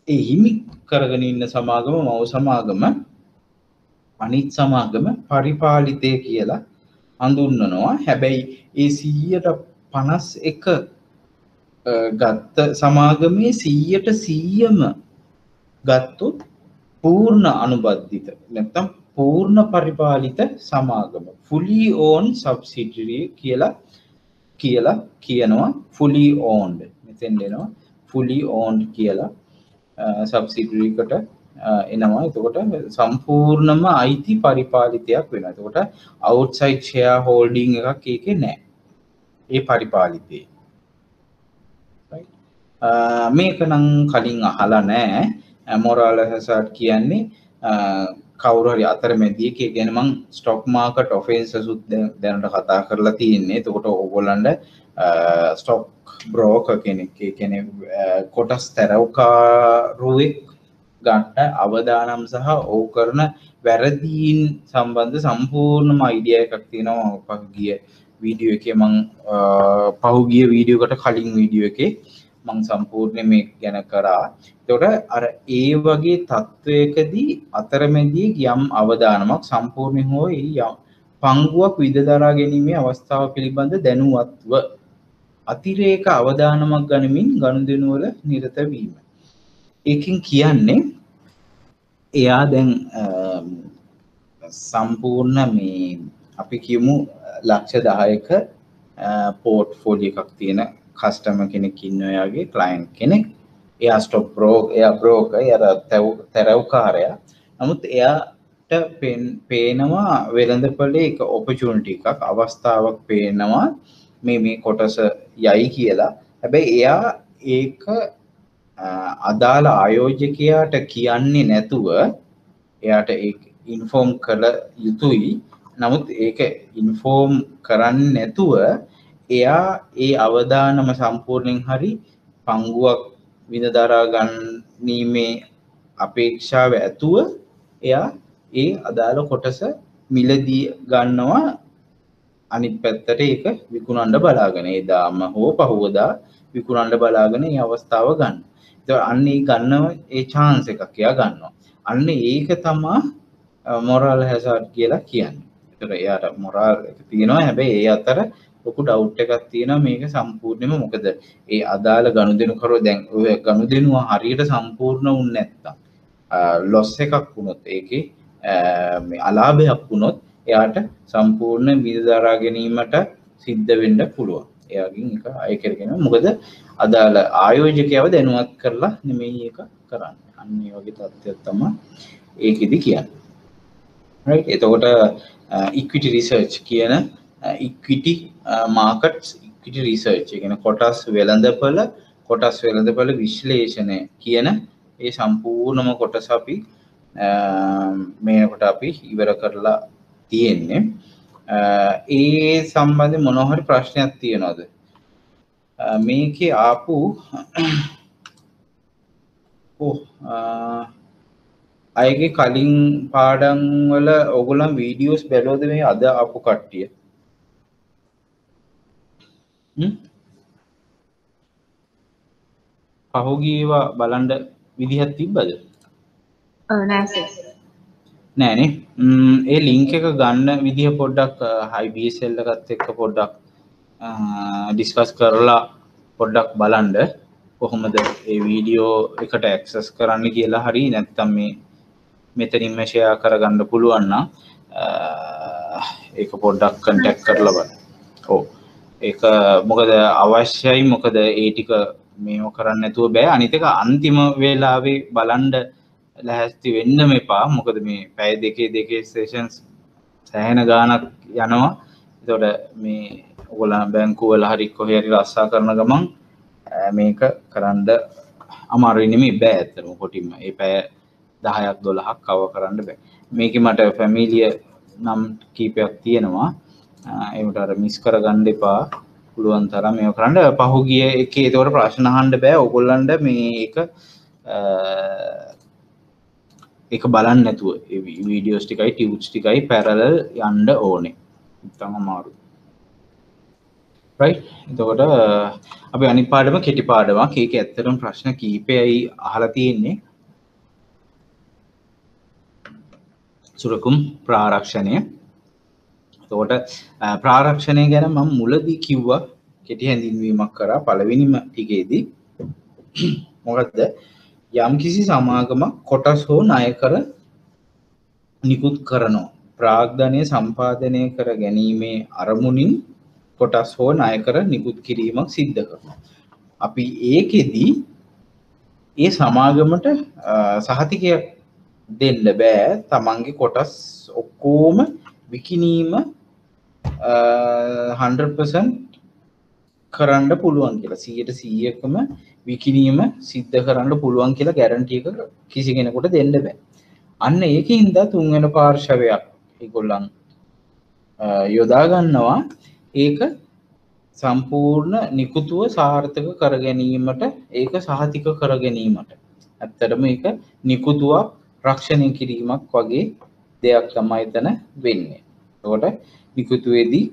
ඒ හිමි කරගෙන ඉන්න සමාගම මව් සමාගම අනිත් සමාගම පරිපාලිතය කියලා හඳුන්වනවා. හැබැයි ඒ සීයට පනස් එක ගත්ත සමාගමේ සීයට සීයම ගත්තුත් පූර්ණ අනුබද්ධිත නැත්තම් පූර්ණ පරිපාලිත සමාගම. ෆුලි ඕන් සබ්සිඩිරිය කියලා කියලා කියනවා ෆුලි ඕන්ඩ මෙතෙන් දෙනවා ෆුලි ඕන්් කියලා සබ්සිඩිරිකට එනවා. එතකොට සම්පූර්ණම අයිති පරිපාලිතයක් වෙන එතකොට අවුට්සයිට් ෂයා හෝල්ඩිං එකක් ඒක නෑ. ඒ පරිපාලිතේ. මේක නම් කලින් අහලා නෑ. මොරාල හැසට් කියන්නේ කවුරහරි අතර මැදියක ගැන මං ස්ටොක් මාකට ඔෆෙන්ස සුත් දැනට කතා කරලා තියෙන්නේ. තකොට ඔගොල්ලන්ඩ ස්ටොක් බ්‍රෝක කෙනෙක් කෙනෙ කොටස් තැරවකාරුවෙක් ගන්න අවදානම් සහ ඕ කරන වැරදීන් සම්බන්ධ සම්පූර්ණම අයිඩිය එකක් තියෙනවා. පහගිය වීඩියෝ එක මං පහුගිය වීඩියෝකට කලින් වීඩියෝ එක මං සම්පූර්ණය මේ ගැන කරා. තොට අර ඒ වගේ තත්ත්වයකදී අතරමැදී යම් අවදානමක් සම්පූර්ණය හෝ යම් පංගුවක් විදදරා ගැනීමේ අවස්ථාව පිළිබඳ දැනුවත්ව අතිරේක අවදානමක් ගනිමින් ගණුදනුවල නිරතවීම ඒකින් කියන්නේ එයා දැන් සම්පූර්ණ මේ අපි කියමු ලක්ෂ දහයක පෝට් ෆෝලිය එකක් තියෙන කස්ටම කෙනෙක් ඉන්න ඔයාගේ ක්ලයින් කෙනෙක්. එයා ස්ටොප් බ්‍රෝ එයා බ්‍රෝක යර තැරව්කාරය. නමුත් එයාට පේනවා වෙළඳපලේ එක ඔපචුන්ටි එකක් අවස්ථාවක් පේනවා මේ මේ කොටස යයි කියලා. හැබැයි එයා ඒක අදාළ ආයෝජකයාට කියන්නේ නැතුව එයාට ඉන්ෆෝම් කළ යුතුයි. නමුත් ඒක ඉන්ෆෝම් කරන්න නැතුව එයා ඒ අවදානම සම්පූර්ණයෙන් හරි පංගුවක් විඳදරා ගන්නීමේ අපේක්ෂාව ඇතුව එයා ඒ අදාළ කොටස මිලදී ගන්නවා. අනිත් පැත්තට ඒක විකුණන්ඩ බලාගෙන එදාම හෝ පහුවදා විකුණන්ඩ බලාගෙන ඒ අවස්ථාව ගන්න. අන්නේ ගන්නව ඒ චාන්ස එකක් එයා ගන්නවා. අන්න ඒක තමා මොරල් හැසාට් කියලා කියන්න. තර එයාට මොරාල් තියෙනවා. හැබැයි ඒ අතර ලොකු ඩව් එකක් තියෙනවා මේක සම්පූර්ණයම මොකද? ඒ අදාළ ගනුදෙනු කරෝ දැන් ඔය ගනුදෙනුව හරියට සම්පූර්ණ වුන් නැත්තම් ලොස් එකක් වුණොත් ඒකේ අලාභයක් වුණොත් එයාට සම්පූර්ණ විදදරා ගැනීමට සිද්ධ වෙන්න පුළුවන්. එයාගින් එක අය කරගෙන මොකද? අදාළ ආයෝජකයව දැනුවත් කරලා නෙමෙයි එක කරන්න. අන්නේ වගේ තත්ත්වයක් තමයි ඒකෙදි කියන්නේ. එතකොට ඉක්විටි රිසර්ච් කියන ඉක්විටි මාකට් ඉක්විටි රිසර්ච් ගෙන කොටස් වෙළඳපල කොටස් වෙළඳපල විශ්ලේෂණය කියන ඒ සම්පූර්ණම කොටස අපි uh, මේකොට අපි ඉවර කරලා තියෙන්නේ. Uh, ඒ සම්බන්ධ මොනොහරි ප්‍රශ්නයක් තියෙනවද? Uh, මේක ආපු අයගේ කලින් පාඩන් වල ඔගුලන් වීඩියෝස් බැලෝද මේ අද අපපු කට්ටිය? පහුගේවා බලන්ඩ විදිහත් තිබ්බද? නෑනේ ඒ ලිංක එක ගන්න විදිහ පොඩ්ඩක් හයිබසෙල්ලගත් එක්ක පොඩ්ඩක් ඩිස්කස් කරලා පොඩ්ඩක් බලන්ඩ. කොහොමද ඒ වීඩියෝ එකට ඇක්සස් කරන්න කියලා හරි නැත්තම් මේ මෙතනින්ම ෂයා කරගන්න පුළුවන්න ඒක පොඩ්ඩක් කන්ටැක් කරලබ ඕ ඒක මොකද අවශ්‍යයි මොකද ඒටික මේම කරන්න ඇතුව බෑ. අනිතක අන්තිම වෙලාවේ බලන්ඩ ලැහැස්ති වෙන්න මෙපා මොකද මේ පැය දෙකේ දෙකේ ස්ටේෂන්ස් සෑහෙන ගානක් යනවා. තොට මේ ඔගොල බැංකුවල හරි කොහරි රස්සා කරන ගමන් මේක කරන්ඩ අමාරුවනම බෑ ඇත්තරම කොටින්ම. ඒ පැය දහයක් දොළහක් කව කරන්න බෑ. මේක මට ෆැමිලිය නම් කීපයක් තියෙනවා. එමට අර මිස් කර ගණ්ඩ එපා. පුළුවන් තරම් මෙය කරන්න. පහුගිය එක තවට ප්‍රශ්නහන්ඩ බෑ. ඔගොල්ලන්ඩ මේ එක එක බලන්න නැතුව. වීඩියෝස් ටිකයි ටියවස් ටිකයි පැරල යන්ඩ ඕනේ. තම මාරු එතකොට අප අනි පාඩම කෙටි පාඩමක්. ඒක ඇත්තරම් ප්‍රශ්න කීපයයි අහල තියෙන්නේ. සුරකුම් ප්‍රාරක්ෂණය. තෝට ප්‍රාරක්ෂණය ගැන මම මුලදී කිව්වා කෙටි හැඳින්වීමක් කරා පළවෙනිම ටිකේදී. මොකක්ද යම් කිසි සමාගමක් කොටස් හෝ ණය කර නිකුත් කරනවා. ප්‍රාග්ධනය සම්පාදනය කර ගැනීමේ අරමුණින් කොටස් හෝ ණය කර නිකුත් කිරීමක් සිද්ධ කරනවා. අපි ඒකෙදී ඒ සමාගමට සහතිකයක් දෙන්න බෑ. තමන්ගේ කොටස් ඔක්කෝම විකිනීම 100% කරන්න පුළුවන් කියලා. සියයට සීයකම විකිනීම සිද්ධ කරන්න පුළුවන් කියලා ගැරන්ටියක කිසි කෙනෙකුට දෙන්න බෑ. අන්න ඒක හින්දා තුන්වෙන පාර්ශවයක් ඒගොල්ලන් යොදාගන්නවා ඒක සම්පූර්ණ නිකුතුව සාර්ථක කර ගැනීමට ඒක සහතික කර ගැනීමට. ඇත්තටම ඒක නිකුතුවක් රක්ෂණය කිරීමක් වගේ දෙයක් තමයි එතන වෙන්නේ. කොට නිකුතුවේදී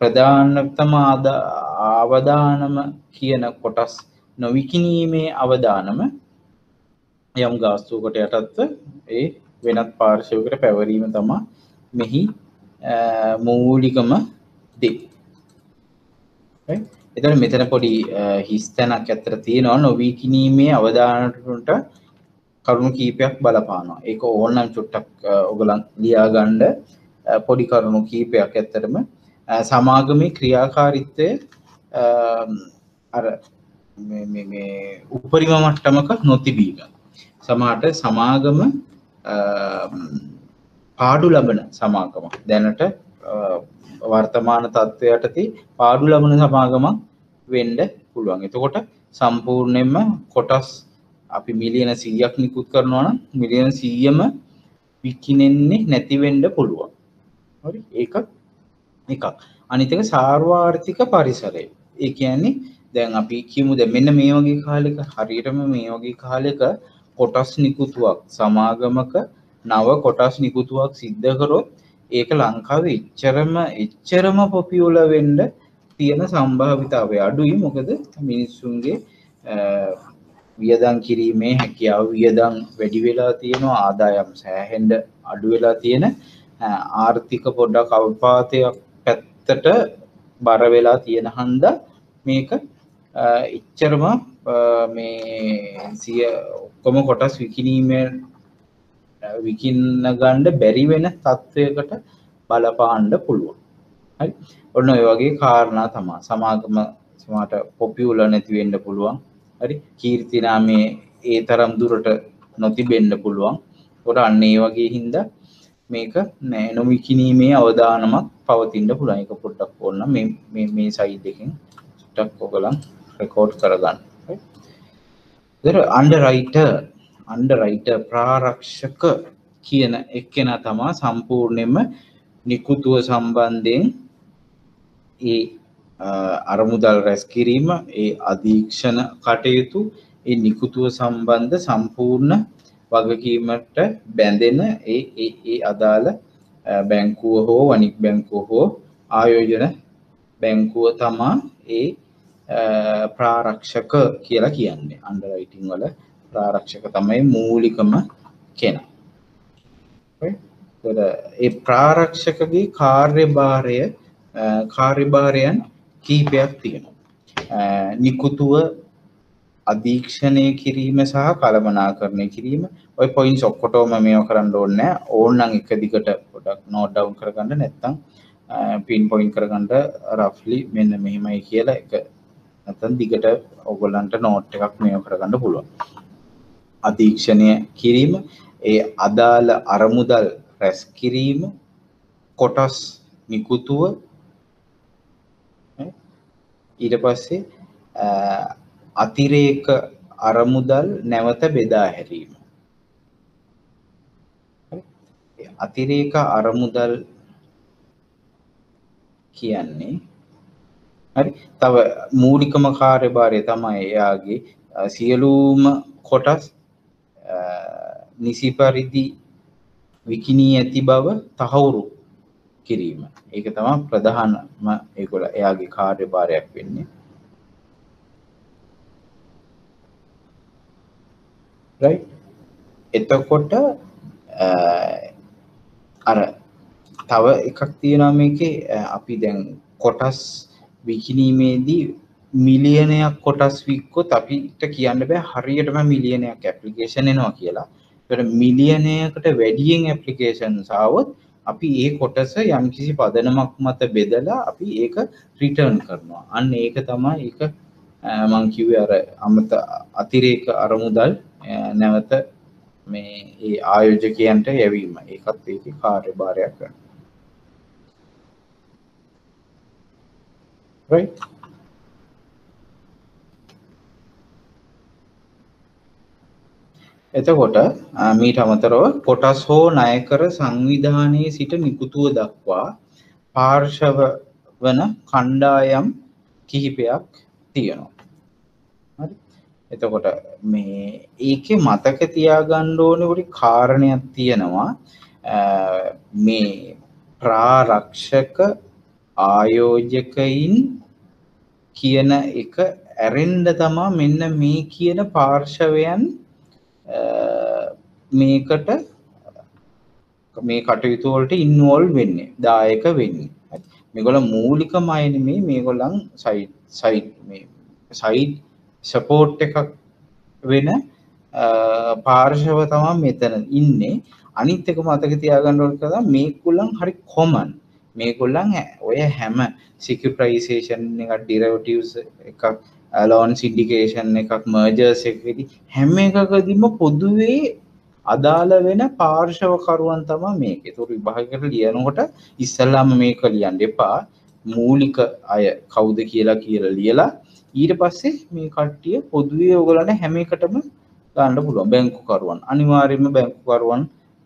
ප්‍රධානතම අවදානම කියන කොටස් නොවිකිනීමේ අවදානම යම් ගාස්තුූකොට යටත්ව ඒ වෙනත් පාර්ශවකට පැවරීම තමා මෙහි මූලිකම දේ එතට මෙතන පොඩි හිස්තැනක් ඇත්තර තියෙනවා. නොවීකිනීමේ අවධානටට කරුණු කීපයක් බලපානවා. ඒක ඕන්නම් චුට්ටක් ඔගලන් ලියාගණ්ඩ පොඩි කරුණු කීපයක් ඇත්තරම සමාගමේ ක්‍රියාකාරිත්වය අර මේ- මේ- මේ උපරිම මට්ටමක නොතිබීම. සමහට සමාගම අම්, පාඩු ලබන සමාගම දැනට අ, වර්තමාන තත්ත්වයටති පාඩු ලබන සමාගමක් වෙන්ඩ පුළුවන්. එතකොට සම්පූර්ණයෙන්ම කොටස් අපි මිලියන සීයක් නිකුත් කරනවන මිලියන සීයම විකිනෙන්නේ නැතිවෙන්ඩ පුළුවන්. හරි ඒක එකක්. අනිතක සාර්වාර්ථික පරිසරය. ඒ කියන්නේ දැන් අපි කියමු දැන් මෙන්න මේ වගේ කාලෙක හරියටම මේ වගේ කාලෙක කොටස් නිකුතුවක් සමාගමක නව කොටස් නිකුතුවක් සිද්ධ කරොත් ඒක ලංකාවේ එච්චරම එච්චරම පොපියුල වෙන්න තියෙන සම්භාවිතාවය අඩුයි. මොකද මිනිස්සුන්ගේ අ, වියදම් කිරීමේ හැකියාව වියදම් වැඩි වෙලා තියෙනවා ආදායම් සෑහෙන්ඩ අඩු වෙලා තියෙන අ, ආර්ථික පොඩ්ඩක් අවපාතයක් පැත්තට බර වෙලා තියෙන හන්ද මේක අ, එච්චරම අ, මේ සිය ඔක්කොම කොටස් විකිනීමේ විකින්න ගණ්ඩ බැරි වෙන තත්ත්වයකට බලපාණ්ඩ පුළුවන්. හරි? ඔන්න ඔය වගේ කාරණා තමා සමාගම සමට පොපියුල නැතිවෙන්න පුළුවන්. හරි? කීර්තිනාමේ ඒ තරම් දුරට නොතිබෙන්න පුළුවන්. ොට අන්න ඒ වගේ හින්ද මේක නෑ. නොමිකිනීමේ අවදානමක් පවතින්ට පුළන් එක පොඩ්ඩක් ඔන්න මේ මේ සයි දෙකින් ටක් ඔගලන් රෙකෝඩ් කරගන්න. දර අන්ඩරයිට අන්ඩරයිට ප්‍රාරක්ෂක කියන එක්කෙන තමා සම්පූර්ණයම නිකුතුව සම්බන්ධයෙන් ඒ අ, අරමුදල් රැස් කිරීම ඒ අධීක්ෂණ කටයුතු ඒ නිකුතුව සම්බන්ධ සම්පූර්ණ වගකීමට බැඳෙන ඒ ඒ- ඒ අදාළ අ, බැංකුව හෝ වනික් බැංකුව හෝ ආයෝජන බැංකුව තමා ඒ අ, ප්‍රාරක්ෂක කියලා කියන්නේ. අන්ඩරයිටිං වල ප්‍රාරක්ෂක තමයි මූලිකම කෙනා. Right? එතකොට ඒ ප්‍රාරක්ෂකගේ කාර්යභාරය අ, කාර්යභාරයන් කීපයක් තියෙනවා. අ, නිකුතුව අධීක්ෂණය කිරීම සහ කළමනාකරණය කිරීම. ඔය පොයින්ස් ඔක්කොටෝම මේව කරන්න ඕන්න ඕන්නන් එක දිගට පොඩක් නෝඩ් ඩවුන් කරගන්න නැත්තම් පින් පොයින් කරගන්නට රෆ්ලි මෙන්න මෙහෙමයි කියලා එක නැතන් දිගට ඔගොල්ලන්ට නෝට් එකක් මේව කරගන්න පුළුවන්. අධීක්ෂණය කිරීම ඒ අදාළ අරමුදල් රැස් කිරීම කොටස් නිකුතුව ඈ, ඊට පස්සේ අ, අතිරේක අරමුදල් නැවත බෙදා හැරීම. හරි? ඒ අතිරේක අරමුදල් කියන්නේ හරි? තව මූලිකම කාර්යභාරය තමයි එයාගේ අ, සියලුම කොටස් අ, නිසි පරිදි විකිනී ඇති බව තහවුරු කිරීම. ඒක තමා ප්‍රධානම ඒකොල එයාගේ කාර්යභාරයක් වෙන්නේ. Right? එතකොට අ, අර තව එකක් තියෙනවා මේකේ. අ, අපි දැන් කොටස් විකිනීමේදී මිලියනයක් කොටස් වික්කොත් අපිට කියන්න බෑ හරියටම මිලියනයක් ඇප්ලිකේෂන් එනවා කියලා. එතකොට මිලියනයකට වැඩියෙන් ඇප්ලිකේෂන් සාවොත් අපි ඒ කොටස යම්කිසි පදනමක් මත බෙදලා අපි ඒක රිටර්න් කරනවා. අන්න ඒක තමයි ඒක අ, මං කිව්වේ අර අමත අතිරේක අරමුදල් අ, නැවත මේ ඒ ආයෝජකයන්ට යැවීම. ඒකත් ඒක කාර්යභාරයක් කරන right? එතකොට අ, මීට අමතරව කොටස් හෝ ණයකර සංවිධානයේ සිට නිකුතුව දක්වා පාර්ශව වන කණ්ඩායම් කිහිපයක් තියෙනවා. හරි. එතකොට මේ ඒකේ මතක තියාගන්න ඕනේ පොඩි කාරණයක් තියෙනවා. අ, මේ ප්‍රාරක්ෂක ආයෝජකයින් කියන එක ඇරෙන්න තමා මෙන්න මේ කියන පාර්ශවයන් අ, මේකට මේ කටයුතු වලට ඉන්වෝල්ව් වෙන්නේ දායක වෙන්නේ හරි. මේගොල්ල මූලිකම අය නෙමෙයි මේගොල්ලන් සයිඩ් සයිඩ් මේ සයිඩ් සපෝට් එකක් වෙන අ, පාර්ශව තමා මෙතන ඉන්නේ. අනිත් එක මතක තියාගන්න ඕන තමයි මේගොල්ලන් හරි කොමන් මේගොල්ලන් හැ- ඔය හැම සිකියුටයිසේෂන් එකක් ඩිරවටිව්ස් එකක් ලෝන් සින්ඩිකේෂන් එකක් මර්ජර්ස් එකදී හැම එකකදීම පොදුවේ අදාළ වෙන පාර්ශවකරුවන් තමා මේක. තුර විභාගකට ලියනකොට ඉස්සල්ලාම මේක ලියන්න එපා. මූලික අය කවුද කියලා කියලා ලියලා ඊට පස්සේ මේ කට්ටිය පොදුවේ ඔගලන හැම එකටම ගන්න පුළුවන්. බැංකුකරුවන් අනිවාර්යයෙන්ම බැංකුකරුවන්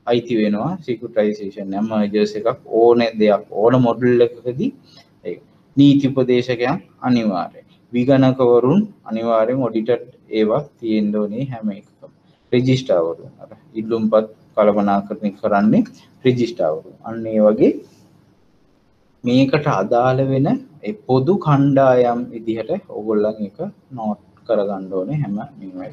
අයිති වෙනවා. සිකුටයිසේෂන් මර්ජර්ස් එකක් ඕන දෙයක් ඕන මොඩල් එකකදී නීති උපදේශකයන් අනිවාර්ය විගණකවරුන් අනිවාර්යෙන් ඔඩිටඩ් ඒවා තියෙන්ඩෝනේ හැම එකකම. රෙජිස්ටාවරු ඉල්ලුම්පත් කළමනාකරණය කරන්නේ රෙජිස්ටාවරු අන්නේ වගේ මේකට අදාළ වෙන පොදු කණ්ඩායම් විදිහට ඔගොල්ලන් එක නෝට් කරගණ්ඩෝනේ හැම නිවයි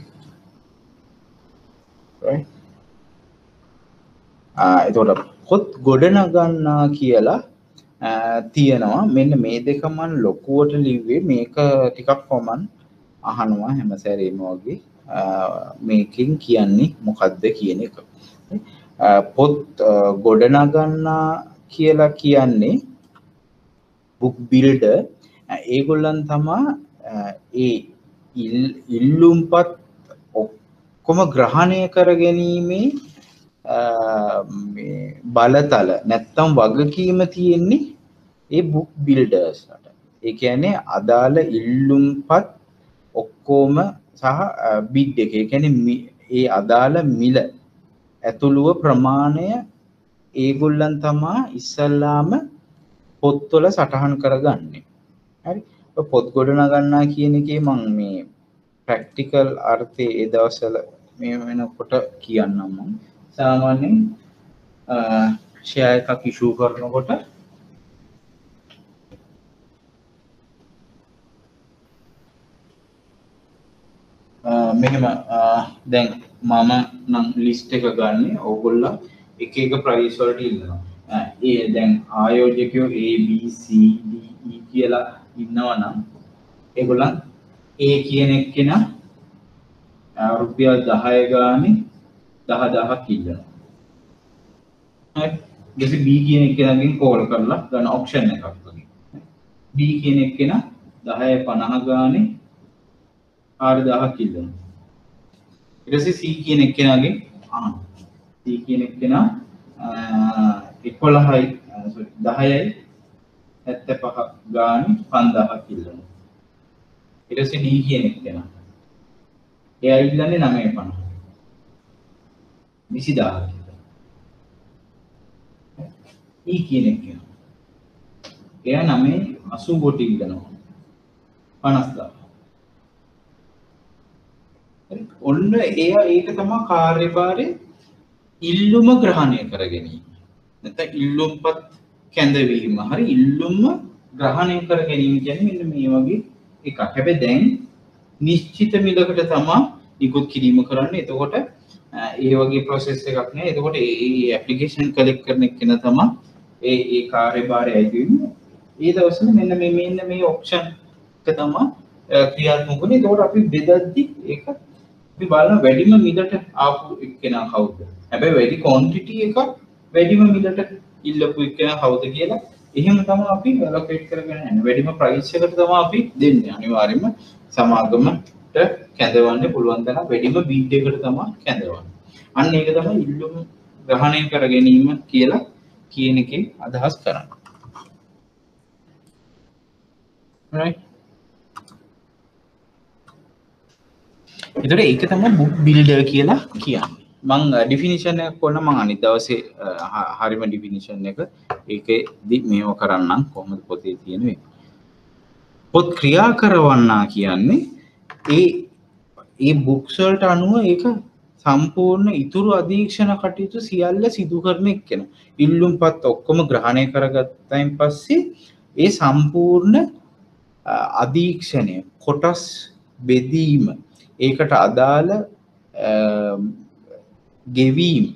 එතොට පොත් ගොඩනගන්නා කියලා තියෙනවා. මෙන්න මේ දෙකමන් ලොකුවට ලිව්වේ මේක ටිකක් කොමන් අහනවා හැම සැරේම වගේ. මේකින් කියන්නේ මොකක්ද කියන එක. පොත් ගොඩනගන්නා කියලා කියන්නේ බුක් බිල්ඩ ඒගොල්ලන් තමා ඒ ඉල්ලුම්පත් ඔක්කොම ග්‍රහණය කර ගැනීමේ බලතල නැත්තම් වගකීම තියෙන්නේ ඒ බුක් බිල්ඩර්ස්ට ඒ කියන්නේ අදාළ ඉල්ලුම්පත් ඔක්කෝම සහ බිඩ් එක. කැන ඒ අදාළ මිල ඇතුළුව ප්‍රමාණය ඒගොල්ලන් තමා ඉස්සල්ලාම පොත්වල සටහන් කරගන්නේ. හරි? පොත් ගොඩනගන්නා කියන එකේ මං මේ ප්‍රක්ටිකල් අර්ථය ඒ දවසල මේ වෙනකොට කියන්නම් මං. සාමාන්‍යෙන් ෂය එකක් ඉෂූ කරනකොට මෙහෙම දැන් මම නම් ලිස්ට එක ගන්න ඔගොල්ල එක එක ප්‍රයිස්වලට ඉන්නවා ඒ දැන් ආයෝජකයෝ ABCD e කියලා ඉන්නවා නම් එගොලන් ඒ කියන එක්කෙන රුපියල් දහය ගානේ දහ දහක් ඉල්ලනවා. දෙසි B කියන එක්කෙනගෙන් කෝල් කරලා ගන්න ඔක්ෂන් එකක් වගේ. B කියන එක්කෙන දහය පණහ ගානේ ආර දහක් ඉල්ලන ඉරසි C කියන එක්කෙනගේ ආ C කියන එක්කෙන එකොළහයි දහයයි ඇත්ත පහ ගාන පන්දහක් ඉල්ලන ඉරසි ඩී කියන එක්කෙන එය ඉල්ලන්නේ නමය පණ විසිදාහ ඊ e කියන එක්කෙන එය නමේ අසු ගොටි ඉල්ලනවා. පනස්දා ඔන්න එය ඒක තමා කාර්යභාරය ඉල්ලුම ග්‍රහණය කර ගැනීම නැත ඉල්ලුම්පත් කැඳවීම. හරි ඉල්ලුම්ම ග්‍රහණය කර ගැනීම ගැන මෙන්න මේ වගේ එක හැබැ දැන් නිශ්චිත මිලකට තමා නිකුත් කිරීම කරන්න. එතකොට ඒ වගේ ප්‍රොසෙස් එකක් නෑ. එතකොට ඒ ඇපලිකේෂන් කලෙක් කරන කෙන තමා ඒ ඒ කාර්යභාරය ඇතිවීම ඒ දවසල මෙන්න මේ මෙන්න මේ ඔක්ෂන් තමා ක්‍රියාත්මකනේ තෝට අපි බෙදද්දි ඒක අපි බලන වැඩිම මිලට ආපු එක්කෙනා කවුද? හැබැයි වැඩි කොන්ටිටි එකක් වැඩිම මිලට ඉල්ලපු එක්කෙන කවුද කියලා එහෙම තම අපි ලොකේට් කරගෙන යන වැඩිම ප්‍රයිස් එකට තමයි අපි දෙන්නේ. අනිවාර්යයෙන්ම සමාගමට කැඳවන්න පුළුවන් තරම් වැඩිම බීඩ් එකට තමයි කැඳවන්නේ. අන්න ඒක තමයි ඉල්ලුම ග්‍රහණය කර ගැනීම කියලා කියන එකේ අදහස් කරන්නේ. Right. එතට ඒක තම බුක් බිල්ඩ කියලා කියන්න. මං ඩිෆිනිෂණ කොන්න මං අනි දවසේ හරිම ඩිෆිනිෂන් එක. ඒක දි මේෝ කරන්නම්. කොහොමද පොතේ තියෙනවේ පොත් ක්‍රියා කරවන්නා කියන්නේ ඒ ඒ බුක්සල්ට අනුව ඒක සම්පූර්ණ ඉතුරු අධීක්ෂණ කටයුතු සියල්ල සිදු කරන එක්කෙන. ඉල්ලුම් පත් ඔක්කොම ග්‍රහණය කරගත්තයින් පස්සේ ඒ සම්පූර්ණ අධීක්ෂණය කොටස් බෙදීම ඒකට අදාළ ගෙවීම්.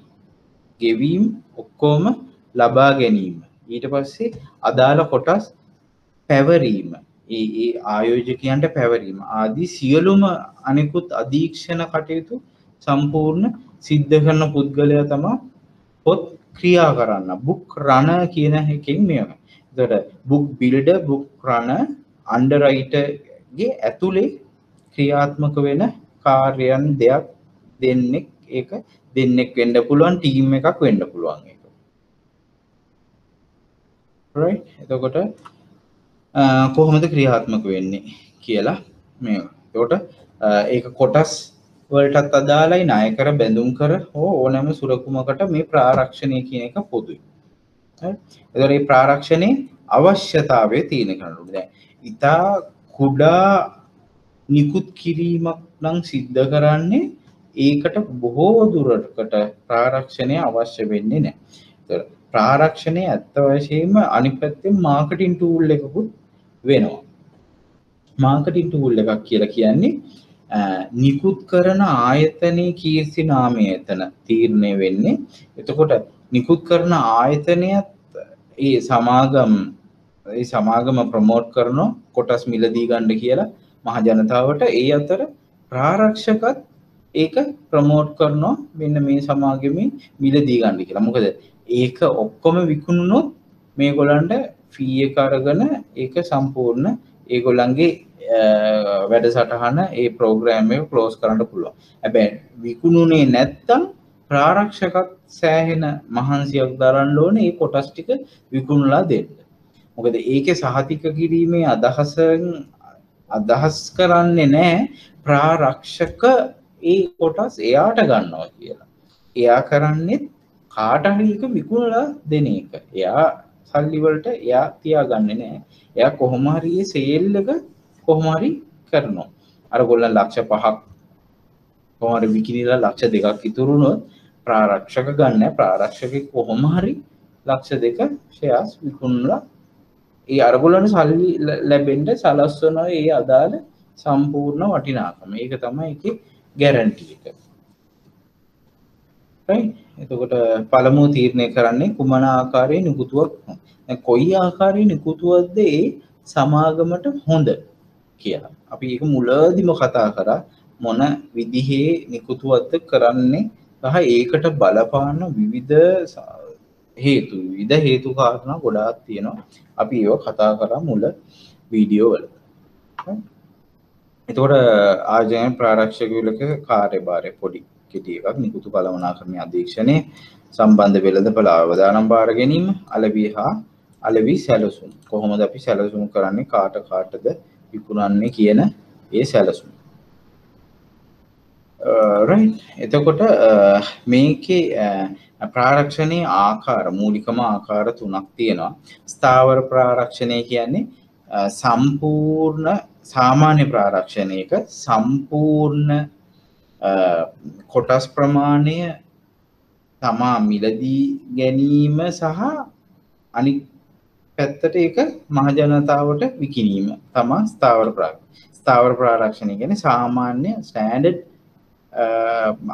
ගෙවීම් ඔක්කෝම ලබා ගැනීම. ඊට පස්සේ අදාළ කොටස් පැවරීම. ඒ ආයෝජකයන්ට පැවරීම. ආදී සියලුම අනෙකුත් අධීක්ෂණ කටයුතු සම්පූර්ණ සිද්ධ කරන පුද්ගලයා තමා පොත් ක්‍රියා කරන්න. බුක් රණ කියන එකෙන් මෙම තොට බුක් බිල්ඩ බුක් රණ අන්ඩරයිටගේ ඇතුළේ ක්‍රියාත්මක වෙන කාර්යයන් දෙයක් දෙන්නෙක්. ඒක දෙන්නෙක් වෙන්න පුළුවන් ටීම් එකක් වෙන්න පුළුවන් ඒක. Right එතකොට අ, කොහොමද ක්‍රියාත්මක වෙන්නේ කියලා මේ එතකොට අ, ඒක කොටස් වලටත් අදාළයි ණය කර බැඳුම් කර හෝ ඕනෑම සුරකුමකට මේ ප්‍රාරක්ෂණය කියන එක පොදුයි. එතකොට මේ ප්‍රාරක්ෂණයේ අවශ්‍යතාවය තියෙන කෙනෙකුට දැන් ඊටා කුඩා නිකුත් කිරීමක් නම් සිද්ධ කරන්නේ ඒකට බොහෝ දුරකට ප්‍රාරක්ෂණය අවශ්‍ය වෙන්නේ නැහැ. ඒතර ප්‍රාරක්ෂණය ඇත්ත වශයෙන්ම අනිත් පැත්තෙන් මාකටිං ටූල් එකකුත් වෙනවා. මාකටිං ටූල් එකක් කියලා කියන්නේ අ, නිකුත් කරන ආයතනයේ කීර්ති නාමය එතන තීරණය වෙන්නේ. එතකොට නිකුත් කරන ආයතනයත් ඒ සමාගම් ඒ සමාගම ප්‍රමෝට් කරනවා කොටස් මිලදී ගන්න කියලා මහ ජනතාවට ඒ අතර ප්‍රාරක්ෂකත් ඒක ප්‍රමෝට් කරනවා මෙන්න මේ සමාගමේ මිලදී ගන්න කියලා. මොකද ඒක ඔක්කොම විකුණුනොත් මේගොල්ලන්ට ෆී එක අරගෙන ඒක සම්පූර්ණ ඒගොල්ලන්ගේ අ, වැඩසටහන ඒ ප්‍රෝග්‍රෑම් එක ක්ලෝස් කරන්න පුළුවන්. හැබැයි විකුණුනේ නැත්තම් ප්‍රාරක්ෂකත් සෑහෙන මහන්සියක් දරන්න ඕනේ ඒ කොටස් ටික විකුණලා දෙන්න. මොකද ඒකේ සහතික කිරීමේ අදහසෙන් අදහස් කරන්නේ නැහැ ප්‍රාරක්ෂක ඒ කොටස් එයාට ගන්නවා කියලා. එයා කරන්නේ කාට හරි එක විකුණලා දෙන එක. එයා සල්ලි වලට එයා තියාගන්නේ නැහැ. එයා කොහොම හරි ඒ සේල් එක කොහොම හරි කරනවා. අර ගොල්ලන් ලක්ෂ 5ක් කොහොම හරි විකිණිලා ලක්ෂ දෙකක් ඉතුරු වුණොත් ප්‍රාරක්ෂක ගන්න ප්‍රාරක්ෂකෙක් කොහොම හරි ලක්ෂ දෙක ෂෙයාර්ස් විකුණලා ඒ අරගොල්ලන්ට සල්ලි ලැ- ලැබෙන්න සලස්වනවා ඒ අදාළ සම්පූර්ණ වටිනාකම. ඒක තමයි ඒකේ ගැරන්ටි එක. right? එතකොට පළමුව තීරණය කරන්නේ කුමන ආකාරයේ නිකුතුවක් දැන් කොයි ආකාරයේ නිකුතුවක්ද ඒ සමාගමට හොඳ කියලා. අපි ඒක මුලදිම කතා කරා මොන විදිහේ නිකුතුවක්ද කරන්නේ සහ ඒකට බලපාන විවිධ ස- හේතු විවිධ හේතු කාරණා ගොඩාක් තියෙනවා. අපි ඒව කතා කරා මුල වීඩියෝ වල. Right? එතකොට ආජයන ප්‍රාරක්ෂකවලක කාර්යභාරය පොඩි කෙටි එකක් නිකුතු කළමනාකරණය අධීක්ෂණය සම්බන්ධ වෙළඳපළ අවදානම් බාර ගැනීම අලවි හා අලවි සැලසුම්. කොහොමද අපි සැලසුම් කරන්නේ? කාට කාටද විකුණන්නේ කියන ඒ සැලසුම්. Uh, රයිට් එතකොට අ, මේකේ uh, අ, ප්‍රාරක්ෂණයේ ආකාර මූලිකම ආකාර තුනක් තියෙනවා. ස්ථාවර ප්‍රාරක්ෂණය කියන්නේ අ, සම්පූර්ණ සාමාන්‍ය ප්‍රාරක්ෂණයක සම්පූර්ණ අ, කොටස් ප්‍රමාණය තමා මිලදී ගැනීම සහ අනික් පැත්තට ඒක මහජනතාවට විකිනීම තමා ස්ථාවර ප්‍රා ස්ථාවර ප්‍රාරක්ෂණය ගැන සාමාන්‍ය ස්ටෑන්ඩඩ්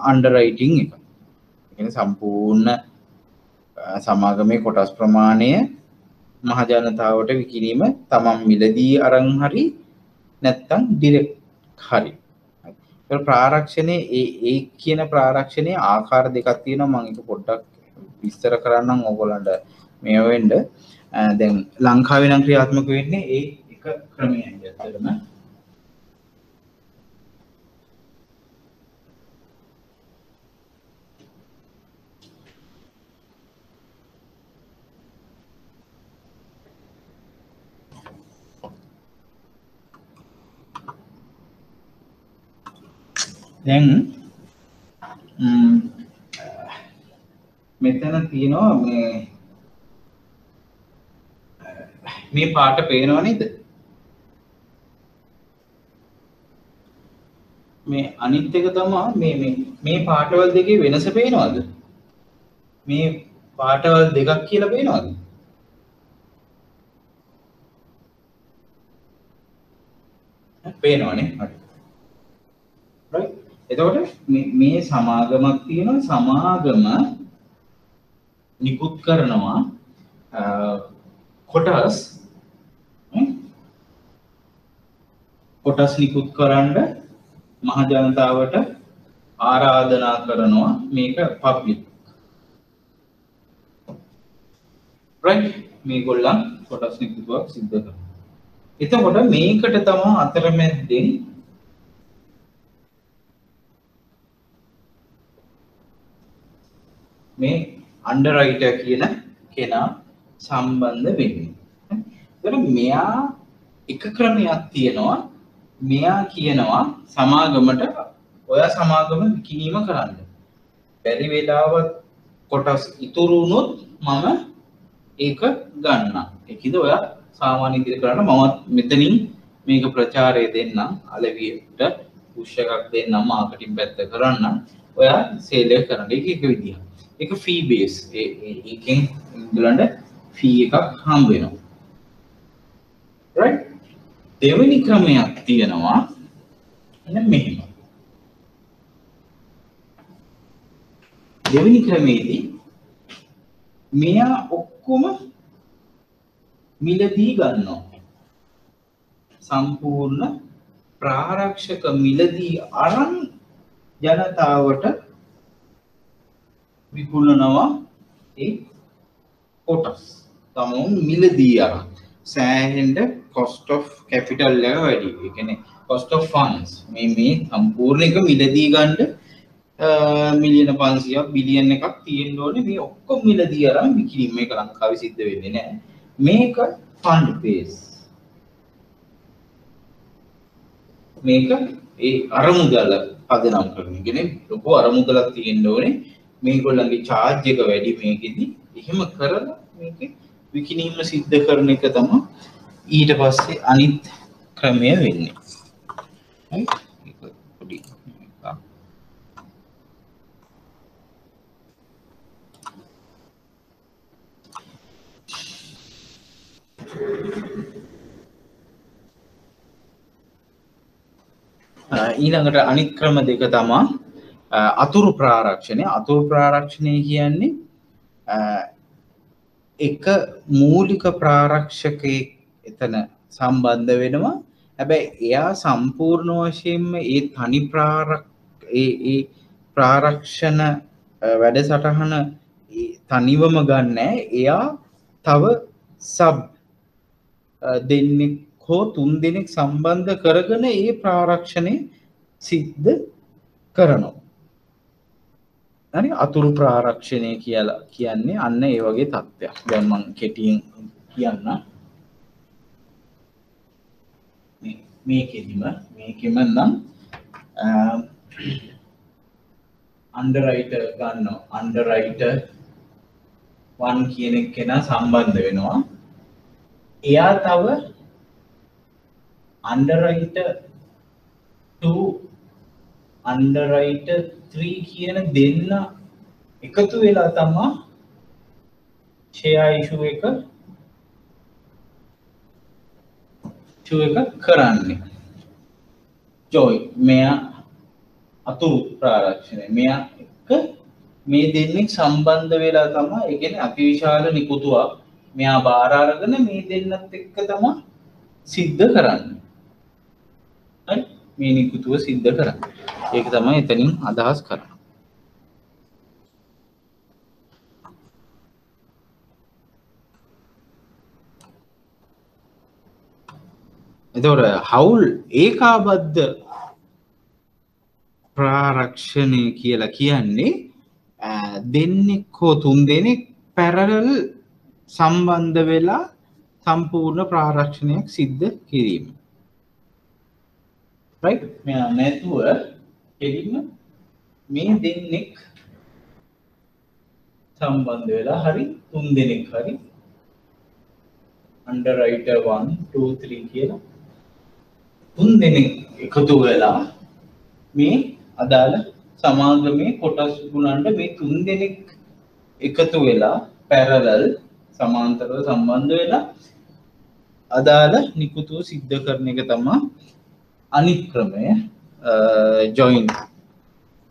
අන්ඩරයිටිං එක. එන සම්පූර්ණ අ, සමාගමේ කොටස් ප්‍රමාණය මහජනතාවට විකිනීම තමන් මිලදී අරං හරි නැත්තං ඩිරෙක් හරි. ඒ ප්‍රාරක්ෂණය ඒ ඒ කියන ප්‍රාරක්ෂණය ආකාර දෙකක් තියෙනවා. මම ඒක පොඩ්ඩක් විස්තර කරන්නම් ඕගොල්ලන්ට මේ වෙන්න. දැන් ලංකාවේ නම් ක්‍රියාත්මක වෙන්නේ ඒ එක ක්‍රමයයි ඇත්තටම දැන් ම්, මෙතන තියෙනවා මේ මේ පාට පේනව නේද? මේ අනිත් එක තමා මේ මේ මේ පාටවල් දෙකේ වෙනස පේනවද? මේ පාටවල් දෙකක් කියලා පේනවද? පේනවනේ. හරි. right එතකොට මේ- මේ සමාගමක් තියෙනවා සමාගම නිකුත් කරනවා අ, කොටස් ම්? කොටස් නිකුත් කරන්න මහජනතාවට ආරාධනා කරනවා මේක පබ්ලික් රයිට් මේගොල්ලන් කොටස් නිකුතුවක් සිද්ධ කරනවා. එතකොට මේකට තමා අතරමැද්දෙන් මේ අන්ඩරයිට කියන කෙනා සම්බන්ධ වෙන්නේ. තර මෙයා එක ක්‍රමයක් තියෙනවා. මෙයා කියනවා සමාගමට ඔය සමාගම විකිනීම කරන්න. බැරි වෙලාවත් කොටස් ඉතුරුණුත් මම ඒක ගන්න එකද ඔය සාමාන්‍ය ඉදිරි කරන්න මමත් මෙතනින් මේක ප්‍රචාරය දෙන්නම් අලවියට උෂ්‍යකක් දෙන්නම් මාකටින් පැත්ත කරන්න ඔයා සේලය කරන්න. එක එක විදිහ එක ෆී බේස් ඒකෙන් ඉදුලන්ට ෆී එකක් හම් වෙනවා. දෙවනි ක්‍රමයක් තියෙනවා. එන්න මෙහෙම. දෙවනි ක්‍රමේදී මෙයා ඔක්කොම මිලදී ගන්නවා. සම්පූර්ණ ප්‍රාරක්ෂක මිලදී අරන් ජනතාවට විකුණනවා ඒ කොටස්. තමුන් මිලදී අරන්. සෑහෙන්ඩ කොස්ට of කැපිටල් එක වැඩි. එකන කොස්ට of ෆන්ස් මේ මේ සම්පූර්ණ එක මිලදී ගණ්ඩ මිලියන පන්සියක් බිලියන එකක් තියෙන් ඕන. මේ ඔක්කො මිලදී අරම් විකිරීම එක ලංකාව සිද්ධ වෙන්න නෑ මේක ෆන්ඩ් පේස් මේක ඒ අරමුදල පදනම් කරනගෙන ලොකු අරමුදලක් තියෙන්න්න ඕනේ. මේගොල්ලන්ගේ චාර්ජ් එක වැඩි මේකෙදි. එහෙම කරලා මේක විකිනීම සිද්ධ කරන එක තම ඊට පස්සේ අනිත් ක්‍රමය වෙන්නේ. පොඩි ඊළඟට අනිත් ක්‍රම දෙක තමා අතුරු ප්‍රාරක්ෂණය අතුරු ප්‍රාරක්ෂණය කියන්නේ එක මූලික ප්‍රාරක්ෂකය එතන සම්බන්ධ වෙනවා. හැබැයි එයා සම්පූර්ණ වශයෙන්ම ඒ තනි ප්‍රාරක් ඒ ප්‍රාරක්ෂණ වැඩ සටහන තනිවම ගන්න. එයා තව සබ් දෙන්නෙක් හෝ තුන් දෙනෙක් සම්බන්ධ කරගෙන ඒ ප්‍රාරක්ෂණය සිද්ධ කරනවා. හරි අතුරු ප්‍රාරක්ෂණය කියලා කියන්නේ අන්න ඒ වගේ තත්ත්වයක්. දැන්මන් කෙටියෙන් කියන්න. මේකෙදිම මේකෙම නම් අන්ඩරයිට ගන්න අන්ඩරයිට වන් කියනෙක් කෙන සම්බන්ධ වෙනවා. එයා තව අන්ඩරයිට අන්ඩරයිට 3 කියන දෙන්න එකතු වෙලා තමා ෂයායිෂු එක එක කරන්නේ. ජොයි මෙයා අතුරු ප්‍රාරක්ෂණය. මෙයා එක මේ දෙන්නෙක් සම්බන්ධ වෙලා තමා එකන අතිවිශාල නිකුතුවක්. මෙයා බාරාරගන මේ දෙන්නත් එක්ක තමා සිද්ධ කරන්න. මේ නිකුතුව සිද්ධ කරන්න. ඒක තමයි එතනින් අදහස් කරන එතවට හවුල් ඒකාබද්ධ ප්‍රාරක්ෂණය කියලා කියන්නේ දෙන්නෙක් හෝ තුන් දෙනෙක් පැරරල් සම්බන්ධ වෙලා සම්පූර්ණ ප්‍රාරක්ෂණයක් සිද්ධ කිරීම. නැතුව එම මේ දෙන්නෙක් සම්බන්ධ වෙලා හරි තුන් දෙනෙක් හරි අන්ඩරයිට 1 2 3 කියලා තුන් දෙනෙක් එකතු වෙලා මේ අදාළ සමාගමේ කොටස් ගුණන්ට මේ තුන් දෙනෙක් එකතු වෙලා පැරලල් සමාන්තරව සම්බන්ධ වෙලා අදාළ නිකුතුව සිද්ධ කරන එක තමා අනිත් ක්‍රමය ජොයින්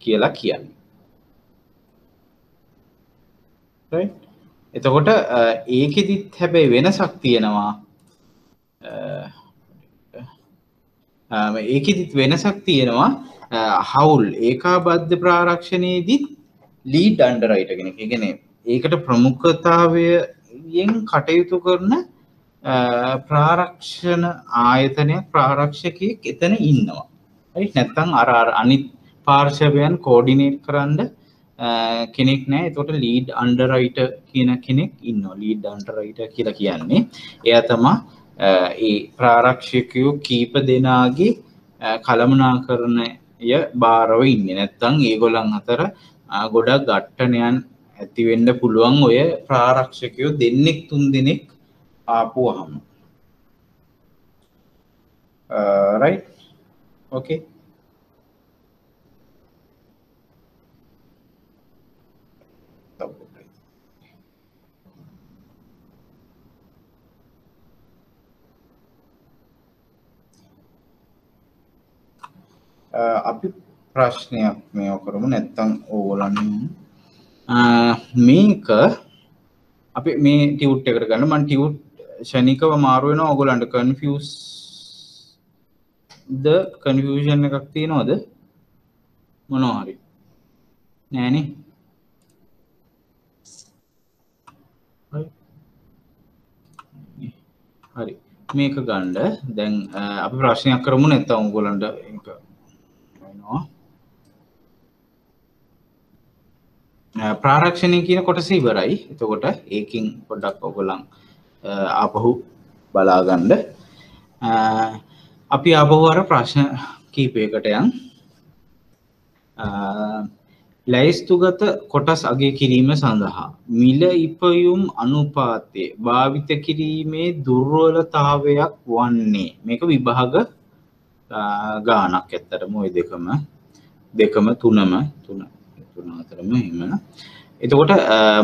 කියලා කියන්න. එතකොට ඒකෙදිත් හැබැයි වෙනසක් තියෙනවා. ඒකෙදිත් වෙනසක් තියෙනවා. හවුල් ඒකා බද්ධ ප්‍රාරක්ෂණයේදීත් ලීඩ් අන්ඩරයිටගෙන එකගෙන ඒකට ප්‍රමුඛතාවයෙන් කටයුතු කරන ප්‍රාරක්ෂණ ආයතනයක් ප්‍රාරක්ෂකයෙක් එතන ඉන්නවා. ඇයි නැත්තං අර අනිත් පාර්ශවයන් කෝඩිනේට් කරන්න කෙනෙක් නෑ. තොට ලීඩ් අන්ඩරයිට කියන කෙනෙක් ඉන්න ලීඩ් අන්ටරයිට කියලා කියන්නේ එය තමා ඒ ප්‍රාරක්ෂකයෝ කීප දෙනාගේ කළමනා කරණය බාරව ඉන්න. නැත්තං ඒගොලන් අතර ගොඩක් ගට්ටනයන් ඇතිවෙන්න පුළුවන් ඔය ප්‍රාරක්ෂකයෝ දෙන්නෙක් තුන් දෙනෙක් ආපුහම රයි ඕකේ අපි ප්‍රශ්නයක් මේ කරමු නැත්තං ඕගොලන්න මේක අපි මේ ටියුට් එකට ගන්න මන් ටියුට් ෂනිකව මාරුවෙන ඔගොලන්ට කන්ෆියස් ද කන්ෆෂන් එකක් තියෙනවාද? මොනවාහරි නෑන. හරි. මේක ගණ්ඩ දැන් අපි ප්‍රශ්නයක් කරමු. නැත්ත උගොලන්ට එක ප්‍රාරක්ෂණය කියන කොටස ඉවරයි. එතකොට ඒකින් පොඩ්ඩක් ඔගොලන් අපහු බලාගණ්ඩ අපි අබහුවර ප්‍රශ්න කීපයකට යන්. ලැයිස්තුගත කොටස් අගේ කිරීම සඳහා මිල ඉපයුම් අනුපාතය භාවිත කිරීමේ දුර්වලතාවයක් වන්නේ. මේක විභාග ගානක් ඇත්තටම ඔය දෙකම දෙකම තුනම තුන තුන අතරම එම එතකොට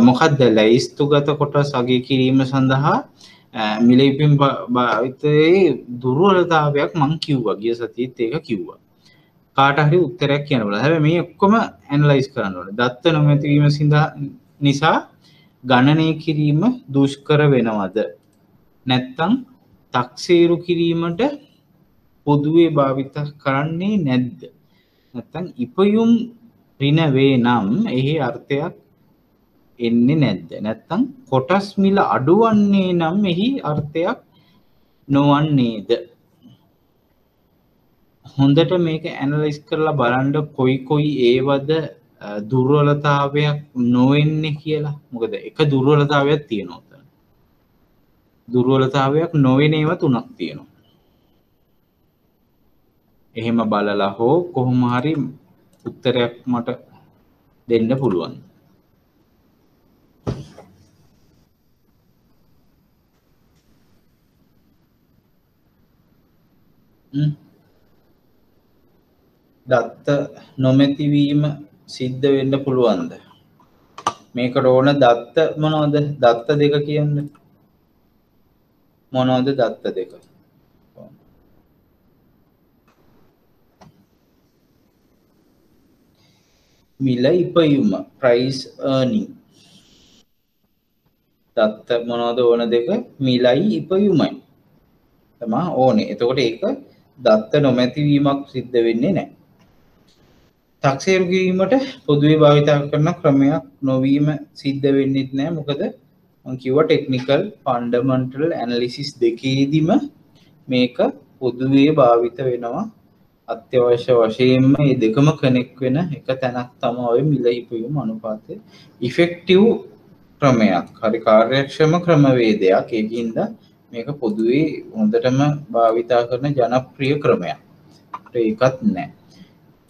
මොකක්ද ලැයිස්තුගත කොටස් අගේ කිරීම සඳහා මිලයිපින් භාවිතයේ දුරුවලතාවයක් මං කිව්වා. ගිය සතිත් ඒක කිව්වා. කාටහරි උත්තරයක් කියනවල හැබ මේ ඔක්කොම ඇනලයිස් කරන්නවන දත්ත නොමැතිවීම සිදා නිසා ගණනය කිරීම දුෂ්කර වෙනවද? නැත්තං තක්සේරු කිරීමට පොදුවේ භාවිත කරන්නේ නැද්ද? නැත්තං ඉපයුම් රිනවේ නම් එහි අර්ථයක් එන්නේ නැද්ද? නැත්තං කොටස් මිල අඩුවන්නේ නම් එහි අර්ථයක් නොවන්නේද? හොඳට මේක ඇනලයිස් කරලා බලන්ඩ කොයි කොයි ඒවද දුර්වලතාවයක් නොවෙන්නේ කියලා. මොකද එක දුර්වලතාවයක් තියෙනවත දුර්වලතාවයක් නොවෙන ඒව තුනක් තියෙනවා. එහෙම බලලා හෝ කොහොමහරි උත්තරයක් මට දෙන්න පුළුවන් දත්ත නොමැතිවීම සිද්ධ වෙන්න පුළුවන්ද? මේකට ඕන දත්ත මොනවද? දත්ත දෙක කියන්න. මොනවද දත්ත දෙක? මිල ඉපයුම ප්‍රයිස්ර්නිං දත්ත මොනවද ඕන දෙක? මිලයි ඉපයුමයි. තමා ඕනේ. එතකොට ඒක දත්ත නොමැතිවීමක් සිද්ධ වෙන්නේ නෑ තක්සේරු කිරීමට පොදුවේ භාවිතා කරන ක්‍රමයක් නොවීම සිද්ධ වෙන්නෙත් නෑ මොකද කිව ටෙක්නිකල් ෆන්ඩමන්ටල් ඇනලිසිස් දෙකේදිම මේක පොදුවේ භාවිත වෙනවා. අත්‍යවශ්‍ය වශයෙන්ම ඒ දෙකම කනෙක් වෙන එක තැනක් තම ඔය මිල ඉපයුම් අනුපාතය. ඉෆෙක්ටව් ක්‍රමයක් හරි කාර්යක්ෂම ක්‍රමවේදයක්. ඒකින්ද මේක පොදුවේ හොඳටම භාවිතා කරන ජනප්‍රිය ක්‍රමයක්. ඒකත් නෑ.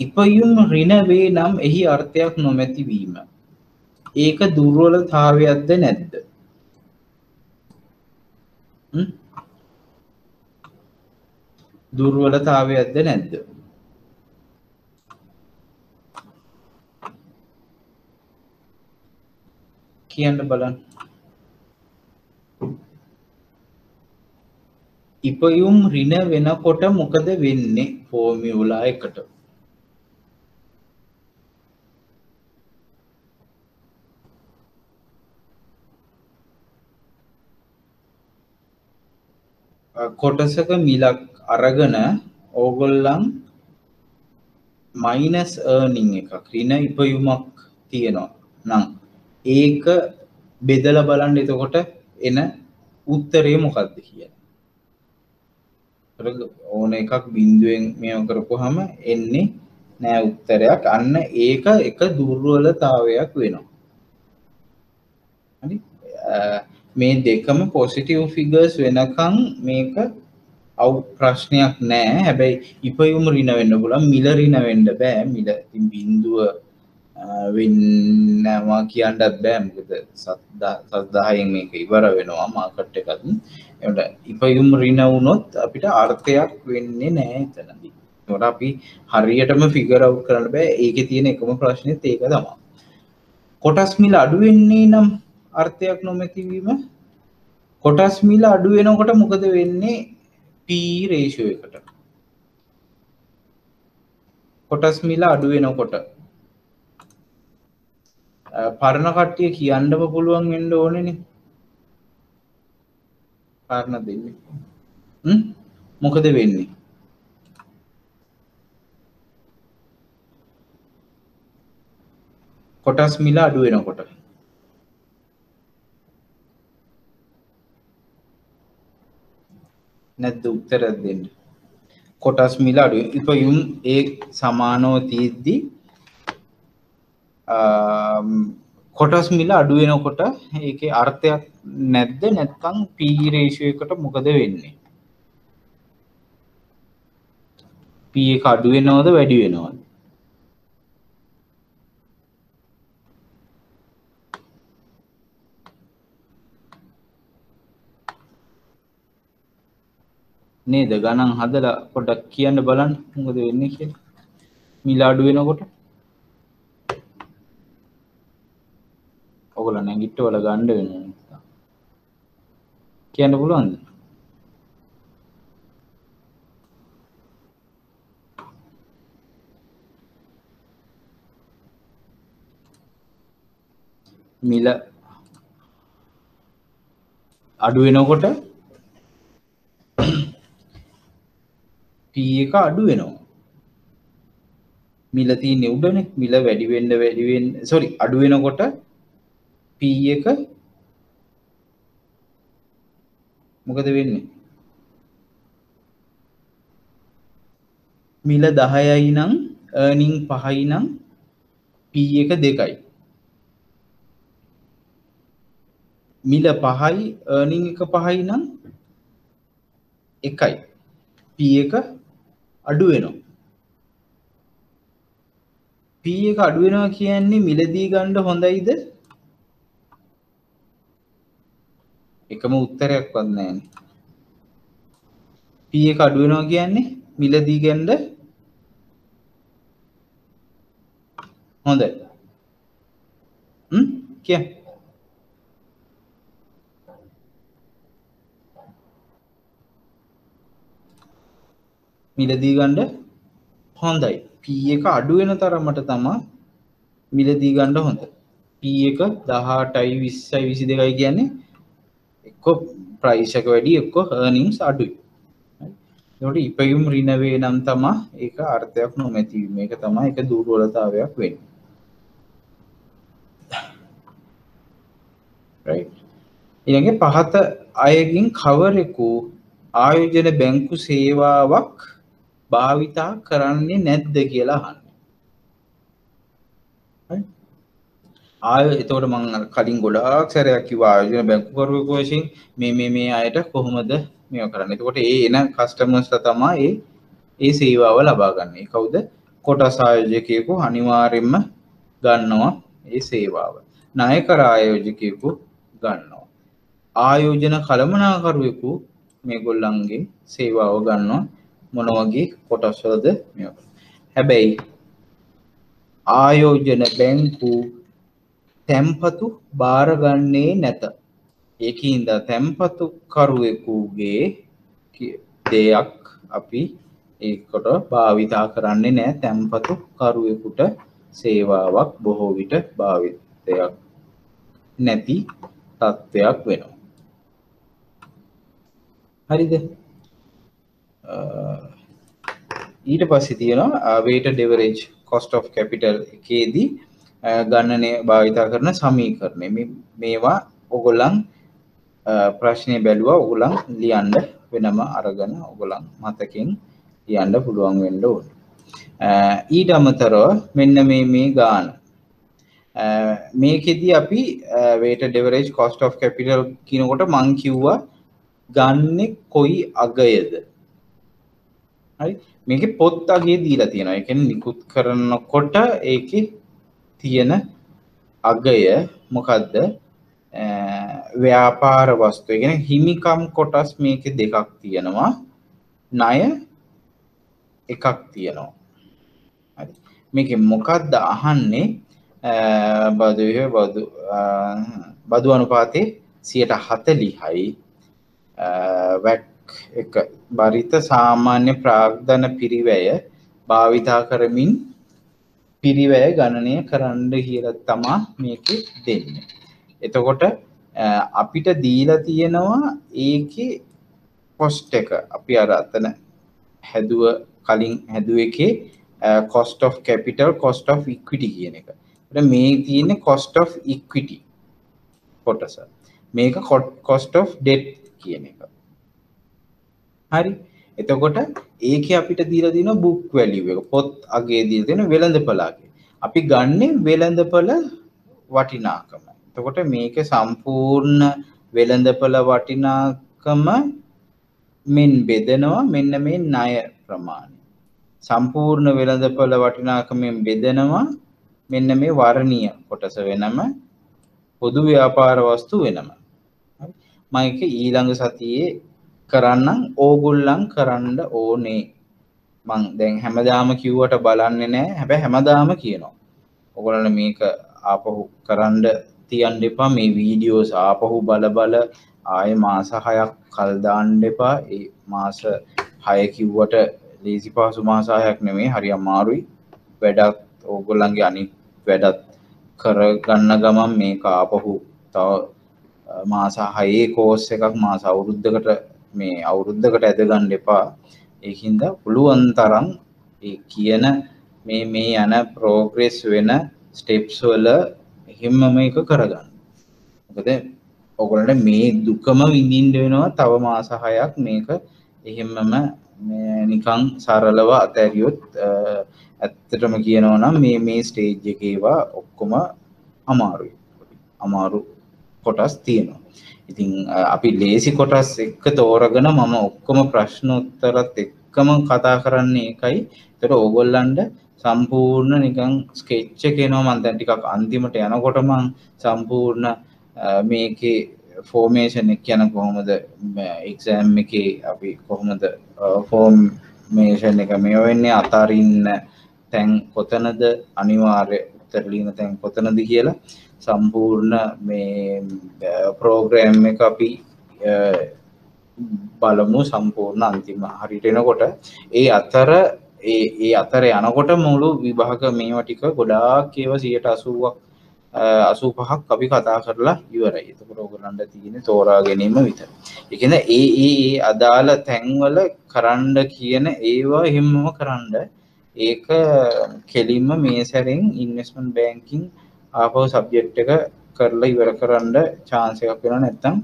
ඉපයුම් රිනවේ නම් එහි අර්ථයක් නොමැතිවීම. ඒක දුර්වලතාවයක්ද නැද්ද? දුර්වලතාවයක්ද නැද්ද? කියන්න බලන්න. ඉපයුම් රින වෙනකොට මොකද වෙන්නේ? ෆෝමියුලා එකට. කොටසක මිලක් අරගන ඕගොල්ලන් මයිනස් ඒර්නිං එකක් රින ඉපයුමක් තියෙනවා. නම් ඒක බෙදල බලන්න එතකොට එන උත්තරේ මොකක්ද කිය ඕන එකක් බින්දුවෙන් මෙම කරපු හම එන්නේ නෑ උත්තරයක්. අන්න ඒක එක දුර්වලතාවයක් වෙනවා. හරි? අ, මේ දෙකම පොසිටිව් ෆිගර්ස් වෙනකං මේක අව් ප්‍රශ්නයක් නෑ. හැබැයි ඉපයුම රින වෙන්න පුලන් මිල රින වෙන්ඩ බෑ. මිල ඉතින් බින්දුව අ, වෙන්නවා කියන්නත් බෑ. මොකද සත්දාහයෙන් මේක ඉවර වෙනවා මාකට් එකත්. එට ඉපයුම් රින වුනොත් අපිට අර්ථයක් වෙන්නේ නෑ එතනදී. තොට අපි හරියටම ෆිගරව් කරන්න බෑ. ඒක තියෙන එකම ප්‍රශ්නයත් ඒක තමා කොටස් මිල අඩුවෙන්නේ නම් අර්ථයක් නොමැතිවීම කොටස් මිල අඩු වෙනකොට මොකද වෙන්නේ? පීරේෂෝ එකට. කොටස් මිල අඩු වෙනකොට. අ, පරණ කට්ටිය කියන්නම පුළුවන් එන්න ඕනෙනේ. කාරණ දෙන්නේ. හ්ම්? මොකද වෙන්නේ? කොටස් මිල අඩු වෙනකොට. නැද්ද උත්තරයක් දෙන්න? කොටස් මිල අඩු ඉපයුම් ඒ සමානව තියෙද්දි ආම්, කොටස් මිල අඩු වෙනකොට ඒක අර්ථයක් නැද්ද? නැත්නම් පීරේෂය එකට මොකද වෙන්නේ? පී එක අඩු වෙනවද වැඩි වෙනවද? නේද? ගණන් හදලා පොඩක් කියන්න බලන්න මොකද වෙන්නේ කියලා. මිල අඩු වෙනකොට. ඔගොල්ලෝ නැගිට්ටවල ගන්න වෙනවා කියන්න පුළුවන්ද? මිල අඩු වෙනකොට පී එක අඩු වෙනවා. මිල තියෙන්නේ උඩනේ. මිල වැඩි වෙන්න වැඩි වෙන්න සෝරි අඩු වෙනකොට පී එක මොකද වෙන්නේ? මිල 10යි නම් earning 5යි නම් පී එක දෙකයි. මිල 5යි earning එක 5යි නම් එකයි. පී එක අඩු වෙනවා. පී එක අඩු වෙනවා කියන්නේ මිලදී ගන්න හොඳයිද? එකම උත්තරයක්වත් නැහැ පී එක අඩු වෙනවා කියන්නේ මිලදී ගන්න හොඳයි. හ්ම්? කියන්න. මිලදී ගන්න හොඳයි. පී එක අඩු වෙන තරමට තමා මිලදී ගන්න හොඳ පී එක 18යි 20යි 22යි කියන්නේ එක්ක ප්‍රයිස් එක වැඩි එක්ක earnings අඩුයි. ඒකට ඉපයුම් ඍණ වේ නම් තමා ඒක අර්ථයක් නොමැති වීම ඒක තමයි ඒක දුර්වලතාවයක් වෙන්නේ. Right. ඊළඟේ පහත අයගෙන් කවරෙකු ආයෝජන බැංකු සේවාවක් භාවිතා කරන්නේ නැද්ද කියලා අහන්නේ. හරි? ආය එතකොට මම අර කලින් ගොඩාක් සැරයක් කිව්වා ආයෝජන බැංකුකරුවෙකු වශයෙන් මේ මේ මේ අයට කොහොමද මේවා කරන්නේ. එතකොට ඒ එන කස්ටමර්ස්ලා තමයි ඒ ඒ සේවාව ලබා ගන්න. ඒ කවුද? කොටස් ආයෝජකයෙකු අනිවාර්යයෙන්ම ගන්නවා ඒ සේවාව. ණයකර ආයෝජකයෙකු ගන්නවා. ආයෝජන කළමනාකරුවෙකු මේගොල්ලන්ගේ සේවාව ගන්නවා මොන වගේ කොටස් වලද මේවා. හැබැයි ආයෝජන බැංකු තැන්පතු බාරගන්නේ නැත. ඒකින්ද තැන්පතු කරුවෙකුගේ කි- දෙයක් අපි ඒකට භාවිතා කරන්නේ නෑ තැන්පතු කරුවෙකුට සේවාවක් බොහෝ විට භාවිතයක් නැති තත්ත්වයක් වෙනවා. හරිද? අ, ඊට පස්සේ තියෙනවා uh, weight leverage cost of capital එකේදී අ, ගණනය භාවිතා කරන සමීකරණය. මේ- මේවා ඔගොල්ලන් අ, ප්‍රශ්නය බැලුවා ඔගොල්ලන් ලියන්න වෙනම අරගෙන ඔගොල්ලන් මතකෙන් ලියන්න පුළුවන් වෙන්න ඕන. ඊට අමතරව මෙන්න මේ මේ ගාන. මේකෙදී අපි වේට ඩෙවරේජ් කොස්ට of කැපිටල් කියනකොට මං කිව්වා ගන්නෙ කොයි අගයද? හරි? මේක පොත් අගේ දීලා තියෙනවා. එකෙන් නිකුත් කරනකොට ඒක තියෙන අගය මොකක්ද ව්‍යාපාර වස්තුව ගෙන හිමිකම් කොටස් මේක දෙකක් තියෙනවා. ණය එකක් තියෙනවා. හරි. මේක මොකක්ද අහන්නේ? බදුහ බදු බදු අනුපාතේ සියට හතලිහයි. වැක් එක. බරිත සාමාන්‍ය ප්‍රාග්ධන පිරිවැය භාවිතා කරමින් පිරිවැය ගණනය කරන්න කියල තමා මේක දෙන්න. එතකොට අපිට දීලා තියෙනවා ඒක පොස්ට එක. අපි අර අතන හැදුව කලින් හැදුව එකේ cost of capital cost of equity කියන එක. මේ තියෙන කොස්ට of ඉක්විටි කොටස. මේක කොස්ට of ඩෙට් කියන එක. හරි? එතකොට ඒක අපිට දීලා දින බුක් වැලියු එක. පොත් අගේ දීලා තියෙන වෙළඳපළගේ. අපි ගන්න වෙළඳපළ වටිනාකම. එතකොට මේක සම්පූර්ණ වෙළඳපළ වටිනාකම මෙන් බෙදනවා. මෙන්න මේ ණය ප්‍රමාණය. සම්පූර්ණ වෙළඳපළ වටිනාකමෙන් බෙදනවා. මෙන්න මේ වර්ණීය කොටස වෙනම පොදු ව්‍යාපාර වස්තු වෙනම. මයික ඊළඟ සතියේ කරන්නම් ඕගොල්ලන් කරන්න ඕනේ. මං දැන් හැමදාම කිව්වට බලන්නේ නෑ. හැබැ හැමදාම කියනවා. ඔගොලන මේක ආපහු කරන්ඩ තියන් එපා. මේ වීඩියෝස් ආපහු බල බල. ආය මාස හයක් කල්දාන්ඩ එපා. ඒ මාස හය කිව්වට ලේසි පාසු මාසාහයක් නෙමේ. හරි අමාරුයි. වැඩත් ඕගොල්ලන්ගේ අනි වැඩත් කරගන්න ගමන් මේ ආපහු තව මාස හයේ කෝස් එකක් මාස අවුරුද්ධකට මේ අවුරුද්ධකට ඇදගන්න එපා. ඒහින්ද පුළුවන් තරම් කියන මේ මේ යන ප්‍රෝග්‍රෙස් වෙන ස්ටෙප්ස් වල එහෙම්මම එක කරගන්න. මොකද ඔගොලට මේ දුකම විඳින්ඩ වෙනවා තව මාස හයක් මේක එහෙම්මම නිකං සරලව අතැරියොත් ඇත්තටම කියනවනම් මේ මේ ස්ටේජ් එකේවා ඔක්කොම අමාරුයි. අමාරු කොටස් තියෙනවා. ඉතින් අපි ලේසි කොටස් එක්ක තෝරගෙන මම ඔක්කොම ප්‍රශ්න උත්තරත් එක්කම කතා කරන්නේ එකයි තොර ඕගොල්ලන්ඩ සම්පූර්ණ නිකං ස්කෙච්ච කෙනවා මන්තැන් ටිකක් අන්තිමට යනකොටමං සම්පූර්ණ මේකේ ෆෝමේෂන් එක් යන කොහොමද එක්සෑම් එක අපි කොහොමද ෆෝර්මේෂන් එක මේ වෙන්නේ අතාරන්න තැන් කොතනද අනිවාර්ය උත්තරලීන තැන් කොතනද කියලා. සම්පූර්ණ මේ ප්‍රෝග්‍රෑම් එක අපි බලමු සම්පූර්ණ අන්තිම හරිටෙනකොට ඒ අතර ඒ අතර යනකොට මුළු විභාග මේවා ටික ගොඩාක් ඒව සියට අසුවක් අසූ පහක් අපි කතා කරලා ඉවරයි. එතකොට ඔගලන්ට තියෙන තෝරා ගැනීම විතර. එකන ඒ ඒ අදාළ තැන්වල කරන්ඩ කියන ඒවා හිම්මම කරන්ඩ ඒක කෙලින්ම මේ සැරෙන් ඉන්වස්මන් බෑංකින් ආපව සබ්ජෙක්් එක කරලා ඉවර කරන්න චාන්සයක් වෙන නැත්තම්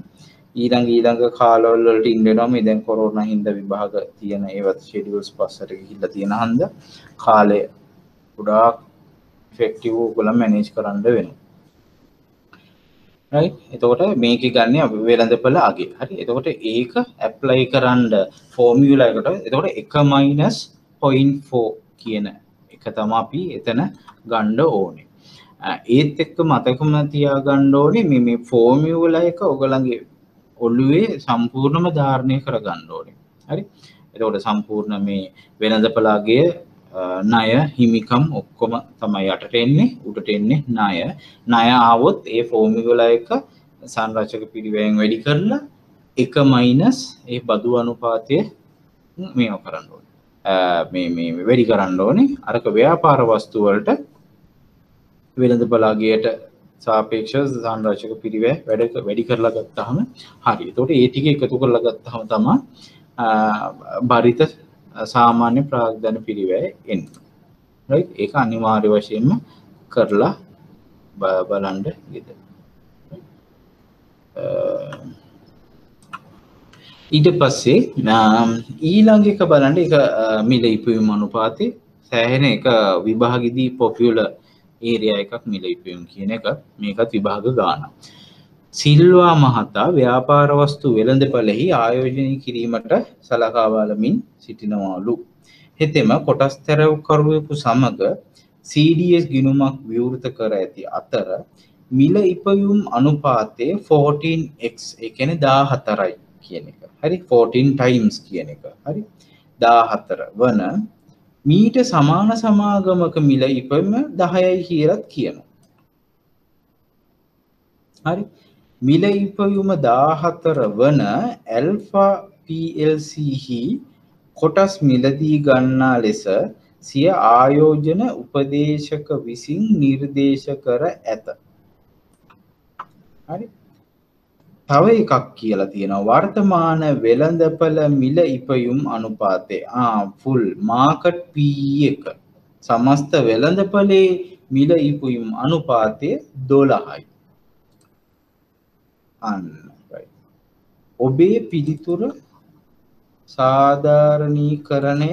ඊළඟ ඊළඟ කාලවල්ලට ඉන්ඩනොම ඉදැන් කොරෝන හින්ද විභාග තියෙන ඒවත් ෂෙඩියල්ස් පස්සට හිල්ල තියෙන හන්ද කාලය ගුඩාක් ෆෙක්ටව ගොල මැනේජ් කරන්න වෙන එතකොට මේක ගන්න අප වෙළඳපල අගේ. හරි? එතකොට ඒක ඇප්ලයි කරන්ඩ ෆෝමියලකට එතකොට එක මයිනස් පොයින් ෆෝ කියන එක තම අපි එතන ගණ්ඩ ඕනේ. ඒත් එක්ක මතකම තියා ගණ්ඩෝනේ මෙ මේ ෆෝමියවල එක ඔගලන්ගේ ඔල්ලුවේ සම්පූර්ණම ධාරණය කර ගණ්ඩෝනේ හරි? එතකොට සම්පූර්ණ මේ වෙනදපලාගේ ණය හිමිකම් ඔක්කොම තමයි යටට එන්නේ උඩට එන්නේ ණය. ණය ආවොත් ඒ ෆෝමියුල එක සංරචක පිරිවැයෙන් වැඩි කරලා එක මයිනස් ඒ බදු අනුපාතය මේ කරන්න ඕනේ. මේ වැඩි කරන්න ඕනේ. අරක ව්‍යාපාර වස්තු වලට වෙළඳ බලාගේට සාපේක්ෂ සංරචක පිරිවෑ වැඩ වැඩි කරලා ගත්තහම හරි. තොට ඒටික එකතු කරලා ගත්තහම තමා බරිත සාමාන්‍ය ප්‍රාග්ධන පිරිවෑ එන්න. ඒක අනිවාර්ය වශයෙන්ම කරලා බලන්ඩ ගෙද ඊට පස්සේ ඊළඟ එක බලන්ඩ එක මිල ඉපවීම අනුපාතය සෑහෙන එක විභාගිදී පොපියුල ඒරිය එකක් මිල ඉපම් කියන එක මේකත් විභාග ගාන සිල්වා මහතා ව්‍යාපාර වස්තු වෙළඳපලෙහි ආයෝජනය කිරීමට සලකාවාලමින් සිටිනවාලු. හෙතෙම කොටස් තැරවකරුවෙකු සමඟ CDS ගිනුමක් විවෘත කර ඇති අතර මිල ඉපයුම් අනුපාතය 14x එකන දා හතරයි කියන එක. හරි? 14 ටයිම්ස් කියන එක. හරි? දා හතර වන මීට සමාන සමාගමක මිල ඉපම දහයයි කියලත් කියනවා. හරි. මිල ඉපයුම දාහතර වන ඇල්ෆා PLCහි කොටස් මිලදී ගන්නා ලෙස සිය ආයෝජන උපදේශක විසින් නිර්දේශ කර ඇත. හරි. තව එකක් කියලා තියෙනවා. වර්තමාන වෙළඳපළ මිල ඉපයුම් අනුපාතය. ෆුල් මාකට් පී එක. සමස්ත වෙළඳපලේ මිල ඉපයුම් අනුපාතය දොළහයි. අන්න ඔබේ පිළිතුර සාධාරණීකරණය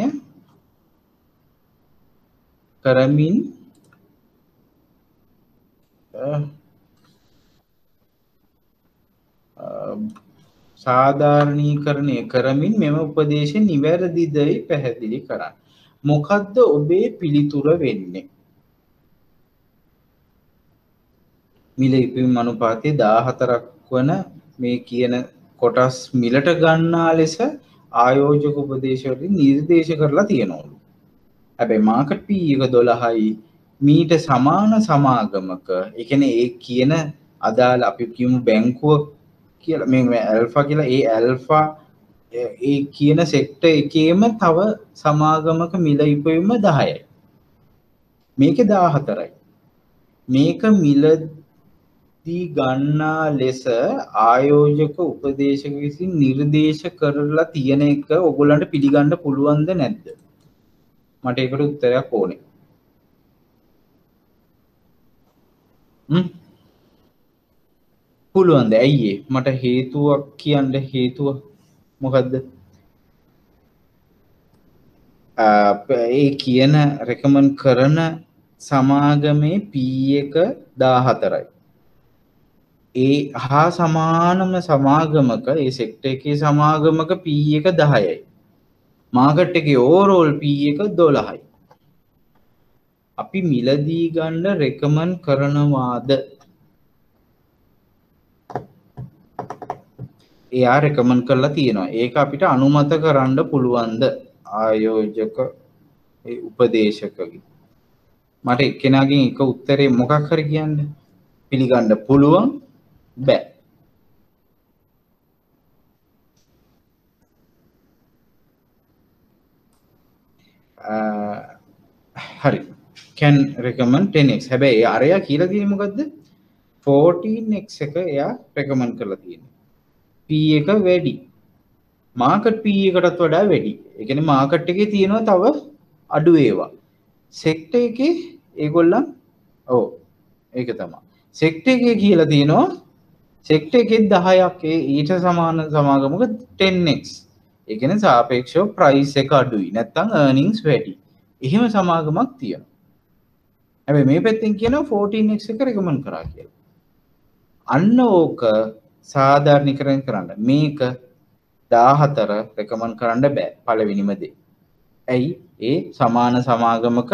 කරමින් සාධාරණීකරණය කරමින් මෙම උපදේශ නිවැරදිදයි පැහැදිලි කරන්න. මොකක්ද ඔබේ පිළිතුර වෙන්නේ. මිල ඉපිම් අනුපාතය දාහතරක් වන මේ කියන කොටස් මිලට ගන්නා ලෙස ආයෝජක උපදේශවලින් නිර්දේශ කරලා තියෙනවලු. හැබැයි මාකට් පී එක දොළහයි මීට සමාන සමාගමක එකන ඒ කියන අදාළ අපි කියමු බැංකුව කියලා මේ ඇල්ෆා කියලා ඒ ඇල්ෆා ඒ කියන සෙක්ට එකේම තව සමාගමක මිල ඉපයුම දහයයි. මේක දාහතරයි. මේක මිල දී ගන්නා ලෙස ආයෝජක උපදේශක විසින් නිර්දේශ කරලා තියෙන එක ඔගොල්ලන්ට පිළිගන්න පුළුවන්ද නැද්ද? මට එකට උත්තරයක් ඕනේ. පුළුවන්ද? ඇයිඒ මට හේතුවක් කියන්න හේතුව මොකක්ද ඒ කියන රෙකමන් කරන සමාගමේ පී එක දාහතරයි. ඒ හා සමානම සමාගමක ඒ සෙක්ට එක සමාගමක පී එක දහයයි. මාගට් එක ඕරෝල් පී එක දොළහයි. අපි මිලදී ගණ්ඩ රෙකමන් කරනවාද? එයා රෙකමන් කරලා තියෙනවා. ඒක අපිට අනුමත කරන්න පුළුවන්ද? ආයෝජක උපදේශකගේ. මට එක්කෙනගෙන් එක උත්තරේ මොකක් හරි කියන්න පිළිගණ්ඩ පුළුවන්? බෑ. හරි. කැන් රෙකමන් 10x හැබැයි අරයා කියලා තියෙන මොකද්ද? 14x එක එයා රෙකමන් කරලා තියෙනවා P එක වැඩි. මාකට් P එකටත් වඩා වැඩි. ඒ කියන්නේ මාකට් එකේ තියෙනවා තව අඩු ඒවා. සෙක්ටර් එකේ ඒගොල්ලන් ඔව් ඒක තමයි. සෙක්ටර් එකේ කියලා තියෙනවා සෙක්ටර් එකේ 10ක් ඒ ඊට සමාන සමාගමක 10x ඒ කියන්නේ සාපේක්ෂව ප්‍රයිස් එක අඩුයි. නැත්නම් earnings වැඩි. එහෙම සමාගමක් තියෙනවා. හැබැයි මේ පැත්තෙන් කියනවා 14x එක රෙකමන්ඩ් කරා කියලා. අන්න ඕක සාධාරණීකරණය කරන්න. මේක 14 රෙකමන්ඩ් කරන්න බෑ පළවෙනිම දේ. ඇයි? ඒ සමාන සමාගමක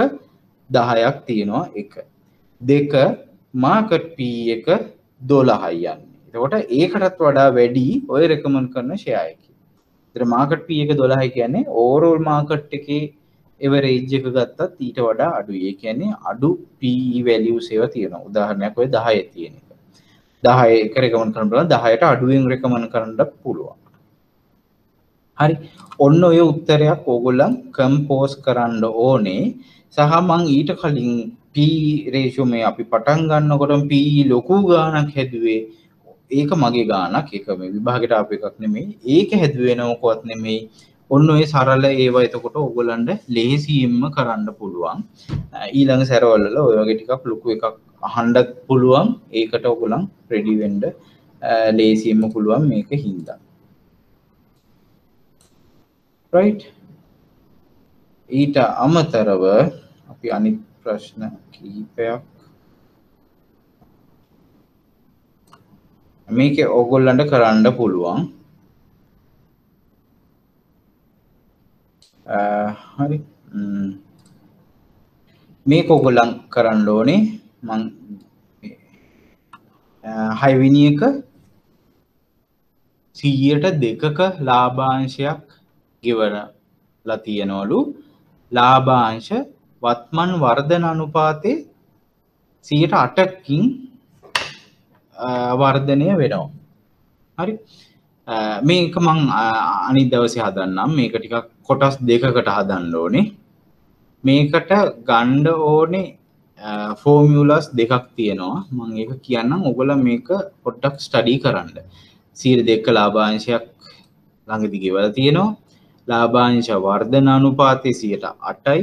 10ක් තියෙනවා එක. දෙක මාකට් P එක 12යි යන්නේ. එතකොට ඒකටත් වඩා වැඩි ඔය රෙකමන්ඩ් කරන ෂෙයා එකේ. ඒතර මාකට් P එක 12යි කියන්නේ ඕවරෝල් මාකට් එකේ එවරේජ් එක ගත්තත් ඊට වඩා අඩුයි. ඒ කියන්නේ අඩු PE වැලියුස් ඒවා තියෙනවා. උදාහරණයක් ඔය 10 තියෙන එක 10 එක රෙකමන්ඩ් කරන්න පුළුවන්. 10ට අඩුවෙන් රෙකමන්ඩ් කරන්න පුළුවන්. හරි. ඔන්න ඔය උත්තරයක් ඕගොල්ලන් කම්පෝස් කරන්න ඕනේ. සහ මං ඊට කලින් P රේෂියෝ මේ අපි පටන් ගන්නකොට P ලොකු ගාණක් හැදුවේ. ඒක මගේ ගානක් එක මේ විභාගට අප එකක් නෙමේ ඒක හැදුවෙනවකොත් නෙමෙයි. ඔන්න ඔය සරල ඒවා එතකොට ඔගොලන්ට ලේසියෙන්ම කරන්න පුළුවන්. ඊළඟ සැරවල්ල ඔයගේ ටිකක් ලොකු එකක් අහන්ඩත් පුළුවන්. ඒකට ඔගොලන් ප්‍රඩිවෙන්ඩ ලේසියෙන්ම පුළුවන් මේක හින්දා. රයිට් ඊට අමතරව අපි අනිත් ප්‍රශ්න කිහිපයක්. මේක ඔගොල්ලන්ට කරන්න පුළුවන්. හරි. මේක ඔගොල්ලන් කරන්න ඕනේ. මං හයවිනි එක සීයට දෙකක ලාභාංශයක් ගෙවනලා තියෙනවලු. ලාභාංශ වත්මන් වර්ධන අනුපාතේ සියට අටකින් වර්ධනය වෙනවා. හරි. මේක මං අනි දවස හදන්නම්. මේක ටික කොටස් දෙකකට හදන්න ඕනේ. මේකට ගණ්ඩ ඕනේ ෆෝමියලස් දෙකක් තියෙනවා. මං ඒක කියන්නම්. ඔගොල මේක පොට්ටක් ස්ටඩී කරන්න. සීර දෙක්ක ලාභාංශයක් ළඟදි ගෙවල තියෙනවා. ලාභාංශ වර්ධන අනුපාතය සියට අටයි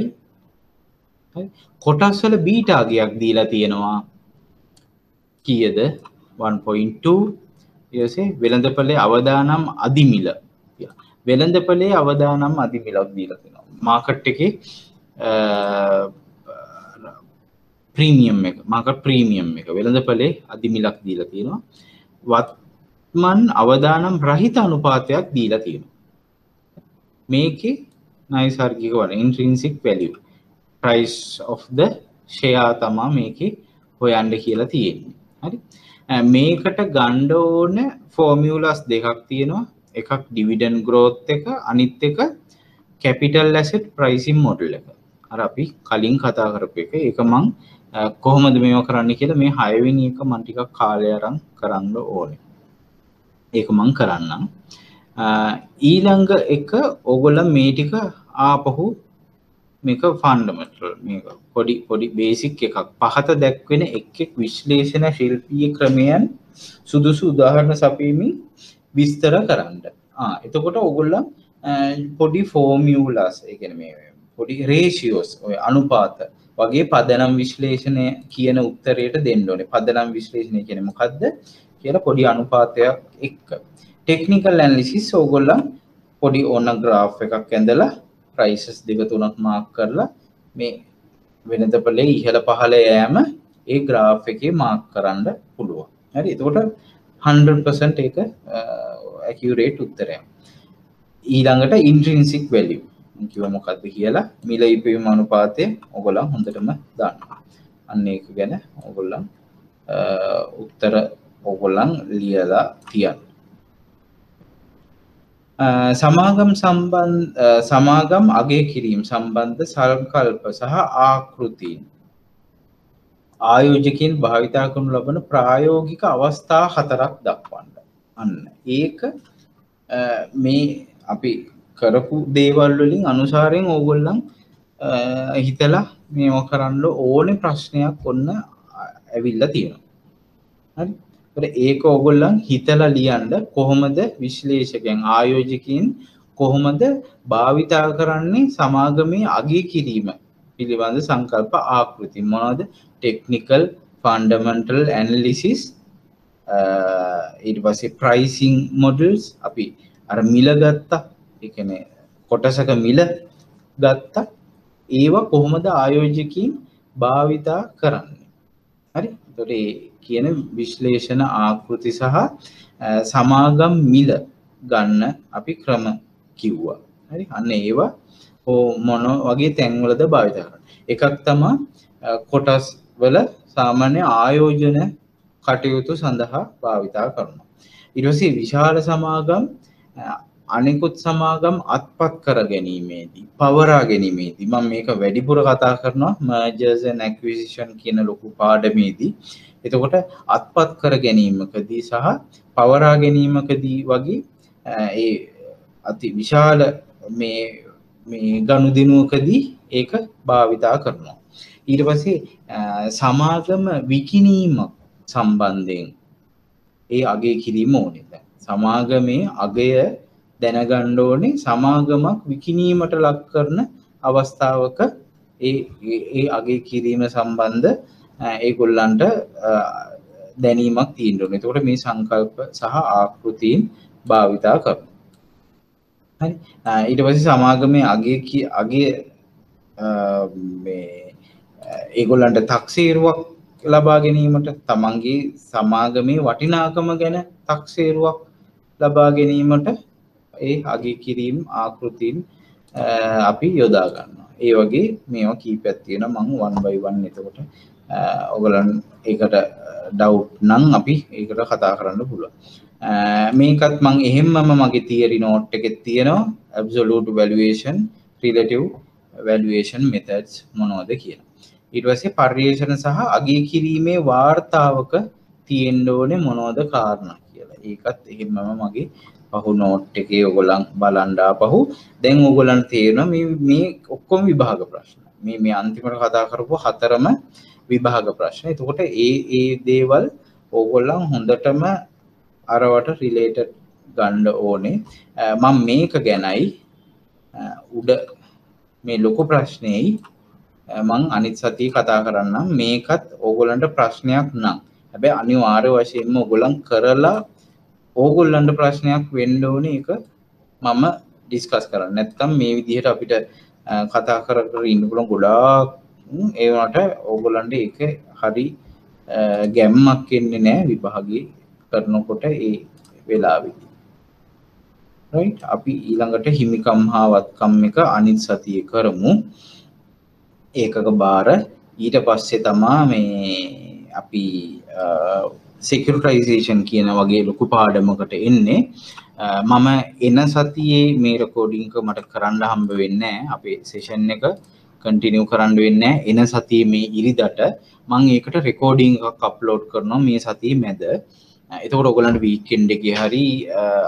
කොටස්වල බීටාගයක් දීලා තියෙනවා. කියද? 1.2 යසේ වෙළඳපලේ අවදානම් අධිමිල වෙළඳපලේ අවදානම් අධිමිලක් දීලා තියෙනවා. මාකට් එක ප්‍රීමියම් එක මාකට ප්‍රීමියම් එක. වෙළඳපලේ අධිමිලක් දීලා තියෙනවා. වත්මන් අවදානම් රහිත අනුපාතයක් දීලා තියෙනවා. මේකේ නයිසර්ගික වන intrinsic value price of the share තමා මේක හොයන්ඩ කියලා තියෙන්නේ. හරි? මේකට ගණ්ඩ ඕන ෆෝමියලස් දෙකක් තියෙනවා. එකක් ඩිවිඩන් ග්‍රෝත් එක අනිත් එක කැපිටල් ඇසෙට් ප්‍රයිසිම් මොඩල් එක. අර අපි කලින් කතා කරපු එක. එක මං කොහොමද මේෝ කරන්න කියලා මේ හයවිනි එක මන්ටික කාලය අරං කරන්න ඕනේ. ඒක මං කරන්නම්. ඊළඟ එක ඔගොල මේටික ආපහු මේක ෆන්ඩමටල් මේක පොඩි පොඩි බේසික් එකක්. පහත දැක්වෙන එක්ෙක් විශ්ලේෂණ ශිල්පිය ක්‍රමයන් සුදුසු උදාහරණ සපීමින් විස්තර කරන්න. එතකොට ඔගොල්ලම් පොඩි ෆෝමියලස් එකන මේ පොඩි රේෂියෝස් ඔය අනුපාත වගේ පදනම් විශ්ලේෂණය කියන උත්තරයට දෙන්න ඕනේ. පදනම් විශ්ලේෂණය කියන මොකක්ද කියලා පොඩි අනුපාතයක් එක්ක. ටෙක්නිකල් ඇන්ලිසිස් ඕගොල්ලම් පොඩි ඕන්න ග්‍රාෆ් එකක් ඇඳලා ප්‍රයිසස් දෙක තුනක් මාක් කරලා මේ වෙනතපලේ ඉහළ පහළ යෑම ඒ ග්‍රාෆ් එකේ මාක් කරන්න පුළුවන්. හරි? එතකොට 100% ඒක ඇකියුරේට් උත්තරය ඊළඟට ඉන්ට්‍රින්සික් වැලියු කිව මොකක්ද කියලා. මිල ඉපීම අනුපාතය ඔගොලන් හොඳටම දාන්න අන්න ඒක ගැන ඔගොල්ලන් uh, උත්තර ඔගොල්ලන් ලියලා තියන්න. Uh, සමාගම් සම්බන්ධ uh, සමාගම් අගේ කිරීම සම්බන්ධ සල්කල්ප සහ ආකෘතින් ආයෝජකින් භාවිතා කරනු ලබන ප්‍රායෝගික අවස්ථා හතරක් දක්වන්න. අන්න ඒක මේ අපි කරපු දේවල් වලින් අනුසාරයෙන් ඕගොල්ලන් හිතලා මේම කරන්න ඕන ප්‍රශ්නයක් ඔන්න ඇවිල්ල තියෙනවා. හරි? ඒක ඔගොල්ලන් හිතලා ලියන්ඩ කොහොමද විශ්ලේෂකයන් ආයෝජකින් කොහොමද භාවිතා කරන්නේ සමාගමේ අගේ කිරීම පිළිබඳ සංකල්ප ආකෘති මොනවද? ටෙක්නිකල් ෆන්ඩමන්ටල් ඇනලිසිස් ඊට පස්සේ ප්‍රයිසිං මොඩල්ස් අපි අර මිල ගත්තා. එකන කොටසක මිල ගත්තා. ඒවා කොහොමද ආයෝජකින් භාවිතා කරන්නේ? හරි. තොට කියන විශ්ලේෂණ ආකෘති සහ uh, සමාගම් මිල ගන්න අපි ක්‍රම කිව්වා. හරි. අන්න ඒවා හෝ මොන වගේ තැන්වලද භාවිතා කරන්න? එකක් තමා uh, කොටස් වල සාමාන්‍ය ආයෝජන කටයුතු සඳහා භාවිතා කරනවා. ඉරසේ විශාල සමාගම් අනෙකුත් සමාගම් අත්පත් කර ගැනීමේදී පවරා ගැනීමේදී මම මේක වැඩිපුර කතා කරනවා මර්ජර්ස් ඇන්ඩ් ඇක්විසිෂන් කියන ලොකු පාඩමේදී. එතකොට අත්පත් කර ගැනීමකදී සහ පවරා ගැනීමකදී වගේ ඒ අති විශාල මේ මේ ගනුදෙනුවකදී ඒක භාවිතා කරනවා. ඊට පස්සේ සමාගම විකිනීම සම්බන්ධයෙන් ඒ අගේ කිරීම ඕනෙද සමාගමේ අගය දැනගණ්ඩ ඕනේ සමාගමක් විකිනීමට ලක් කරන අවස්ථාවක ඒ ඒ අගේ කිරීම සම්බන්ධ ඒ ගොල්ලන්ට දැනීමක් තීන්ඩුවන තකොට මේ සංකල්ප සහ ආකෘතිීන් භාවිතා කර ඊට පසි සමාගමේ අගේ අගේ ඒගොල්ලන්ට තක්සේරුවක් ලබා ගැනීමට තමන්ගේ සමාගමේ වටිනාකම ගැන තක්සේරුවක් ලබා ගැනීමට ඒ අගේ කිරීම් ආකෘතින් අපි යොදාගන්න ඒ වගේ මේවා කීපයක් තියෙන මං වන් බයි වන් එතකොට ඔගලන් ඒකට ඩව් නං අපි ඒකට කතා කරන්න පුළුව මේකත් මං එහෙම්මම මගේ තියරි නෝට් එකෙත් තියෙනවා. ඇබ්සලූට වැලුවේෂන් රිලටව් වැලුවේෂන් මෙතඩ්ස් මොනෝද කියන ඊට පස්සේ පර්යේෂණ සහ අගේ කිරීමේ වාර්තාවක තියෙන්න ඕනේ මොනවද කාරණා කියලා. ඒකත් එහෙමම මගේ පහු නෝට් එකේ ඔගොල්ලන් බලන්ඩා පහු දැන් ඔගොල්ලන් තේරෙනවා මේ මේ ඔක්කොම විභාග ප්‍රශ්න. මේ මේ අන්තිමට කතා කරපු හතරම විභාග ප්‍රශ්න. එතකොට ඒ ඒ දේවල් ඕගොල්ලන් හොඳටම අරවට රිලේටඩ් ගණ්ඩ ඕනේ. මං මේක ගැනයි උඩ මේ ලොකු ප්‍රශ්නයයි මං අනිත් සතිය කතා කරන්නම්. මේකත් ඕගොලන්ට ප්‍රශ්නයක් නම්. හැබැ අනිවාර්ය වශයෙන්ම ඔගොලන් කරලා ඕගොල්ලන්ට ප්‍රශ්නයක් වෙන්න ඕනේ එක මම ඩිස්කස් කරන්න. නැත්තම් මේ විදිහට අපිට කතා කර කර ඉන්න පුළුවන් ගොඩාක්. ඒවට ඕගොල්ලන්ට ඒක හරි ගැම්මක් එන්නේ නෑ විභාගේ කරනකොට ඒ වෙලාවෙදි රයිට් අපි ඊළඟට හිමිකම් හා වත්කම් එක අනිත් සතිය කරමු. ඒකක බාර ඊට පස්සේ තමා මේ අපි සෙකරටයිසේෂන් කියන වගේ ලොකු පාඩමකට එන්නේ. මම එන සතියේ මේ රකෝඩිංක මට කරන්න හම්බ වෙන්න අපේ සේෂන් එක කටිනියව කරන්න වෙන්න එන සතිය මේ ඉරිදට මං ඒකට රෙකෝඩිං එකක් අප්ලෝඩ් කරනවා මේ සතිය මැද. එතකොට ඔගලන්ට වීකෙන්ඩ එක හරි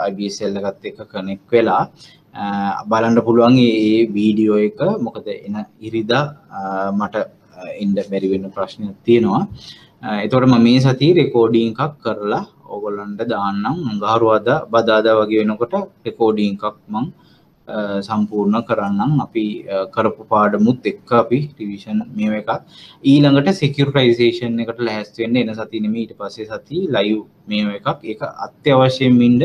අයිබසල්ලගත් එක කනෙක් වෙලා බලන්ඩ පුළුවන් ඒ වීඩියෝ එක. මොකද එන ඉරිදා මට ඉන්ඩ බැරිවෙන්න ප්‍රශ්නයක් තියෙනවා. එතොට ම මේ සති රෙකෝඩීන් එකක් කරලා ඔගොල්ලන්ට දාන්නම්. ගාරුවාද බදාද වගේ වෙනකොට රෙකෝඩීන් එකක් මං සම්පූර්ණ කරන්නම්. අපි කරපු පාඩමුත් එක්ක අපි ටිවිෂන් මේ එකක්. ඊළඟට සෙකරටයිසේෂන් එකට ලැස්වෙන්න එන සතිනම ඊට පස්සේ සති ලයිව් මේ එකක්. එක අත්‍යවශ්‍යයෙන්මින්ඩ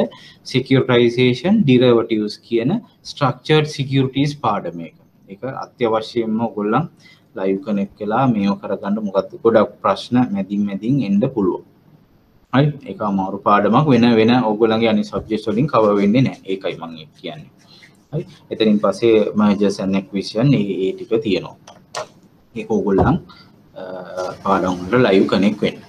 සෙකරටයිසේෂන් ඩිරවටස් කියන ස්ට්‍රක්චර් සිකටස් පාඩම එක එක අත්‍යවශ්‍යයෙන්ම ගොල්ලන් ලයිව් කනෙක් කලා මේෝ කරගන්න මොකත් ගොඩක් ප්‍රශ්න මැදින් මැදින් එන්ඩ පුළුව එක අමාරු පාඩමක්. වෙන වෙන ඔගලගේ අනි සබ්ජෙස්ටලින් කව වෙන්න නෑ ඒකයි මං කියන්නේ. එතනින් පසේ මජසැනෙක් විෂයන් ඒ ටික තියෙනවා. ඒ ඕගොල්ලන් පාඩම්ට ලයිව් කනෙක් වෙන්න.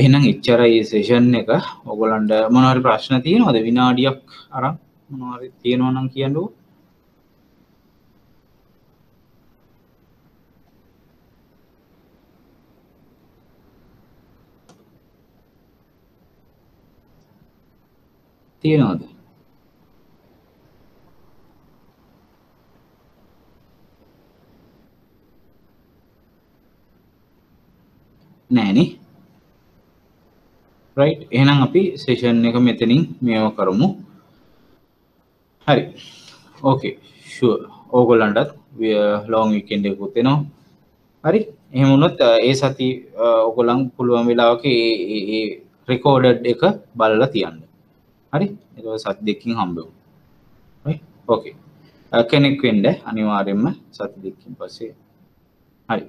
එහෙනම් එච්චරයි සේෂන් එක ඔගොලන්ට මොනහරි ප්‍රශ්න තියෙනවද? විනාඩියක් අරම් මොනහරි තියෙනවනම් කියන්නු තියෙනවද? නෑනේ. රයි් එහෙනම් අපි සේෂන් එක මෙතනින් මේව කරමු. හරි. ඕකේ ෂුව ඕගොල්ලන්ටත් ලෝං විකෙන්ඩෙකුත් එනවා හරි. එහෙමුණොත් ඒ සති ඔගොලං පුළුවන් වෙලාවක ඒ රෙකෝඩඩ් එක බලලා තියන්න. හරි? එ සත් දෙකින් හම්බෙවු ඕකේ කෙනෙක් වෙන්ඩ අනිවාරෙන්ම සති දෙකින් පසේ හරි